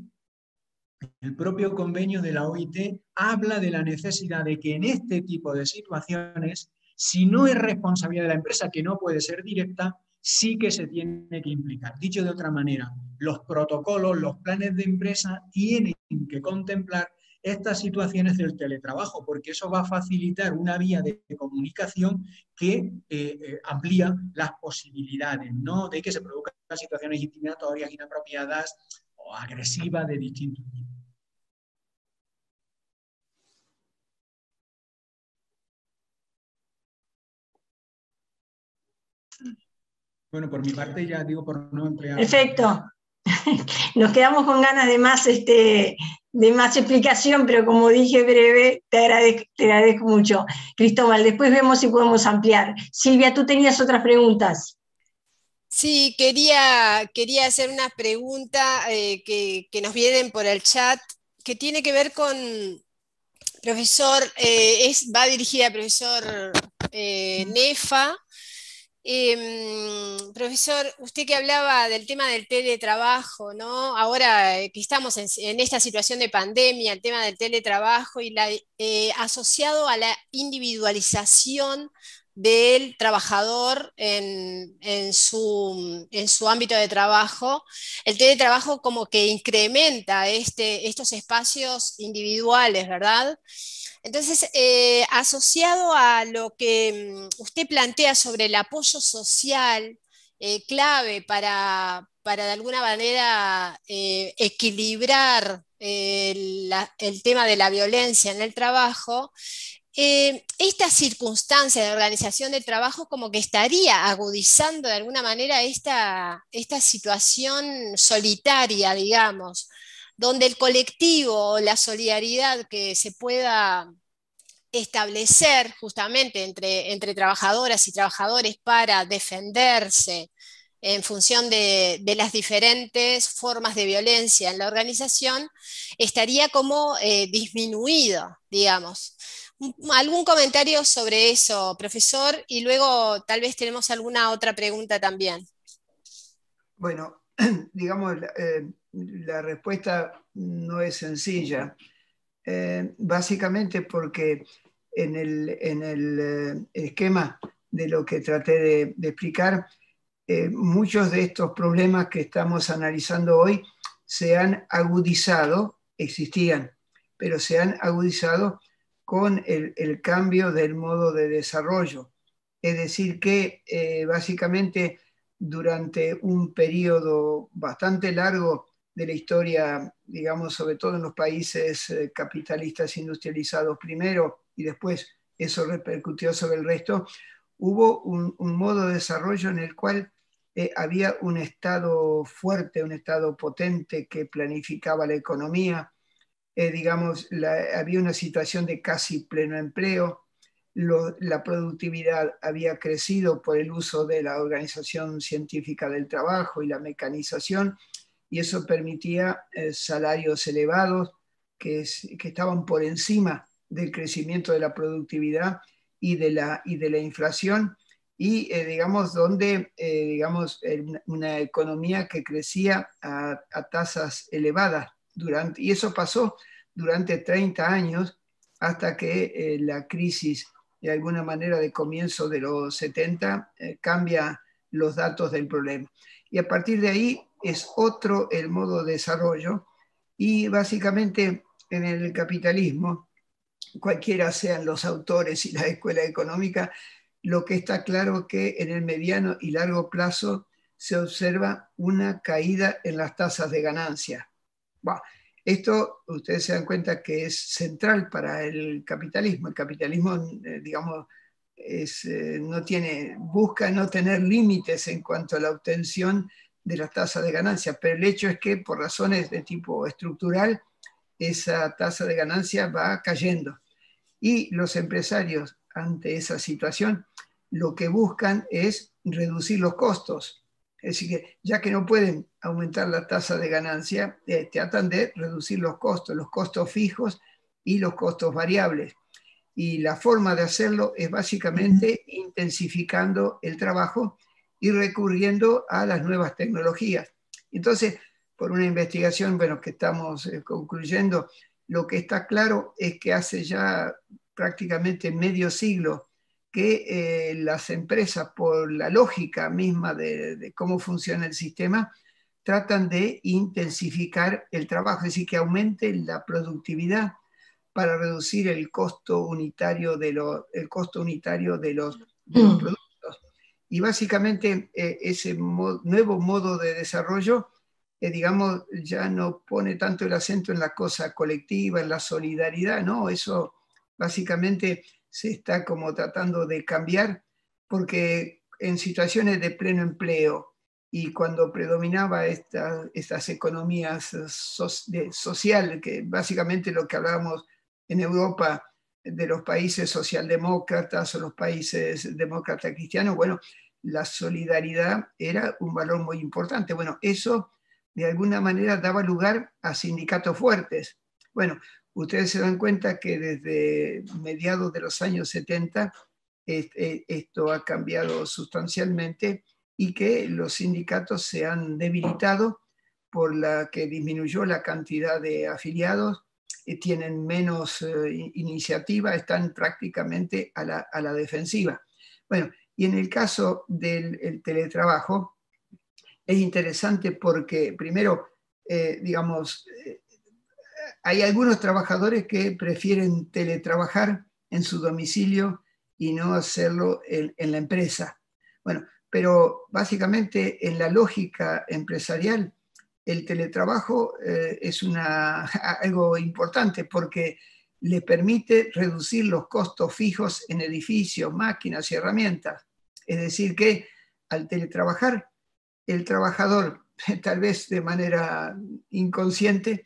el propio convenio de la OIT habla de la necesidad de que en este tipo de situaciones, si no es responsabilidad de la empresa, que no puede ser directa, sí que se tiene que implicar. Dicho de otra manera, los protocolos, los planes de empresa tienen que contemplar estas situaciones del teletrabajo, porque eso va a facilitar una vía de comunicación que eh, eh, amplía las posibilidades ¿no? de que se produzcan situaciones intimidatorias, inapropiadas o agresivas de distintos tipos. Bueno, por mi parte ya digo por no emplear. Perfecto. Nos quedamos con ganas de más, este, de más explicación, pero como dije breve, te agradezco, te agradezco mucho. Cristóbal, después vemos si podemos ampliar. Silvia, tú tenías otras preguntas. Sí, quería, quería hacer una pregunta eh, que, nos vienen por el chat, que tiene que ver con, profesor, eh, es, va dirigida al profesor eh, Nefa. Em, profesor, usted que hablaba del tema del teletrabajo, ¿no? Ahora que estamos en, esta situación de pandemia, el tema del teletrabajo y la, asociado a la individualización del trabajador en, su, ámbito de trabajo. El teletrabajo como que incrementa este, estos espacios individuales, ¿verdad? Entonces, eh, asociado a lo que mm, usted plantea sobre el apoyo social, eh, clave para, de alguna manera eh, equilibrar el tema de la violencia en el trabajo, eh, esta circunstancia de organización de trabajo como que estaría agudizando de alguna manera esta, esta situación solitaria, digamos, donde el colectivo, la solidaridad que se pueda establecer justamente entre, entre trabajadoras y trabajadores para defenderse en función de, las diferentes formas de violencia en la organización, estaría como eh, disminuido, digamos. ¿Algún comentario sobre eso, profesor? Y luego tal vez tenemos alguna otra pregunta también. Bueno, digamos, eh, la respuesta no es sencilla. Eh, básicamente porque en el, eh, esquema de lo que traté de, explicar, muchos de estos problemas que estamos analizando hoy se han agudizado, existían, pero se han agudizado con el, cambio del modo de desarrollo. Es decir, que eh, básicamente durante un periodo bastante largo de la historia, digamos, sobre todo en los países eh, capitalistas industrializados primero y después eso repercutió sobre el resto, hubo un, modo de desarrollo en el cual eh, había un Estado fuerte, un Estado potente que planificaba la economía, eh, digamos, había una situación de casi pleno empleo, la productividad había crecido por el uso de la organización científica del trabajo y la mecanización, y eso permitía eh, salarios elevados que, estaban por encima del crecimiento de la productividad y de la, y de la inflación, y eh, digamos, donde, digamos, una economía que crecía a, a tasas elevadas durante, y eso pasó durante 30 años hasta que eh, la crisis de alguna manera de comienzo de los 70 eh, cambia los datos del problema. Y a partir de ahí es otro el modo de desarrollo y básicamente en el capitalismo, cualquiera sean los autores y la escuela económica, lo que está claro que en el mediano y largo plazo se observa una caída en las tasas de ganancia. Esto, ustedes se dan cuenta que es central para el capitalismo. El capitalismo, eh, digamos, eh, no tiene, busca no tener límites en cuanto a la obtención de las tasas de ganancia, pero el hecho es que por razones de tipo estructural, esa tasa de ganancia va cayendo. Y los empresarios, ante esa situación, lo que buscan es reducir los costos. Es decir, que ya que no pueden aumentar la tasa de ganancia, eh, tratan de reducir los costos, los costos fijos y los costos variables. Y la forma de hacerlo es básicamente intensificando el trabajo y recurriendo a las nuevas tecnologías. Entonces, por una investigación bueno, que estamos eh, concluyendo, lo que está claro es que hace ya prácticamente medio siglo que eh, las empresas, por la lógica misma de, cómo funciona el sistema, tratan de intensificar el trabajo, es decir, que aumente la productividad para reducir el costo unitario de, el costo unitario de, los, mm. productos. Y básicamente eh, ese nuevo modo de desarrollo, eh, digamos, ya no pone tanto el acento en la cosa colectiva, en la solidaridad, ¿no? Eso básicamente se está como tratando de cambiar, porque en situaciones de pleno empleo y cuando predominaba estas economías social, que básicamente lo que hablábamos en Europa de los países socialdemócratas o los países demócratas cristianos, bueno, la solidaridad era un valor muy importante. Bueno, eso de alguna manera daba lugar a sindicatos fuertes. Bueno, ustedes se dan cuenta que desde mediados de los años 70 eh, esto ha cambiado sustancialmente y que los sindicatos se han debilitado por la que disminuyó la cantidad de afiliados, tienen menos eh, iniciativa, están prácticamente a la, a la, defensiva. Bueno, y en el caso del teletrabajo, es interesante porque, primero, digamos, hay algunos trabajadores que prefieren teletrabajar en su domicilio y no hacerlo en, la empresa. Bueno, pero básicamente en la lógica empresarial, el teletrabajo eh, es algo importante porque le permite reducir los costos fijos en edificios, máquinas y herramientas. Es decir, que al teletrabajar, el trabajador, tal vez de manera inconsciente,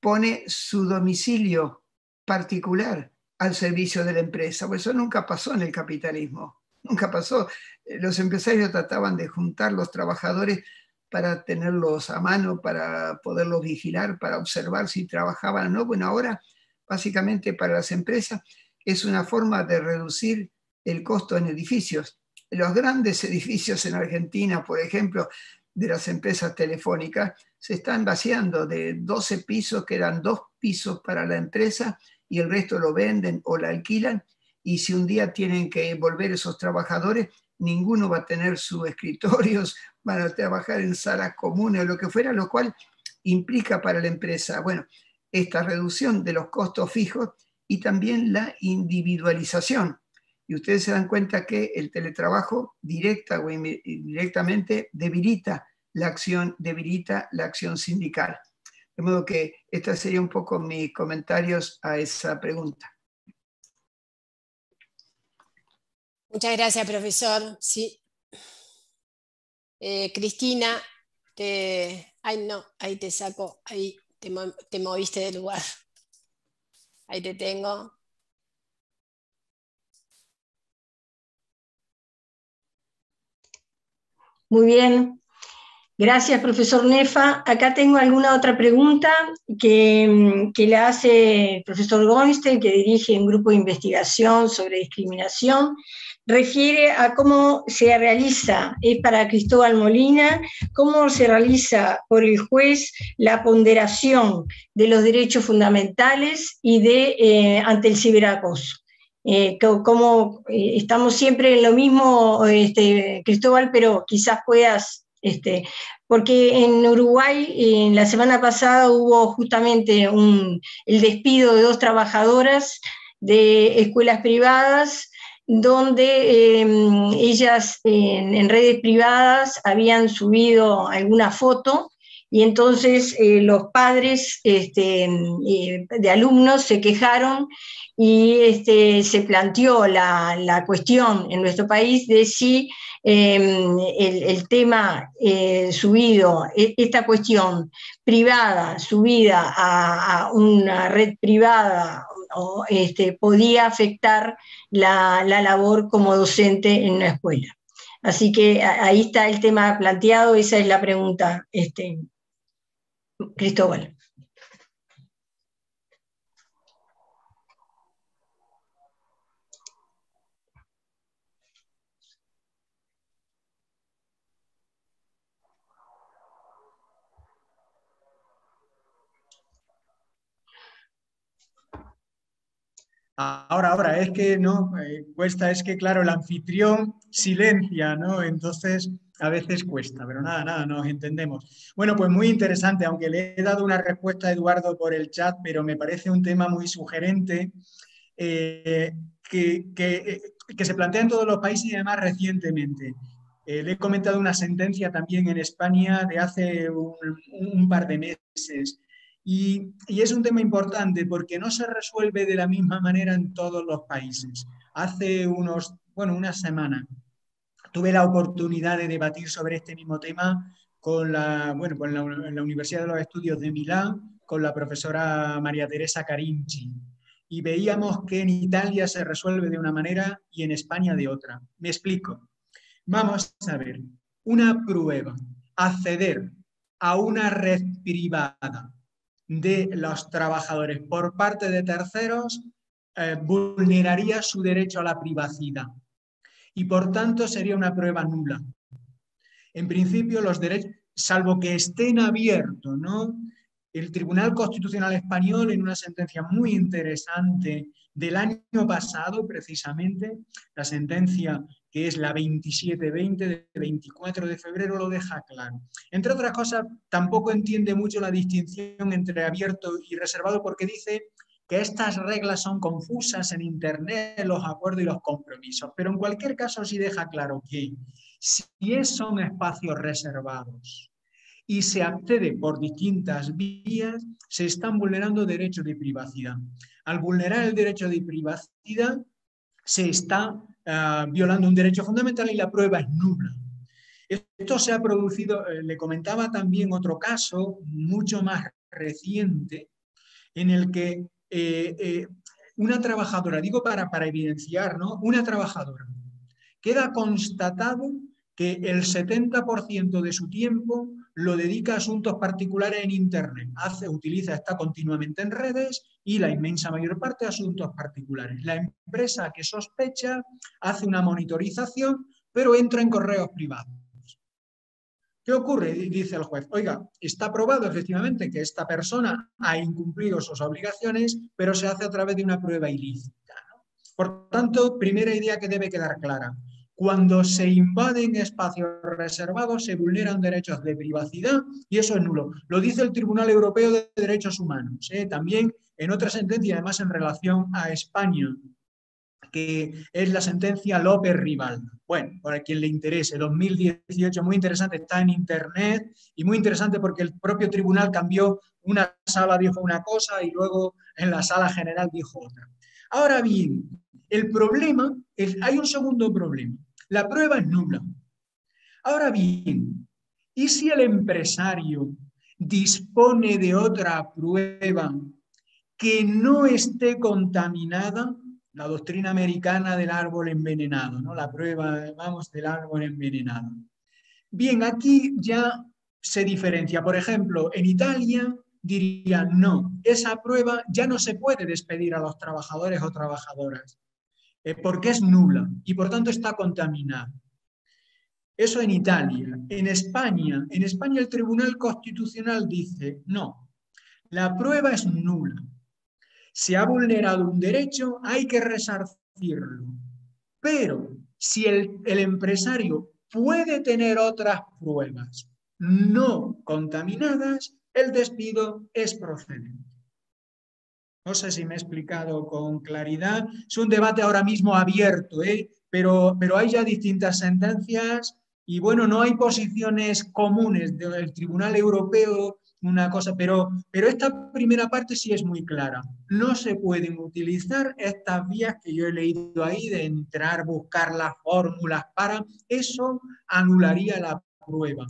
pone su domicilio particular al servicio de la empresa. Pues eso nunca pasó en el capitalismo, nunca pasó. Eh, los empresarios trataban de juntar los trabajadores para tenerlos a mano, para poderlos vigilar, para observar si trabajaban o no. Bueno, ahora básicamente para las empresas es una forma de reducir el costo en edificios. Los grandes edificios en Argentina, por ejemplo, de las empresas telefónicas se están vaciando de 12 pisos, que eran dos pisos para la empresa y el resto lo venden o la alquilan. Y si un día tienen que volver esos trabajadores, ninguno va a tener sus escritorios, van a trabajar en salas comunes o lo que fuera, lo cual implica para la empresa, bueno, esta reducción de los costos fijos y también la individualización. Y ustedes se dan cuenta que el teletrabajo directa o indirectamente debilita la acción, debilita la acción sindical. De modo que estos serían un poco mis comentarios a esa pregunta. Muchas gracias, profesor. Sí. Eh, Cristina, te... Ay, no, ahí te saco, ahí te, te moviste del lugar. Ahí te tengo. Muy bien. Gracias, profesor Nefa. Acá tengo alguna otra pregunta que, que la hace el profesor Goinstein, que dirige un grupo de investigación sobre discriminación. Refiere a cómo se realiza, es para Cristóbal Molina, cómo se realiza por el juez la ponderación de los derechos fundamentales y de eh, ante el ciberacoso. Eh, como eh, estamos siempre en lo mismo, este, Cristóbal, pero quizás puedas, este, porque en Uruguay en la semana pasada hubo justamente el despido de dos trabajadoras de escuelas privadas donde em, ellas en, redes privadas habían subido alguna foto y entonces eh, los padres este, de alumnos se quejaron y este, se planteó la, cuestión en nuestro país de si em, el, tema eh, subido, e, esta cuestión privada, subida a, una red privada, este, podía afectar la, labor como docente en una escuela. Así que ahí está el tema planteado, esa es la pregunta, este, Cristóbal. Ahora, ahora, es que no, eh, cuesta, es que claro, el anfitrión silencia, ¿no? Entonces, a veces cuesta, pero nada, nada, nos entendemos. Bueno, pues muy interesante, aunque le he dado una respuesta a Eduardo por el chat, pero me parece un tema muy sugerente eh, que, eh, que, se plantea en todos los países y además recientemente. le he comentado una sentencia también en España de hace un, un par de meses y, es un tema importante porque no se resuelve de la misma manera en todos los países. Hace unos, bueno, una semana tuve la oportunidad de debatir sobre este mismo tema con la, bueno, con la, Universidad de los Estudios de Milán, con la profesora María Teresa Carinci. Y veíamos que en Italia se resuelve de una manera y en España de otra. Me explico. Vamos a ver, una prueba, acceder a una red privada de los trabajadores por parte de terceros eh, vulneraría su derecho a la privacidad y por tanto sería una prueba nula. En principio, los derechos, salvo que estén abiertos, ¿no? El Tribunal Constitucional Español, en una sentencia muy interesante del año pasado, precisamente, la sentencia que es la 2720 de 24 de febrero, lo deja claro. Entre otras cosas, tampoco entiende mucho la distinción entre abierto y reservado porque dice que estas reglas son confusas en Internet, los acuerdos y los compromisos. Pero en cualquier caso sí deja claro que si son espacios reservados y se accede por distintas vías, se están vulnerando derechos de privacidad. Al vulnerar el derecho de privacidad, se está Ah, violando un derecho fundamental y la prueba es nula. Esto se ha producido, eh, le comentaba también otro caso mucho más reciente, en el que eh, eh, una trabajadora, digo para, para evidenciar, ¿no? Una trabajadora, queda constatado que el 70% de su tiempo lo dedica a asuntos particulares en Internet. Hace, utiliza, está continuamente en redes y la inmensa mayor parte a asuntos particulares. La empresa que sospecha hace una monitorización, pero entra en correos privados. ¿Qué ocurre? Dice el juez, oiga, está probado efectivamente que esta persona ha incumplido sus obligaciones, pero se hace a través de una prueba ilícita. Por tanto, primera idea que debe quedar clara. Cuando se invaden espacios reservados, se vulneran derechos de privacidad y eso es nulo. Lo dice el Tribunal Europeo de Derechos Humanos. ¿eh? También en otra sentencia, además en relación a España, que es la sentencia López Rival. Bueno, para quien le interese, 2018, muy interesante, está en internet y muy interesante porque el propio tribunal cambió, una sala dijo una cosa y luego en la sala general dijo otra. Ahora bien, el problema, es, hay un segundo problema. La prueba es nula. Ahora bien, ¿y si el empresario dispone de otra prueba que no esté contaminada? La doctrina americana del árbol envenenado, ¿no? La prueba, vamos, del árbol envenenado. Bien, aquí ya se diferencia. Por ejemplo, en Italia dirían, no, esa prueba ya no se puede despedir a los trabajadores o trabajadoras eh, porque es nula y por tanto está contaminada. Eso en Italia. En España, en España el Tribunal Constitucional dice, no, la prueba es nula. Se ha vulnerado un derecho, hay que resarcirlo. Pero si el, el empresario puede tener otras pruebas no contaminadas, el despido es procedente. No sé si me he explicado con claridad. Es un debate ahora mismo abierto, ¿eh? pero, pero hay ya distintas sentencias y bueno, no hay posiciones comunes del Tribunal Europeo, una cosa, pero, pero esta primera parte sí es muy clara. No se pueden utilizar estas vías que yo he leído ahí de entrar, buscar las fórmulas para, eso anularía la prueba.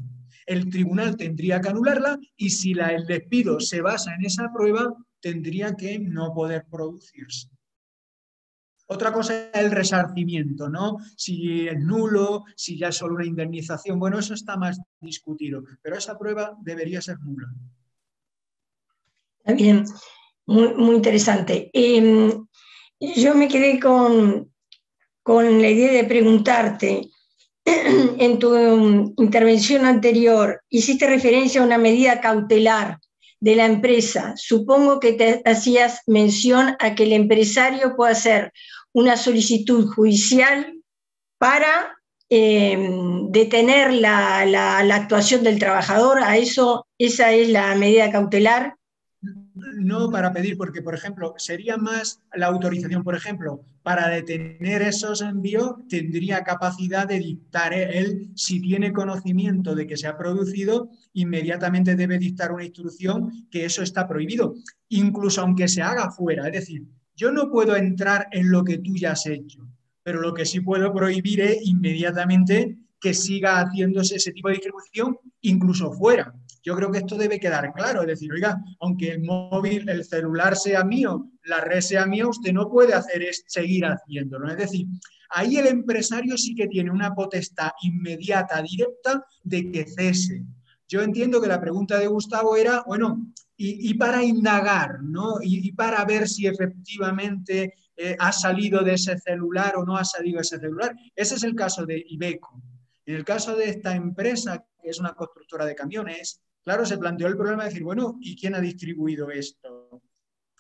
El tribunal tendría que anularla y si la, el despido se basa en esa prueba, tendría que no poder producirse. Otra cosa es el resarcimiento, ¿no? Si es nulo, si ya es solo una indemnización, bueno, eso está más discutido, pero esa prueba debería ser nula. Está bien, muy, interesante. Em, yo me quedé con, con la idea de preguntarte, en tu intervención anterior, hiciste referencia a una medida cautelar de la empresa. Supongo que te hacías mención a que el empresario pueda hacer una solicitud judicial para em, detener la, la, actuación del trabajador. ¿A eso esa es la medida cautelar? no para pedir, porque, por ejemplo, sería más la autorización, por ejemplo, para detener esos envíos, tendría capacidad de dictar él, si tiene conocimiento de que se ha producido, inmediatamente debe dictar una instrucción que eso está prohibido, incluso aunque se haga fuera. Es decir, yo no puedo entrar en lo que tú ya has hecho, pero lo que sí puedo prohibir es inmediatamente que siga haciéndose ese tipo de distribución, incluso fuera. Yo creo que esto debe quedar claro, es decir, oiga, aunque el móvil, el celular sea mío, la red sea mía, usted no puede hacer es seguir haciéndolo. Es decir, ahí el empresario sí que tiene una potestad inmediata, directa, de que cese. Yo entiendo que la pregunta de Gustavo era, bueno, y, para indagar, ¿no? Y, para ver si efectivamente eh, ha salido de ese celular o no ha salido de ese celular. Ese es el caso de Ibeco. En el caso de esta empresa, que es una constructora de camiones, Claro, se planteó el problema de decir, bueno, ¿y quién ha distribuido esto?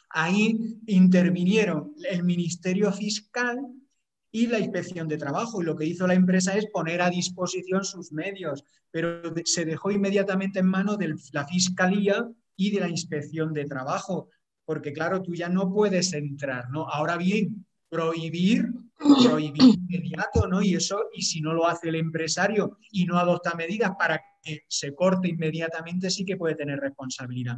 Ahí intervinieron el Ministerio Fiscal y la Inspección de Trabajo. Y lo que hizo la empresa es poner a disposición sus medios, pero se dejó inmediatamente en manos de la Fiscalía y de la Inspección de Trabajo, porque claro, tú ya no puedes entrar, ¿no? Ahora bien, prohibir, prohibir inmediato, ¿no? Y eso, y si no lo hace el empresario y no adopta medidas para que se corte inmediatamente, sí que puede tener responsabilidad.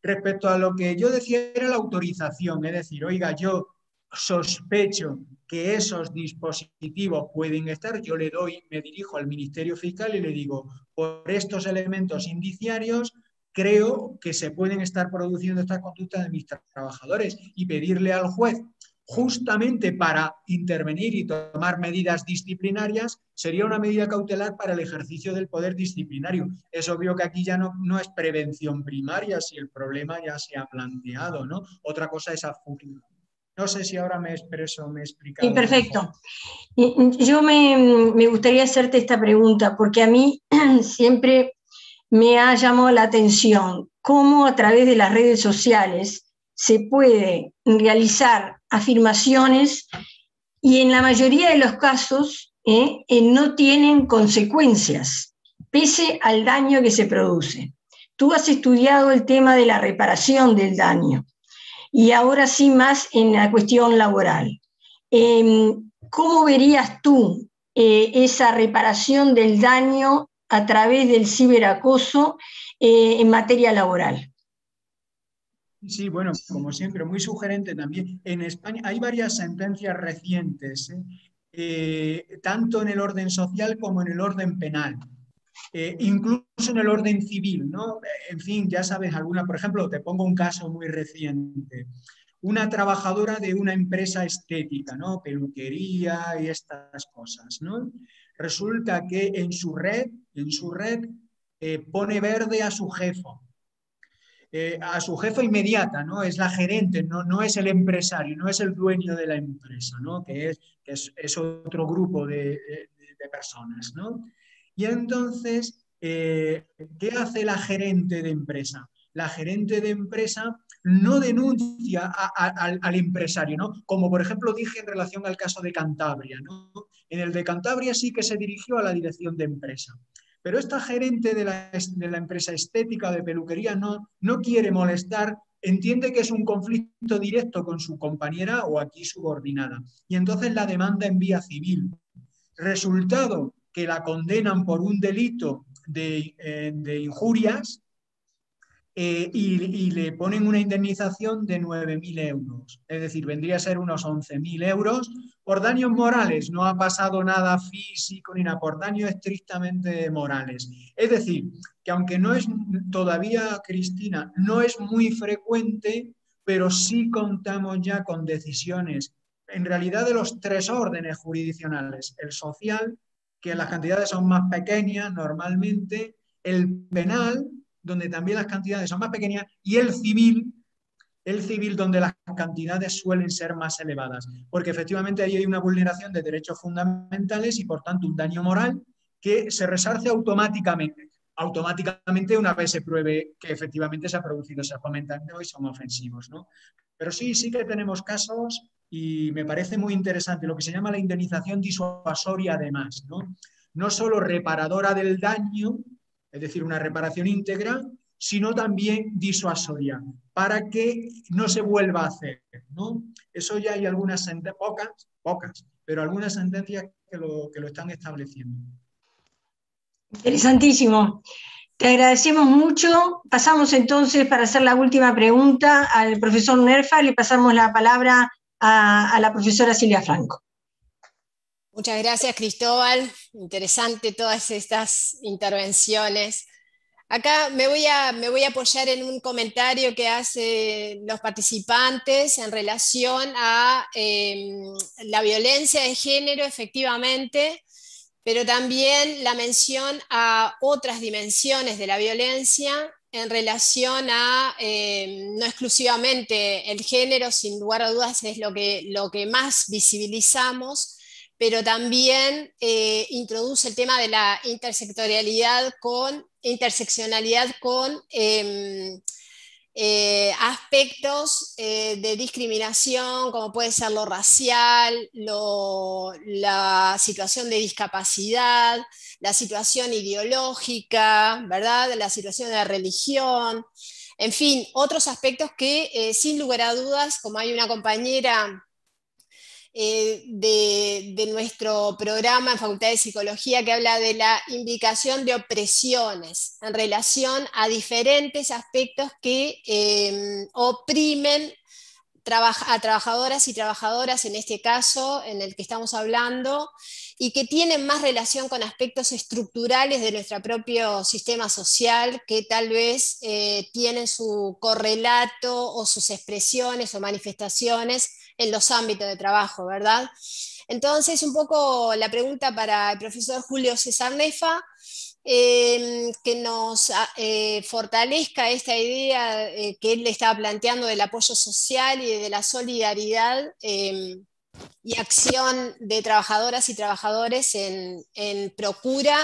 Respecto a lo que yo decía era la autorización, es decir, oiga, yo sospecho que esos dispositivos pueden estar, yo le doy, me dirijo al Ministerio Fiscal y le digo, por estos elementos indiciarios, creo que se pueden estar produciendo estas conductas de mis trabajadores y pedirle al juez justamente para intervenir y tomar medidas disciplinarias, sería una medida cautelar para el ejercicio del poder disciplinario. Es obvio que aquí ya no, no es prevención primaria si el problema ya se ha planteado, ¿no? Otra cosa es a futuro. No sé si ahora me expreso, me he explicado. Sí, perfecto. Yo me, me gustaría hacerte esta pregunta, porque a mí siempre me ha llamado la atención cómo a través de las redes sociales se puede realizar afirmaciones y en la mayoría de los casos eh, eh, no tienen consecuencias, pese al daño que se produce. Tú has estudiado el tema de la reparación del daño y ahora sí más en la cuestión laboral. Em, ¿Cómo verías tú eh, esa reparación del daño a través del ciberacoso en materia laboral? Sí, bueno, como siempre, muy sugerente también. En España hay varias sentencias recientes, ¿eh? Eh, tanto en el orden social como en el orden penal. Eh, incluso en el orden civil, ¿no? En fin, ya sabes alguna, por ejemplo, te pongo un caso muy reciente. Una trabajadora de una empresa estética, ¿no? Peluquería y estas cosas, ¿no? Resulta que en su red, en su red, pone verde a su jefe eh, a su jefa inmediata, ¿no? Es la gerente, no, no es el empresario, no es el dueño de la empresa, ¿no? Que es, es, otro grupo de, personas, ¿no? Y entonces, eh, ¿qué hace la gerente de empresa? La gerente de empresa no denuncia al empresario, ¿no? Como por ejemplo dije en relación al caso de Cantabria, ¿no? En el de Cantabria sí que se dirigió a la dirección de empresa. Pero esta gerente de la, empresa estética de peluquería no, no quiere molestar, entiende que es un conflicto directo con su compañera o aquí subordinada. Y entonces la demanda en vía civil. Resultado que la condenan por un delito de, eh, injurias eh, y, le ponen una indemnización de 9.000 euros. Es decir, vendría a ser unos 11.000 euros por daños morales, no ha pasado nada físico ni nada, por daños estrictamente morales. Es decir, que aunque no es todavía, Cristina, no es muy frecuente, pero sí contamos ya con decisiones en realidad de los tres órdenes jurisdiccionales, el social, que las cantidades son más pequeñas normalmente, el penal, donde también las cantidades son más pequeñas, y el civil, el civil donde las cantidades suelen ser más elevadas, porque efectivamente ahí hay una vulneración de derechos fundamentales y por tanto un daño moral que se resarce automáticamente, automáticamente una vez se pruebe que efectivamente se ha producido ese comentario y son ofensivos. ¿no? Pero sí, sí que tenemos casos y me parece muy interesante lo que se llama la indemnización disuasoria además, ¿no? No solo reparadora del daño, es decir, una reparación íntegra, sino también disuasoria, para que no se vuelva a hacer, ¿no? Eso ya hay algunas sentencias, pocas, pocas, pero algunas sentencias que lo, están estableciendo. Interesantísimo. Te agradecemos mucho. Pasamos entonces para hacer la última pregunta al profesor Nerfa. Le pasamos la palabra a, la profesora Silvia Franco. Muchas gracias, Cristóbal. Interesante todas estas intervenciones. Acá me voy, a, apoyar en un comentario que hacen los participantes en relación a em, la violencia de género, efectivamente, pero también la mención a otras dimensiones de la violencia en relación a eh, no exclusivamente el género, sin lugar a dudas es lo que más visibilizamos, pero también eh, introduce el tema de la intersectorialidad con, interseccionalidad con em, eh, aspectos de discriminación, como puede ser lo racial, la situación de discapacidad, la situación ideológica, ¿verdad? La situación de la religión, en fin, otros aspectos que eh, sin lugar a dudas, como hay una compañera eh, de, nuestro programa en Facultad de Psicología que habla de la indicación de opresiones en relación a diferentes aspectos que eh, oprimen a trabajadoras y trabajadoras, en este caso en el que estamos hablando, y que tienen más relación con aspectos estructurales de nuestro propio sistema social que tal vez eh, tienen su correlato o sus expresiones o manifestaciones en los ámbitos de trabajo, ¿verdad? Entonces, un poco la pregunta para el profesor Julio César Nefa, em, que nos ah, eh, fortalezca esta idea eh, que él le estaba planteando del apoyo social y de la solidaridad em, y acción de trabajadoras y trabajadores en, procura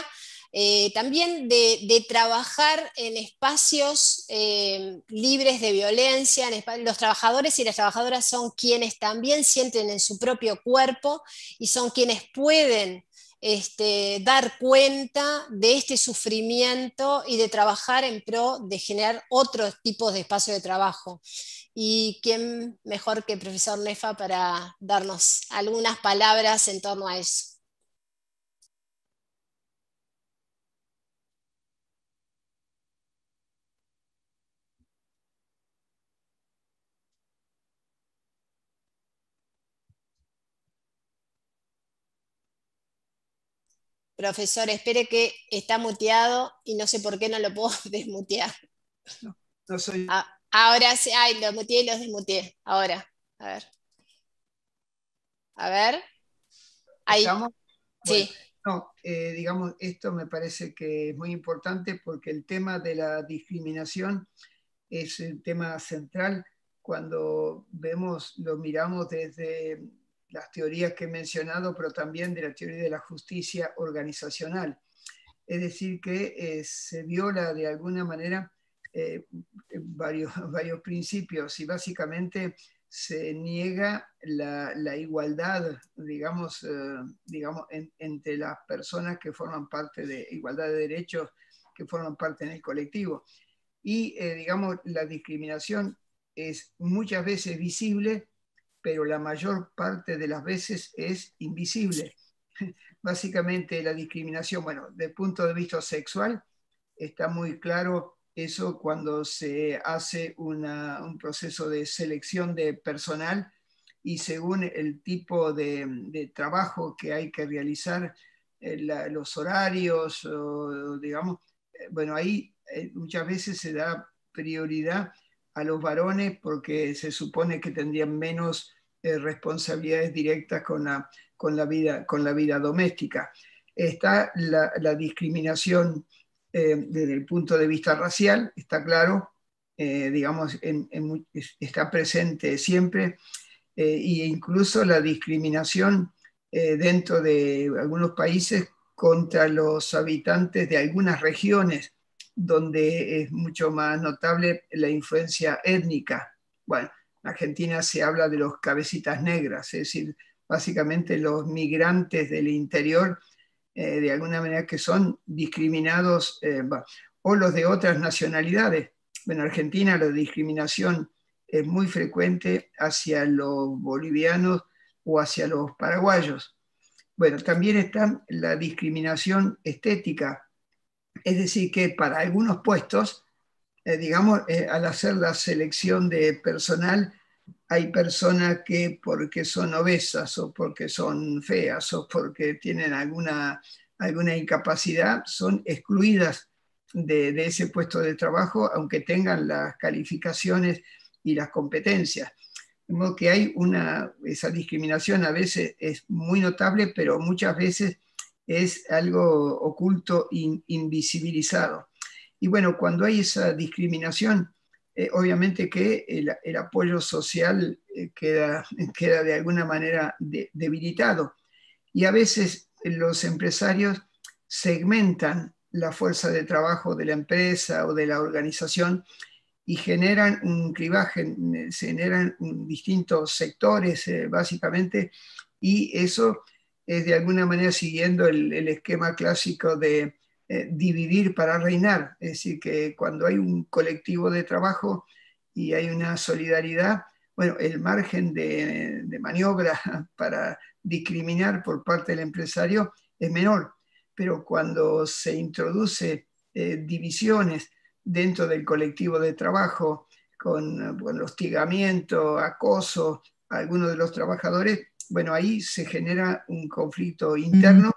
eh, también de, trabajar en espacios eh, libres de violencia. los trabajadores y las trabajadoras son quienes también sienten en su propio cuerpo y son quienes pueden este, dar cuenta de este sufrimiento y de trabajar en pro de generar otros tipos de espacios de trabajo. ¿Y quién mejor que el profesor Nefa para darnos algunas palabras en torno a eso? Profesor, espere que está muteado y no sé por qué no lo puedo desmutear. No, soy. Ah, ahora sí, ay, lo muteé y lo desmuteé. Ahora, a ver. A ver. Ahí. sí. no, eh, digamos, esto me parece que es muy importante porque el tema de la discriminación es el tema central cuando vemos, lo miramos desde las teorías que he mencionado, pero también de la teoría de la justicia organizacional. Es decir, que eh, se viola de alguna manera eh, varios, varios principios y básicamente se niega la, igualdad, digamos, eh, digamos entre las personas que forman parte de igualdad de derechos, que forman parte en el colectivo. Y, digamos, la discriminación es muchas veces visible, pero la mayor parte de las veces es invisible. Básicamente la discriminación, bueno, desde el punto de vista sexual, está muy claro eso cuando se hace un proceso de selección de personal y según el tipo de, trabajo que hay que realizar, eh, los horarios, digamos, eh, bueno, ahí eh, muchas veces se da prioridad a los varones porque se supone que tendrían menos responsabilidades directas con la, con, la vida, con la vida doméstica. Está la, discriminación desde el punto de vista racial, está claro, digamos, está presente siempre, e incluso la discriminación dentro de algunos países contra los habitantes de algunas regiones donde es mucho más notable la influencia étnica. Bueno, en Argentina se habla de los cabecitas negras, es decir, básicamente los migrantes del interior, eh, de alguna manera que son discriminados, eh, o los de otras nacionalidades. En Argentina la discriminación es muy frecuente hacia los bolivianos o hacia los paraguayos. Bueno, también está la discriminación estética, es decir, que para algunos puestos, eh, digamos, eh, al hacer la selección de personal, hay personas que porque son obesas o porque son feas o porque tienen alguna, alguna incapacidad, son excluidas de, ese puesto de trabajo, aunque tengan las calificaciones y las competencias. De modo que hay una, esa discriminación a veces es muy notable, pero muchas veces es algo oculto, invisibilizado. Y bueno, cuando hay esa discriminación, eh, obviamente que el, apoyo social eh, queda, queda de alguna manera debilitado. Y a veces los empresarios segmentan la fuerza de trabajo de la empresa o de la organización y generan un clivaje, se generan distintos sectores eh, básicamente, y eso es de alguna manera siguiendo el, esquema clásico de eh, dividir para reinar, es decir, que cuando hay un colectivo de trabajo y hay una solidaridad, bueno, el margen de, maniobra para discriminar por parte del empresario es menor, pero cuando se introduce eh, divisiones, dentro del colectivo de trabajo, con, hostigamiento, acoso a algunos de los trabajadores, bueno, ahí se genera un conflicto interno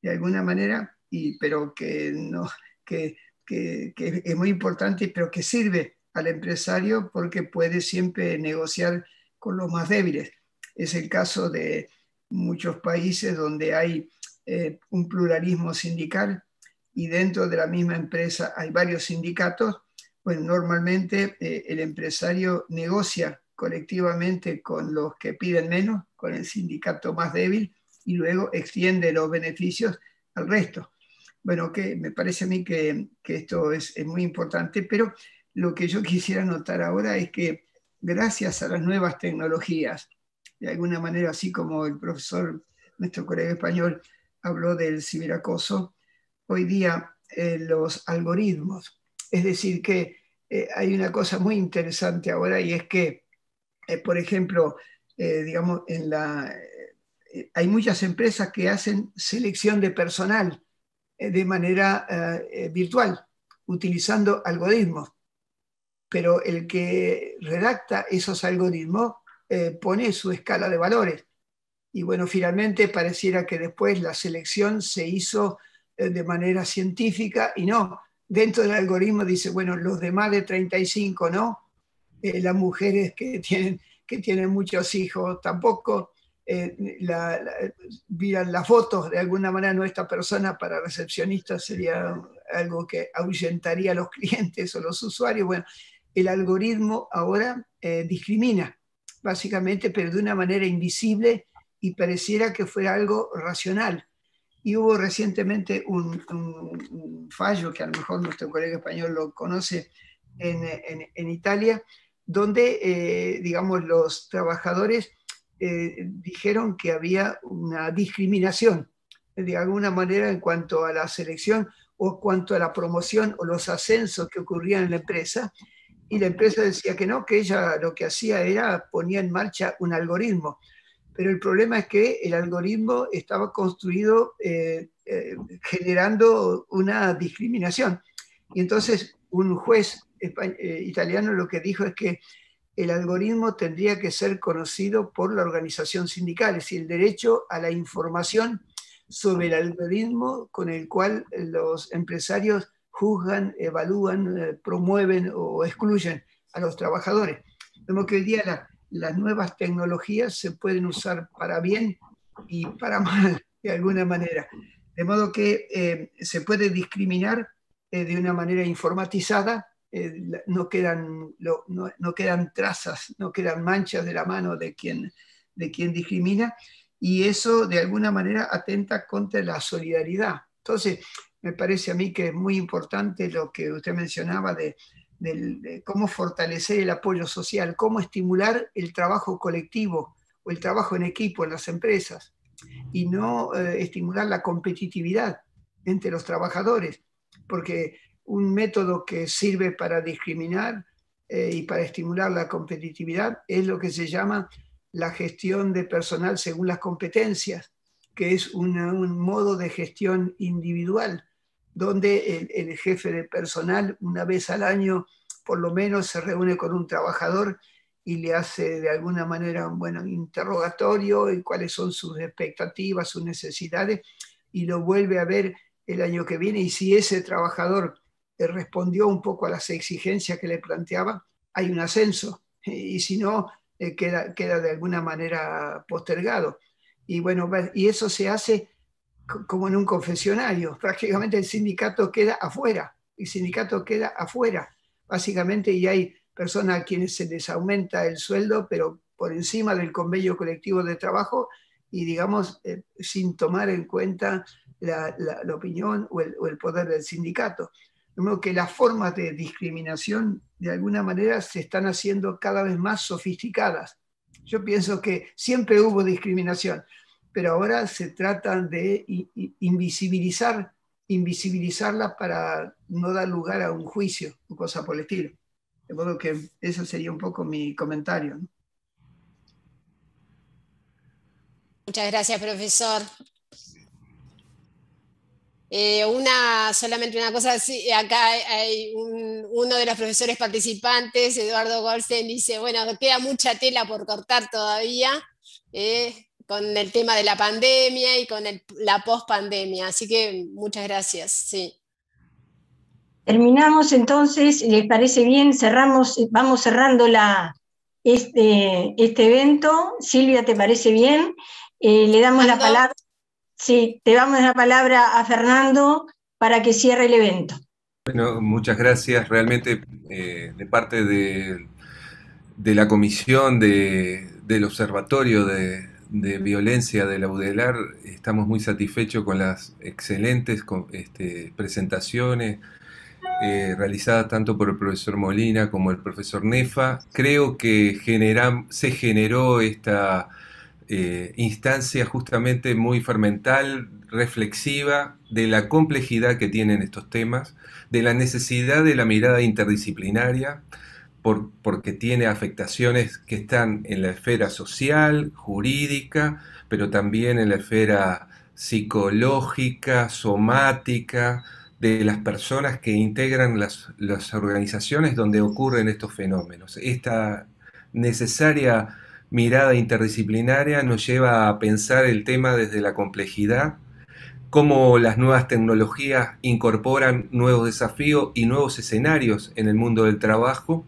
de alguna manera, y, pero que, no, que, que, que es muy importante, pero que sirve al empresario porque puede siempre negociar con los más débiles. Es el caso de muchos países donde hay eh, un pluralismo sindical y dentro de la misma empresa hay varios sindicatos, bueno, normalmente eh, el empresario negocia colectivamente con los que piden menos, con el sindicato más débil, y luego extiende los beneficios al resto. Bueno, que me parece a mí que, que esto es, es, muy importante, pero lo que yo quisiera notar ahora es que gracias a las nuevas tecnologías, de alguna manera, así como el profesor, nuestro colega español, habló del ciberacoso, hoy día eh, los algoritmos. Es decir, que eh, hay una cosa muy interesante ahora y es que, eh, por ejemplo, digamos, en la, hay muchas empresas que hacen selección de personal de manera virtual, utilizando algoritmos. Pero el que redacta esos algoritmos pone su escala de valores. Y bueno, finalmente pareciera que después la selección se hizo eh, de manera científica y no, dentro del algoritmo dice, bueno, los de más de 35 no, eh, las mujeres que tienen, que tienen muchos hijos tampoco, eh, la, las fotos, de alguna manera nuestra persona para recepcionista sería algo que ahuyentaría a los clientes o los usuarios. Bueno, el algoritmo ahora discrimina, básicamente, pero de una manera invisible y pareciera que fuera algo racional. Y hubo recientemente un, fallo, que a lo mejor nuestro colega español lo conoce, en, Italia, donde, eh, digamos, los trabajadores eh, dijeron que había una discriminación, de alguna manera, en cuanto a la selección o cuanto a la promoción o los ascensos que ocurrían en la empresa. Y la empresa decía que no, que ella lo que hacía era ponía en marcha un algoritmo pero el problema es que el algoritmo estaba construido eh, generando una discriminación. Y entonces un juez italiano lo que dijo es que el algoritmo tendría que ser conocido por la organización sindical, es decir, el derecho a la información sobre el algoritmo con el cual los empresarios juzgan, evalúan, promueven o excluyen a los trabajadores. Vemos que hoy día la, las nuevas tecnologías se pueden usar para bien y para mal, de alguna manera. De modo que eh, se puede discriminar eh, de una manera informatizada, eh, no, quedan, no, quedan trazas, no quedan manchas de la mano de quien, de quien discrimina, y eso de alguna manera atenta contra la solidaridad. Entonces, me parece a mí que es muy importante lo que usted mencionaba de, cómo fortalecer el apoyo social, cómo estimular el trabajo colectivo o el trabajo en equipo en las empresas y no eh, estimular la competitividad entre los trabajadores, porque un método que sirve para discriminar eh, y para estimular la competitividad es lo que se llama la gestión de personal según las competencias, que es un modo de gestión individual, donde el, jefe de personal una vez al año por lo menos se reúne con un trabajador y le hace de alguna manera un bueno, interrogatorio y cuáles son sus expectativas, sus necesidades, y lo vuelve a ver el año que viene. Y si ese trabajador respondió un poco a las exigencias que le planteaba, hay un ascenso. Y si no, eh, queda, queda de alguna manera postergado. Y bueno, y eso se hace como en un confesionario. Prácticamente el sindicato queda afuera. El sindicato queda afuera. Básicamente, y hay personas a quienes se les aumenta el sueldo, pero por encima del convenio colectivo de trabajo y, digamos, eh, sin tomar en cuenta la, opinión o el, poder del sindicato. De modo que las formas de discriminación, de alguna manera, se están haciendo cada vez más sofisticadas. Yo pienso que siempre hubo discriminación, pero ahora se trata de invisibilizar, invisibilizarla para no dar lugar a un juicio o cosa por el estilo. De modo que ese sería un poco mi comentario. Muchas gracias, profesor. Eh, una, solamente una cosa, acá hay uno de los profesores participantes, Eduardo Goldstein, dice, bueno, queda mucha tela por cortar todavía. Eh, con el tema de la pandemia y con la post-pandemia. Así que muchas gracias. Sí. Terminamos entonces, ¿les parece bien? Cerramos, vamos cerrando la, este, este evento. Silvia, ¿te parece bien? Eh, le damos la palabra. Sí, te damos la palabra a Fernando para que cierre el evento. Bueno, muchas gracias. Realmente eh, de parte de, de la comisión del observatorio de, de violencia de la UDELAR estamos muy satisfechos con las excelentes este, presentaciones eh, realizadas tanto por el profesor Molina como el profesor Nefa. Creo que se generó esta eh, instancia justamente muy fermental, reflexiva, de la complejidad que tienen estos temas, de la necesidad de la mirada interdisciplinaria, porque tiene afectaciones que están en la esfera social, jurídica, pero también en la esfera psicológica, somática, de las personas que integran las, las organizaciones donde ocurren estos fenómenos. Esta necesaria mirada interdisciplinaria nos lleva a pensar el tema desde la complejidad, cómo las nuevas tecnologías incorporan nuevos desafíos y nuevos escenarios en el mundo del trabajo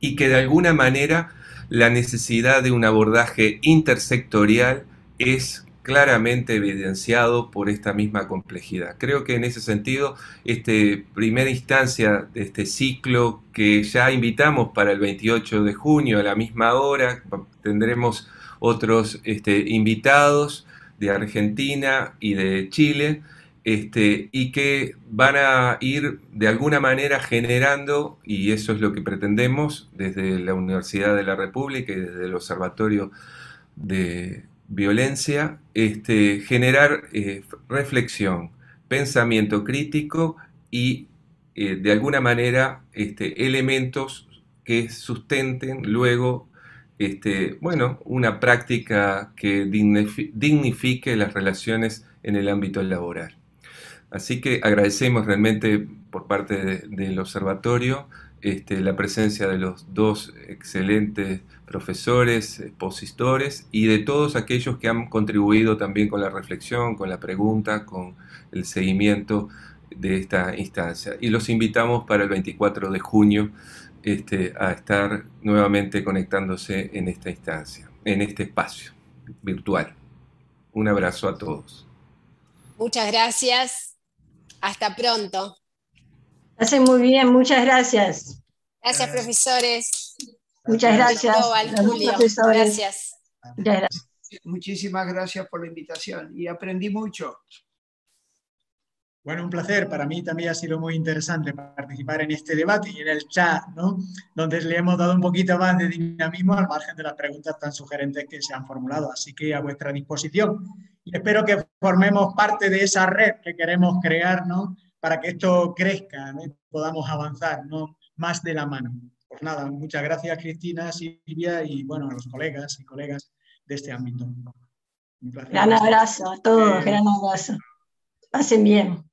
y que de alguna manera la necesidad de un abordaje intersectorial es claramente evidenciado por esta misma complejidad. Creo que en ese sentido, este primera instancia de este ciclo que ya invitamos para el 28 de junio a la misma hora, tendremos otros este, invitados de Argentina y de Chile, este, y que van a ir de alguna manera generando, y eso es lo que pretendemos desde la Universidad de la República y desde el Observatorio de Violencia, este, generar eh, reflexión, pensamiento crítico y eh, de alguna manera este, elementos que sustenten luego este, bueno, una práctica que dignifique las relaciones en el ámbito laboral. Así que agradecemos realmente por parte del observatorio este, la presencia de los dos excelentes profesores, expositores y de todos aquellos que han contribuido también con la reflexión, con la pregunta, con el seguimiento de esta instancia. Y los invitamos para el 24 de junio este, a estar nuevamente conectándose en esta instancia, en este espacio virtual. Un abrazo a todos. Muchas gracias. Hasta pronto. Hacen muy bien, muchas gracias. Gracias, profesores. Muchas gracias. Gracias. gracias. Muchísimas gracias por la invitación y aprendí mucho. Bueno, un placer. Para mí también ha sido muy interesante participar en este debate y en el chat, ¿no? Donde le hemos dado un poquito más de dinamismo al margen de las preguntas tan sugerentes que se han formulado. Así que a vuestra disposición. Y espero que formemos parte de esa red que queremos crear, ¿no? Para que esto crezca, ¿no? podamos avanzar, ¿no? Más de la mano. Pues nada, muchas gracias Cristina, Silvia y bueno, a los colegas y colegas de este ámbito. Gran abrazo a todos, gran abrazo. Pasen bien.